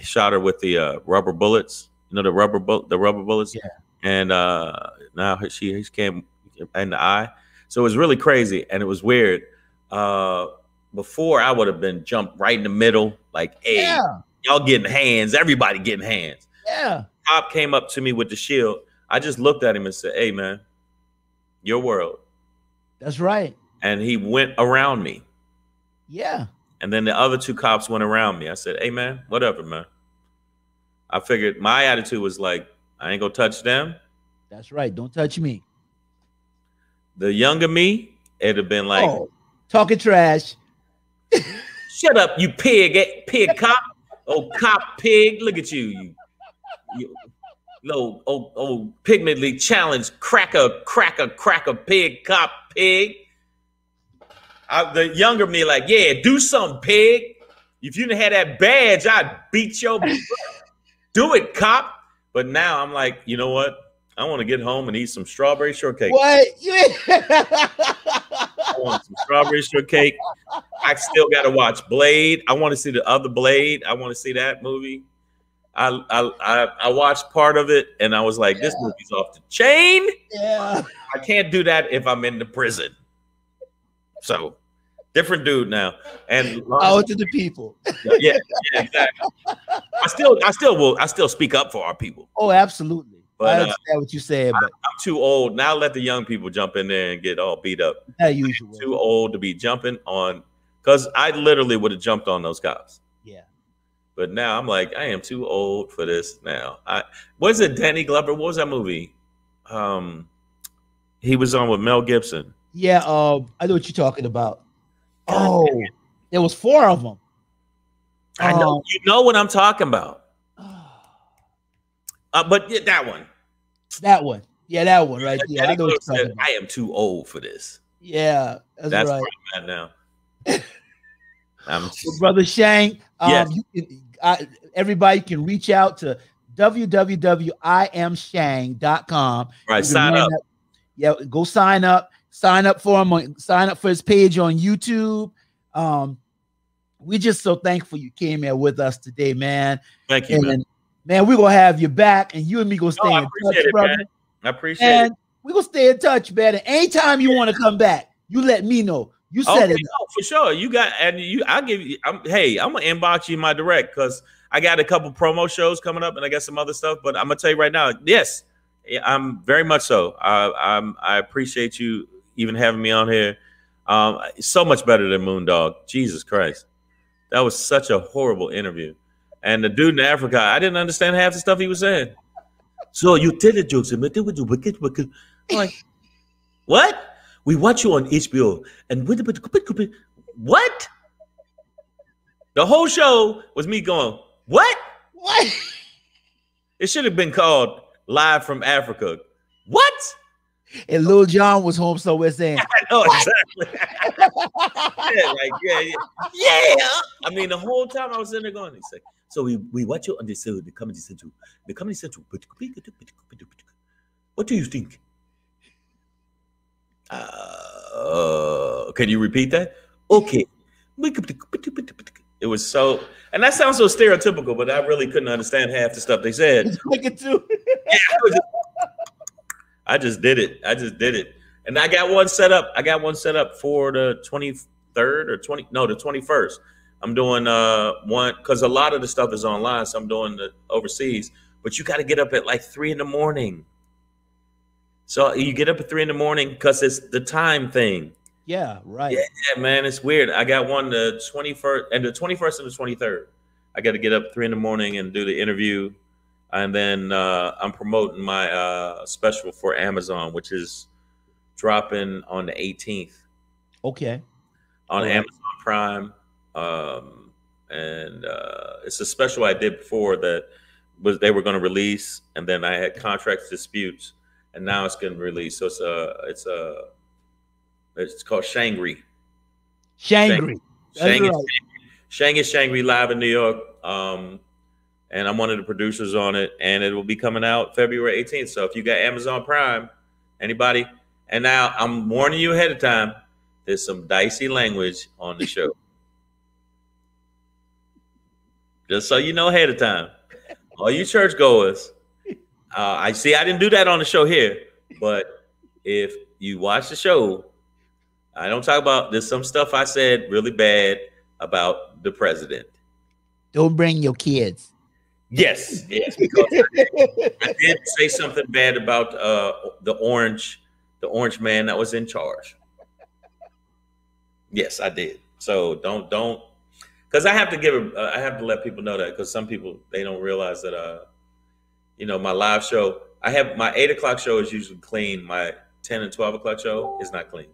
shot her with the uh, rubber bullets. You know the rubber bullet, the rubber bullets. Yeah. And uh, now she she came in the eye. So it was really crazy, and it was weird. Uh, before I would have been jumped right in the middle, like, hey, Yeah, y'all getting hands, everybody getting hands. yeah. Cop came up to me with the shield. I just looked at him and said, Hey man, your world. That's right. And he went around me. Yeah. And then the other two cops went around me. I said, Hey man, whatever, man. I figured my attitude was like, I ain't gonna touch them. That's right. Don't touch me. The younger me, it'd have been like, oh, talking trash. Shut up, you pig, eh, pig cop. Oh, cop pig. Look at you. You, you little old, old pigmently challenged cracker, cracker, cracker, pig, cop, pig. I, the younger me, like, yeah, do something, pig. If you didn't have that badge, I'd beat your. (laughs) Do it, cop. But now I'm like, you know what? I want to get home and eat some strawberry shortcake. What? (laughs) I want some strawberry shortcake. I still got to watch Blade. I want to see the other Blade. I want to see that movie. I, I I watched part of it and I was like, this movie's off the chain. yeah. I can't do that if I'm in the prison. So, different dude now. And Power to the people. yeah, yeah, exactly. I still I still will I still speak up for our people. Oh, absolutely. But I uh, understand what you said, but I'm too old now. Let the young people jump in there and get all beat up. that usual. Too old to be jumping on because I literally would have jumped on those cops. Yeah. But now I'm like, I am too old for this now. I was it Danny Glover? What was that movie? Um, he was on with Mel Gibson. Yeah, uh, I know what you're talking about. Oh, there was four of them. I know Um, you know what I'm talking about. Uh, but yeah, that one. that one. Yeah, that one right there. I know what you're Glover talking said. I am too old for this. Yeah, that's, That's right. I'm now. (laughs) I'm Well, Brother Shang, um, Yes. you can, I, everybody can reach out to www.iamshang.com. right. Sign up. that- Yeah, go sign up. Sign up for him. On, sign up for his page on YouTube. Um, we just so thankful you came here with us today, man. Thank you, And man. Man, we're gonna have you back, and you and me gonna stay No, in touch, it, brother. man. I appreciate And it. we're gonna stay in touch, man. And anytime you want to come back, you let me know. You Okay, said it. no, for sure. You got and you. I'll give you. I'm, hey, I'm gonna inbox you my direct because I got a couple promo shows coming up and I got some other stuff. But I'm gonna tell you right now, yes, I'm very much so. I, I'm. I appreciate you even having me on here. Um, so much better than Moondog. Jesus Christ, that was such a horrible interview. And the dude in Africa, I didn't understand half the stuff he was saying. So you tell the jokes, and they would do wicked, wicked. Like, what? We watch you on HBO, and with the what? The whole show was me going, what? What? (laughs) It should have been called Live from Africa. What? And Lil Jon was home somewhere saying, (laughs) I know exactly. (laughs) yeah, like, yeah, yeah, yeah. I mean, the whole time I was in there going, he's like, so we, we watch you on this uh, the Comedy Central. The Comedy Central. What do you think? Uh, can you repeat that? Okay. It was so, and that sounds so stereotypical, but I really couldn't understand half the stuff they said. "It's wicked too." I, was just, I just did it. I just did it. And I got one set up. I got one set up for the 23rd or 20, no, the 21st. I'm doing uh one because a lot of the stuff is online, so I'm doing the overseas. But you got to get up at like three in the morning. So you get up at three in the morning because it's the time thing. Yeah, right. Yeah, man, it's weird. I got one the 21st and the 21st and the 23rd. I got to get up three in the morning and do the interview, and then uh, I'm promoting my uh, special for Amazon, which is dropping on the 18th Okay. on Alright. Amazon Prime. Um, and uh, it's a special I did before that was they were going to release, and then I had contract disputes, and now it's getting released. So it's a it's a it's called Shangri. Shangri. Shang right. Shang is Shangri live in New York. Um, and I'm one of the producers on it, and it will be coming out February 18th. So if you got Amazon Prime, anybody, and now I'm warning you ahead of time, there's some dicey language on the show. Just so you know ahead of time. All you churchgoers, uh, I see I didn't do that on the show here, but if you watch the show, I don't talk about there's some stuff I said really bad about the president. Don't bring your kids. Yes, yes, because I did say something bad about uh, the orange, the orange man that was in charge. Yes, I did. So don't don't because I have to give uh, I have to let people know that because some people they don't realize that uh you know my live show I have my eight o'clock show is usually clean. My ten and twelve o'clock show is not clean,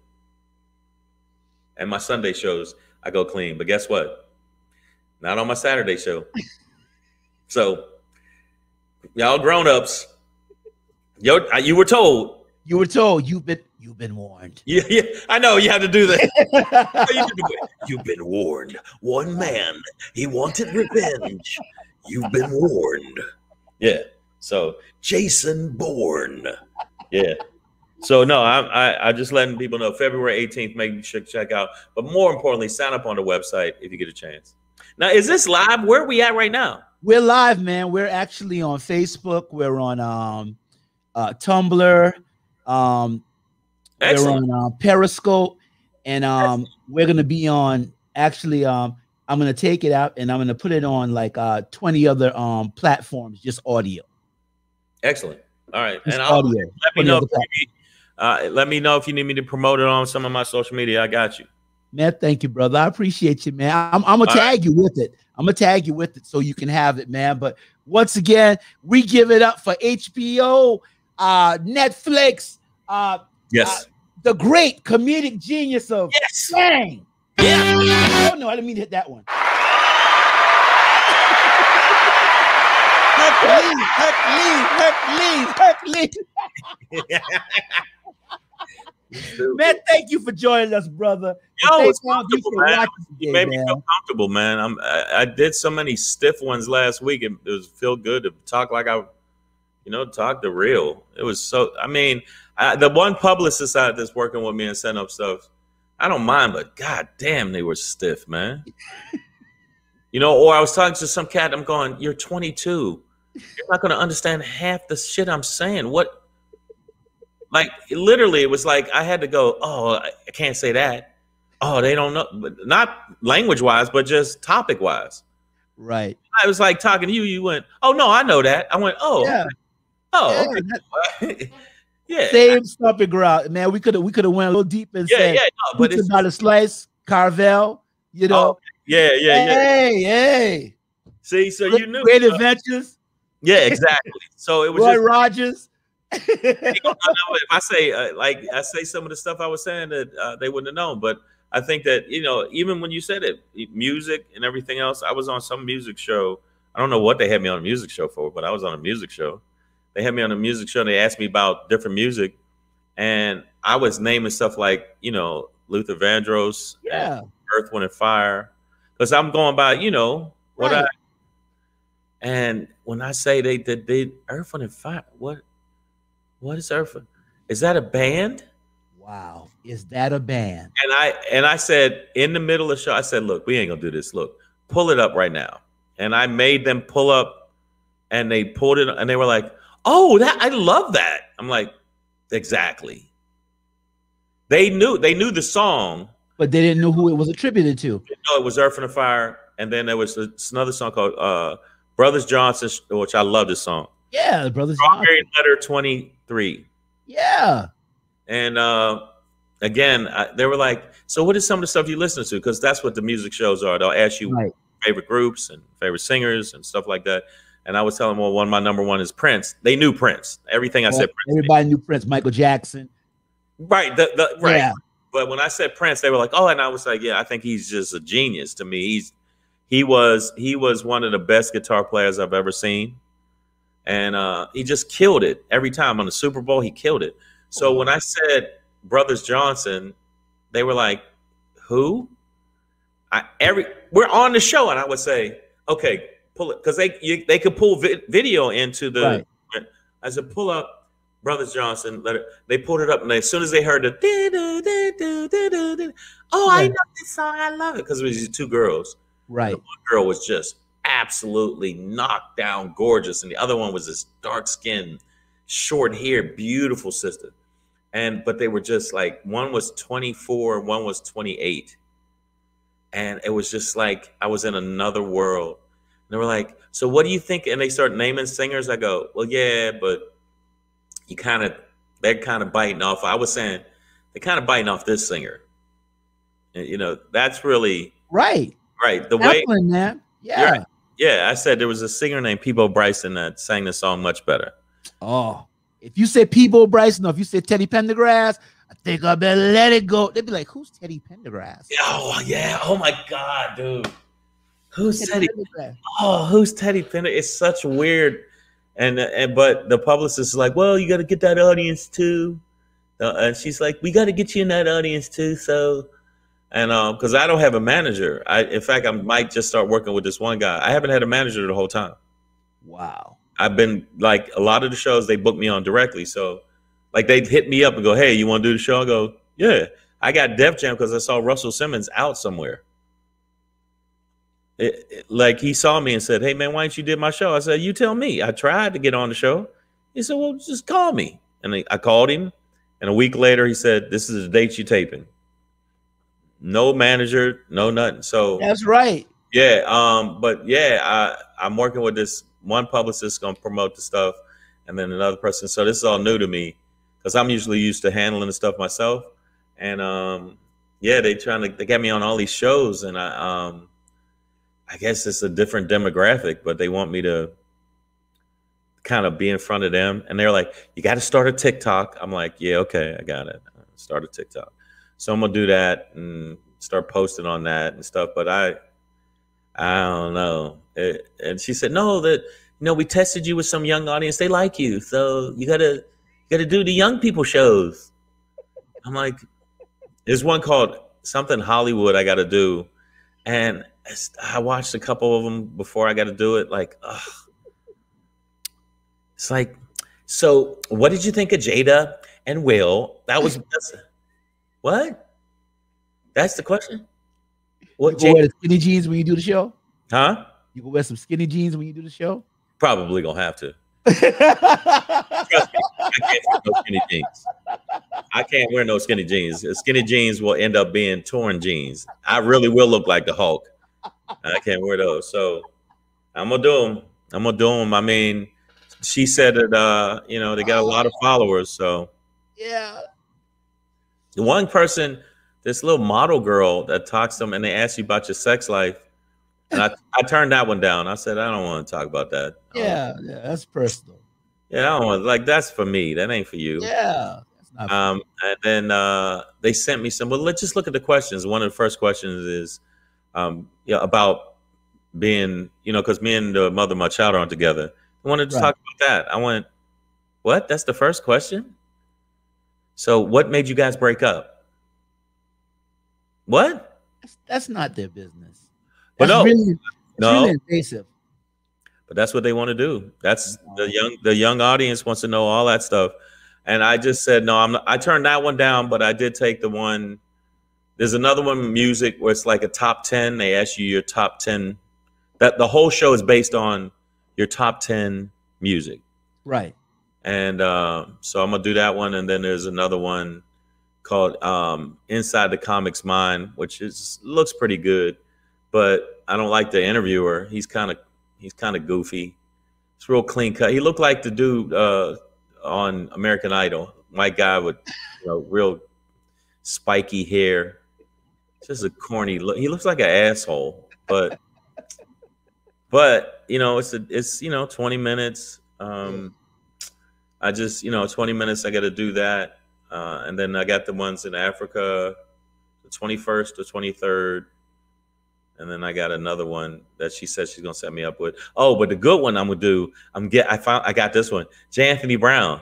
and my Sunday shows I go clean. But guess what? Not on my Saturday show. So, y'all grown ups, yo, you were told. You were told you've been you've been warned. Yeah, yeah, I know you have (laughs) to do that. You've been warned. One man, he wanted revenge. You've been warned. Yeah. So Jason Bourne. Yeah. So no, I'm I, I just letting people know February 18th. Make sure to check out. But more importantly, sign up on the website if you get a chance. Now, is this live? Where are we at right now? We're live, man. We're actually on Facebook. We're on um uh Tumblr. Um we're on uh, Periscope. And um we're gonna be on actually um I'm gonna take it out and I'm gonna put it on like uh 20 other um platforms, just audio. Excellent. All right, It's and I'll, audio. let me know. If you need, uh, let me know if you need me to promote it on some of my social media. I got you. Man, thank you, brother. I appreciate you, man. I'm, I'm gonna All tag you with it. I'm gonna tag you with it so you can have it, man. But once again, we give it up for HBO, uh, Netflix, uh, Yes. The great comedic genius of yes. Bang. Yeah. Oh no, I didn't mean to hit that one. Hercules, Hercules, Hercules, Hercules. (laughs) Man, thank you for joining us, brother. Yo, it's thank all of you comfortable, man. watching You today, made me feel comfortable, man. I'm, I, I did so many stiff ones last week, and it was feel good to talk like I, you know, talk the real. It was so. I mean, I, the one publicist out that's working with me and setting up stuff, I don't mind, but god damn, they were stiff, man. (laughs) you know, or I was talking to some cat. I'm going, "You're 22. You're not going to understand half the shit I'm saying." What? Like literally, it was like I had to go. Oh, I can't say that. Oh, they don't know, but not language wise, but just topic wise. Right. I was like talking to you. You went, "Oh no, I know that." I went, "Oh, Yeah. oh, Yeah, okay." that- (laughs) yeah, Same stomping ground, man. We could have we could have went a little deep and yeah, said yeah. No, but it's by the slice, Carvel. You know, yeah, yeah, yeah. hey, hey, See, so you knew. Great Adventures, yeah, exactly. So it was Roy just Rogers. if I say uh, like I say some of the stuff I was saying that uh, they wouldn't have known. But I think that you know, even when you said it, music and everything else, I was on some music show. I don't know what they had me on a music show for, but I was on a music show. They had me on a music show. and They asked me about different music, and I was naming stuff like you know Luther Vandross, and yeah, Earth, Wind, and Fire, because I'm going by you know what Right. I. And when I say they did, they Earth, Wind, and Fire, what, what is Earth? Is that a band? wow. Is that a band? And I and I said in the middle of the show, I said, "Look, we ain't gonna do this. Look, pull it up right now." And I made them pull up, and they pulled it, and they were like, "Oh, that I love that." I'm like, "Exactly." They knew they knew the song. But they didn't know who it was attributed to. Know, it was Earth and the Fire, and then there was another song called uh, Brothers Johnson, which I love this song. Yeah, brothers. Strawberry Letter 23. Yeah, And uh, again, I, they were like, "So, what is some of the stuff you listen to?" Because that's what the music shows are. They'll ask you right. favorite groups and favorite singers and stuff like that. And I was telling them, well, one of my number one is Prince. They knew Prince. Everything I said, Prince. Everybody knew Prince, Michael Jackson. right, the, the, right. Yeah, But when I said Prince, they were like, "Oh," and I was like, "Yeah, I think he's just a genius to me. He's he was he was one of the best guitar players I've ever seen, and uh, he just killed it every time on the Super Bowl. He killed it. So when I said Brothers Johnson, they were like, "Who?" I every we're on the show, and I would say, "Okay, pull it," because they you, they could pull vi- video into the. I said, "Pull up." Brothers Johnson, let it, they pulled it up, and as soon as they heard the, oh, I know this song, I love it, because it was these two girls. right. The one girl was just absolutely knocked down, gorgeous, and the other one was this dark skinned, short hair, beautiful sister. And but they were just like one was 24, one was 28. And it was just like I was in another world. And they were like, So what do you think? And they start naming singers. I go, Well, yeah, but you kind of they're kind of biting off. I was saying they're kind of biting off this singer. And, you know, that's really Right. right. The way man. Yeah. Right. Yeah, I said there was a singer named Peabo Bryson that sang the song much better. Oh, if you say Peabo Bryson, or if you say Teddy Pendergrass, I think I better let it go. They'd be like, "Who's Teddy Pendergrass?" Oh yeah. Oh my God, dude. Who's Teddy Teddy? Oh, who's Teddy? It's such weird. And and but the publicist is like, well, you got to get that audience too. Uh, and she's like, we got to get you in that audience too. So, and um, because I don't have a manager. I in fact I might just start working with this one guy. I haven't had a manager the whole time. Wow. I've been like a lot of the shows they book me on directly. So like they hit me up and go, Hey, you want to do the show? I go, Yeah. I got Def Jam because I saw Russell Simmons out somewhere. It- it- like he saw me and said, Hey man, why didn't you did my show? I said, You tell me. I tried to get on the show. He said, Well, just call me. And I I called him. And a week later he said, This is the date you're taping. No manager, no nothing. So That's right. yeah, um, but yeah, I I'm working with this one publicist gonna promote the stuff, and then another person. So this is all new to me because I'm usually used to handling the stuff myself. And um, yeah, they trying to they get me on all these shows, and I um, I guess it's a different demographic, but they want me to kind of be in front of them. And they're like, "You got to start a TikTok." I'm like, "Yeah, okay, I got it. Start a TikTok." So I'm gonna do that and start posting on that and stuff. But I, I don't know. It, and she said, "No, that you know, we tested you with some young audience. They like you, so you gotta you gotta do the young people shows." I'm like, there's one called something Hollywood I got to do, and I watched a couple of them before I got to do it. Like, ugh. it's like, so what did you think of Jada and Will? That was (laughs) what? That's the question. What? You go wear skinny jeans when you do the show? Huh? You can wear some skinny jeans when you do the show? Probably gonna have to. Trust me, I can't wear no skinny jeans. I can't wear no skinny jeans. Skinny jeans will end up being torn jeans. I really will look like the Hulk. I can't wear those. So I'm gonna do them. I'm gonna do them. I mean, she said that uh, you know they got a lot of followers. So yeah. The one person, this little model girl that talks to them and they ask you about your sex life. And I, I turned that one down. I said, I don't want to talk about that. Yeah, yeah, that's personal. Yeah, I don't want like that's for me. That ain't for you. Yeah. Um, and then uh, they sent me some. Well, let's just look at the questions. One of the first questions is, um, yeah, about being, you know, because me and the mother of my child aren't together. I wanted to right. talk about that. I went, what? That's the first question. So, what made you guys break up? What? That's, that's not their business. That's but no, really, no, really invasive. But that's what they want to do. That's the young the young audience wants to know all that stuff. And I just said no. I'm. Not, I turned that one down, but I did take the one. There's another one, music, where it's like a top ten. They ask you your top ten. That the whole show is based on your top ten music. Right. And uh, so I'm gonna do that one, and then there's another one called um, Inside the Comics Mind, which is looks pretty good, but I don't like the interviewer. He's kind of he's kind of goofy. It's real clean cut. He looked like the dude uh, on American Idol. My guy with you know, real spiky hair. Just a corny look. He looks like an asshole, but but you know, it's a it's you know, 20 minutes. Um I just, you know, 20 minutes I gotta do that. Uh, and then I got the ones in Africa, the 21st, the 23rd, and then I got another one that she said she's gonna set me up with. Oh, but the good one I'm gonna do, I'm get I found I got this one. J. Anthony Brown.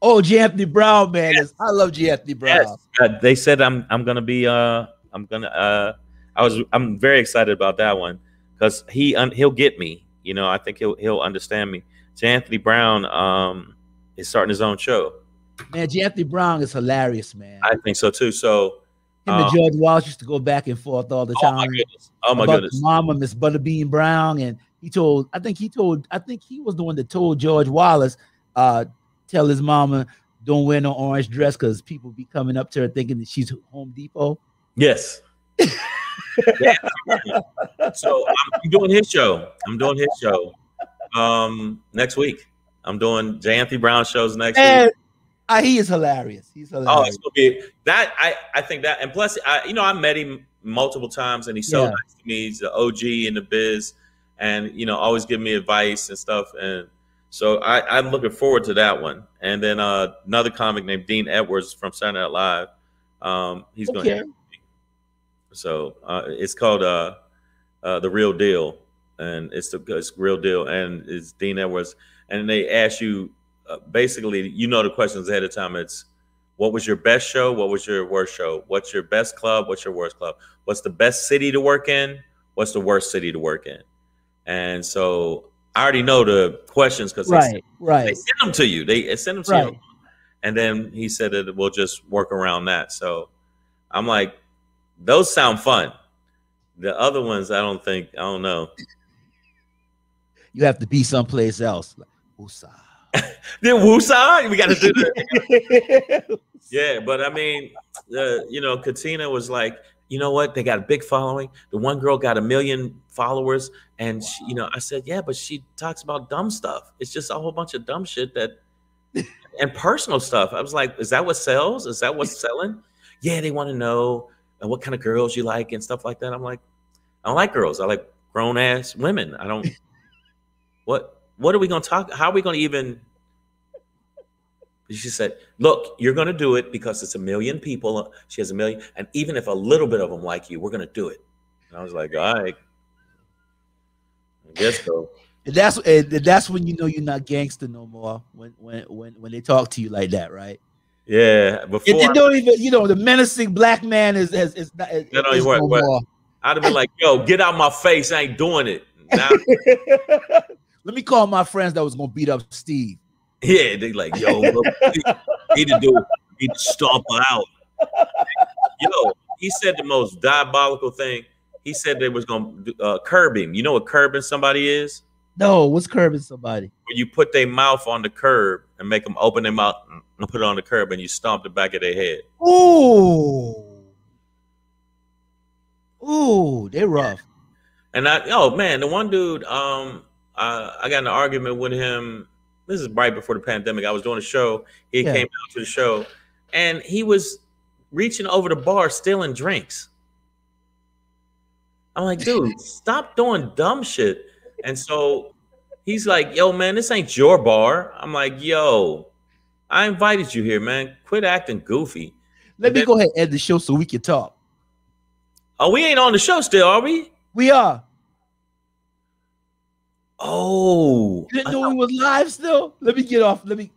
Oh, J. Anthony Brown, man. Yes. I love J. Anthony Brown. Yes. Uh, they said I'm I'm gonna be uh I'm gonna uh I was I'm very excited about that one because he un, he'll get me. You know, I think he'll he'll understand me. J. Anthony Brown um is starting his own show. Man, J. Anthony Brown is hilarious, man. I think so too. So and uh, George Wallace used to go back and forth all the time. Oh my goodness! Oh my goodness! Mama, Miss Butterbean Brown, and he told. I think he told. I think he was the one that told George Wallace, uh, tell his mama don't wear no orange dress because people be coming up to her thinking that she's Home Depot. Yes. (laughs) yeah. So I'm doing his show. I'm doing his show um next week. I'm doing J. Anthony Brown shows next and, week. Uh, he is hilarious. He's hilarious. Oh, it's gonna be that. I I think that, and plus, I you know I met him multiple times, and he's so yeah. nice to me. He's the OG in the biz, and you know always give me advice and stuff. And so I, I'm looking forward to that one. And then uh, another comic named Dean Edwards from Saturday Night Live. Um, he's okay. going to. So uh, it's called uh, uh, the Real Deal, and it's the it's Real Deal, and it's Dean Edwards, and they ask you uh, basically, you know the questions ahead of time. It's what was your best show? What was your worst show? What's your best club? What's your worst club? What's the best city to work in? What's the worst city to work in? And so I already know the questions because right, they, right. they send them to you. They send them to right. you. And then he said that we'll just work around that. So I'm like, those sound fun. The other ones, I don't think, I don't know. You have to be someplace else. Like, (laughs) the Wusa, we got to do that. (laughs) yeah, but I mean, uh, you know, Katina was like, you know what? They got a big following. The one girl got a million followers, and she, you know, I said, yeah, but she talks about dumb stuff. It's just a whole bunch of dumb shit that, (laughs) and personal stuff. I was like, is that what sells? Is that what's selling? Yeah, they want to know uh, what kind of girls you like and stuff like that. I'm like, I don't like girls. I like grown ass women. I don't. what What are we gonna talk? How are we gonna even? She said, "Look, you're going to do it because it's a million people. She has a million, and even if a little bit of them like you, we're going to do it." And I was like, "All right, I guess so." And that's and that's when you know you're not gangster no more. When when when when they talk to you like that, right? Yeah, before it, don't even you know the menacing black man is is, is not. Is, that don't work. No I'd have been like, "Yo, get out my face! I ain't doing it." (laughs) Now, Let me call my friends that was gonna beat up Steve. Yeah, they like, yo, bro, need to do, need to stomp her out. Yo, he said the most diabolical thing. He said they was gonna uh, curb him. You know what curbing somebody is? No, what's curbing somebody? When you put their mouth on the curb and make them open their mouth and put it on the curb, and you stomp the back of their head. Ooh, ooh, they're rough. And I, oh man, the one dude, um, I, I got in an argument with him this is right before the pandemic. I was doing a show. He yeah. came out to the show, and he was reaching over the bar stealing drinks. I'm like, dude, (laughs) stop doing dumb shit. And so he's like, yo, man, this ain't your bar. I'm like, yo, I invited you here, man. Quit acting goofy. Let and me then, go ahead and end the show so we can talk. Oh, we ain't on the show still, are we? We are. Oh, you didn't know we was live still. Let me get off. Let me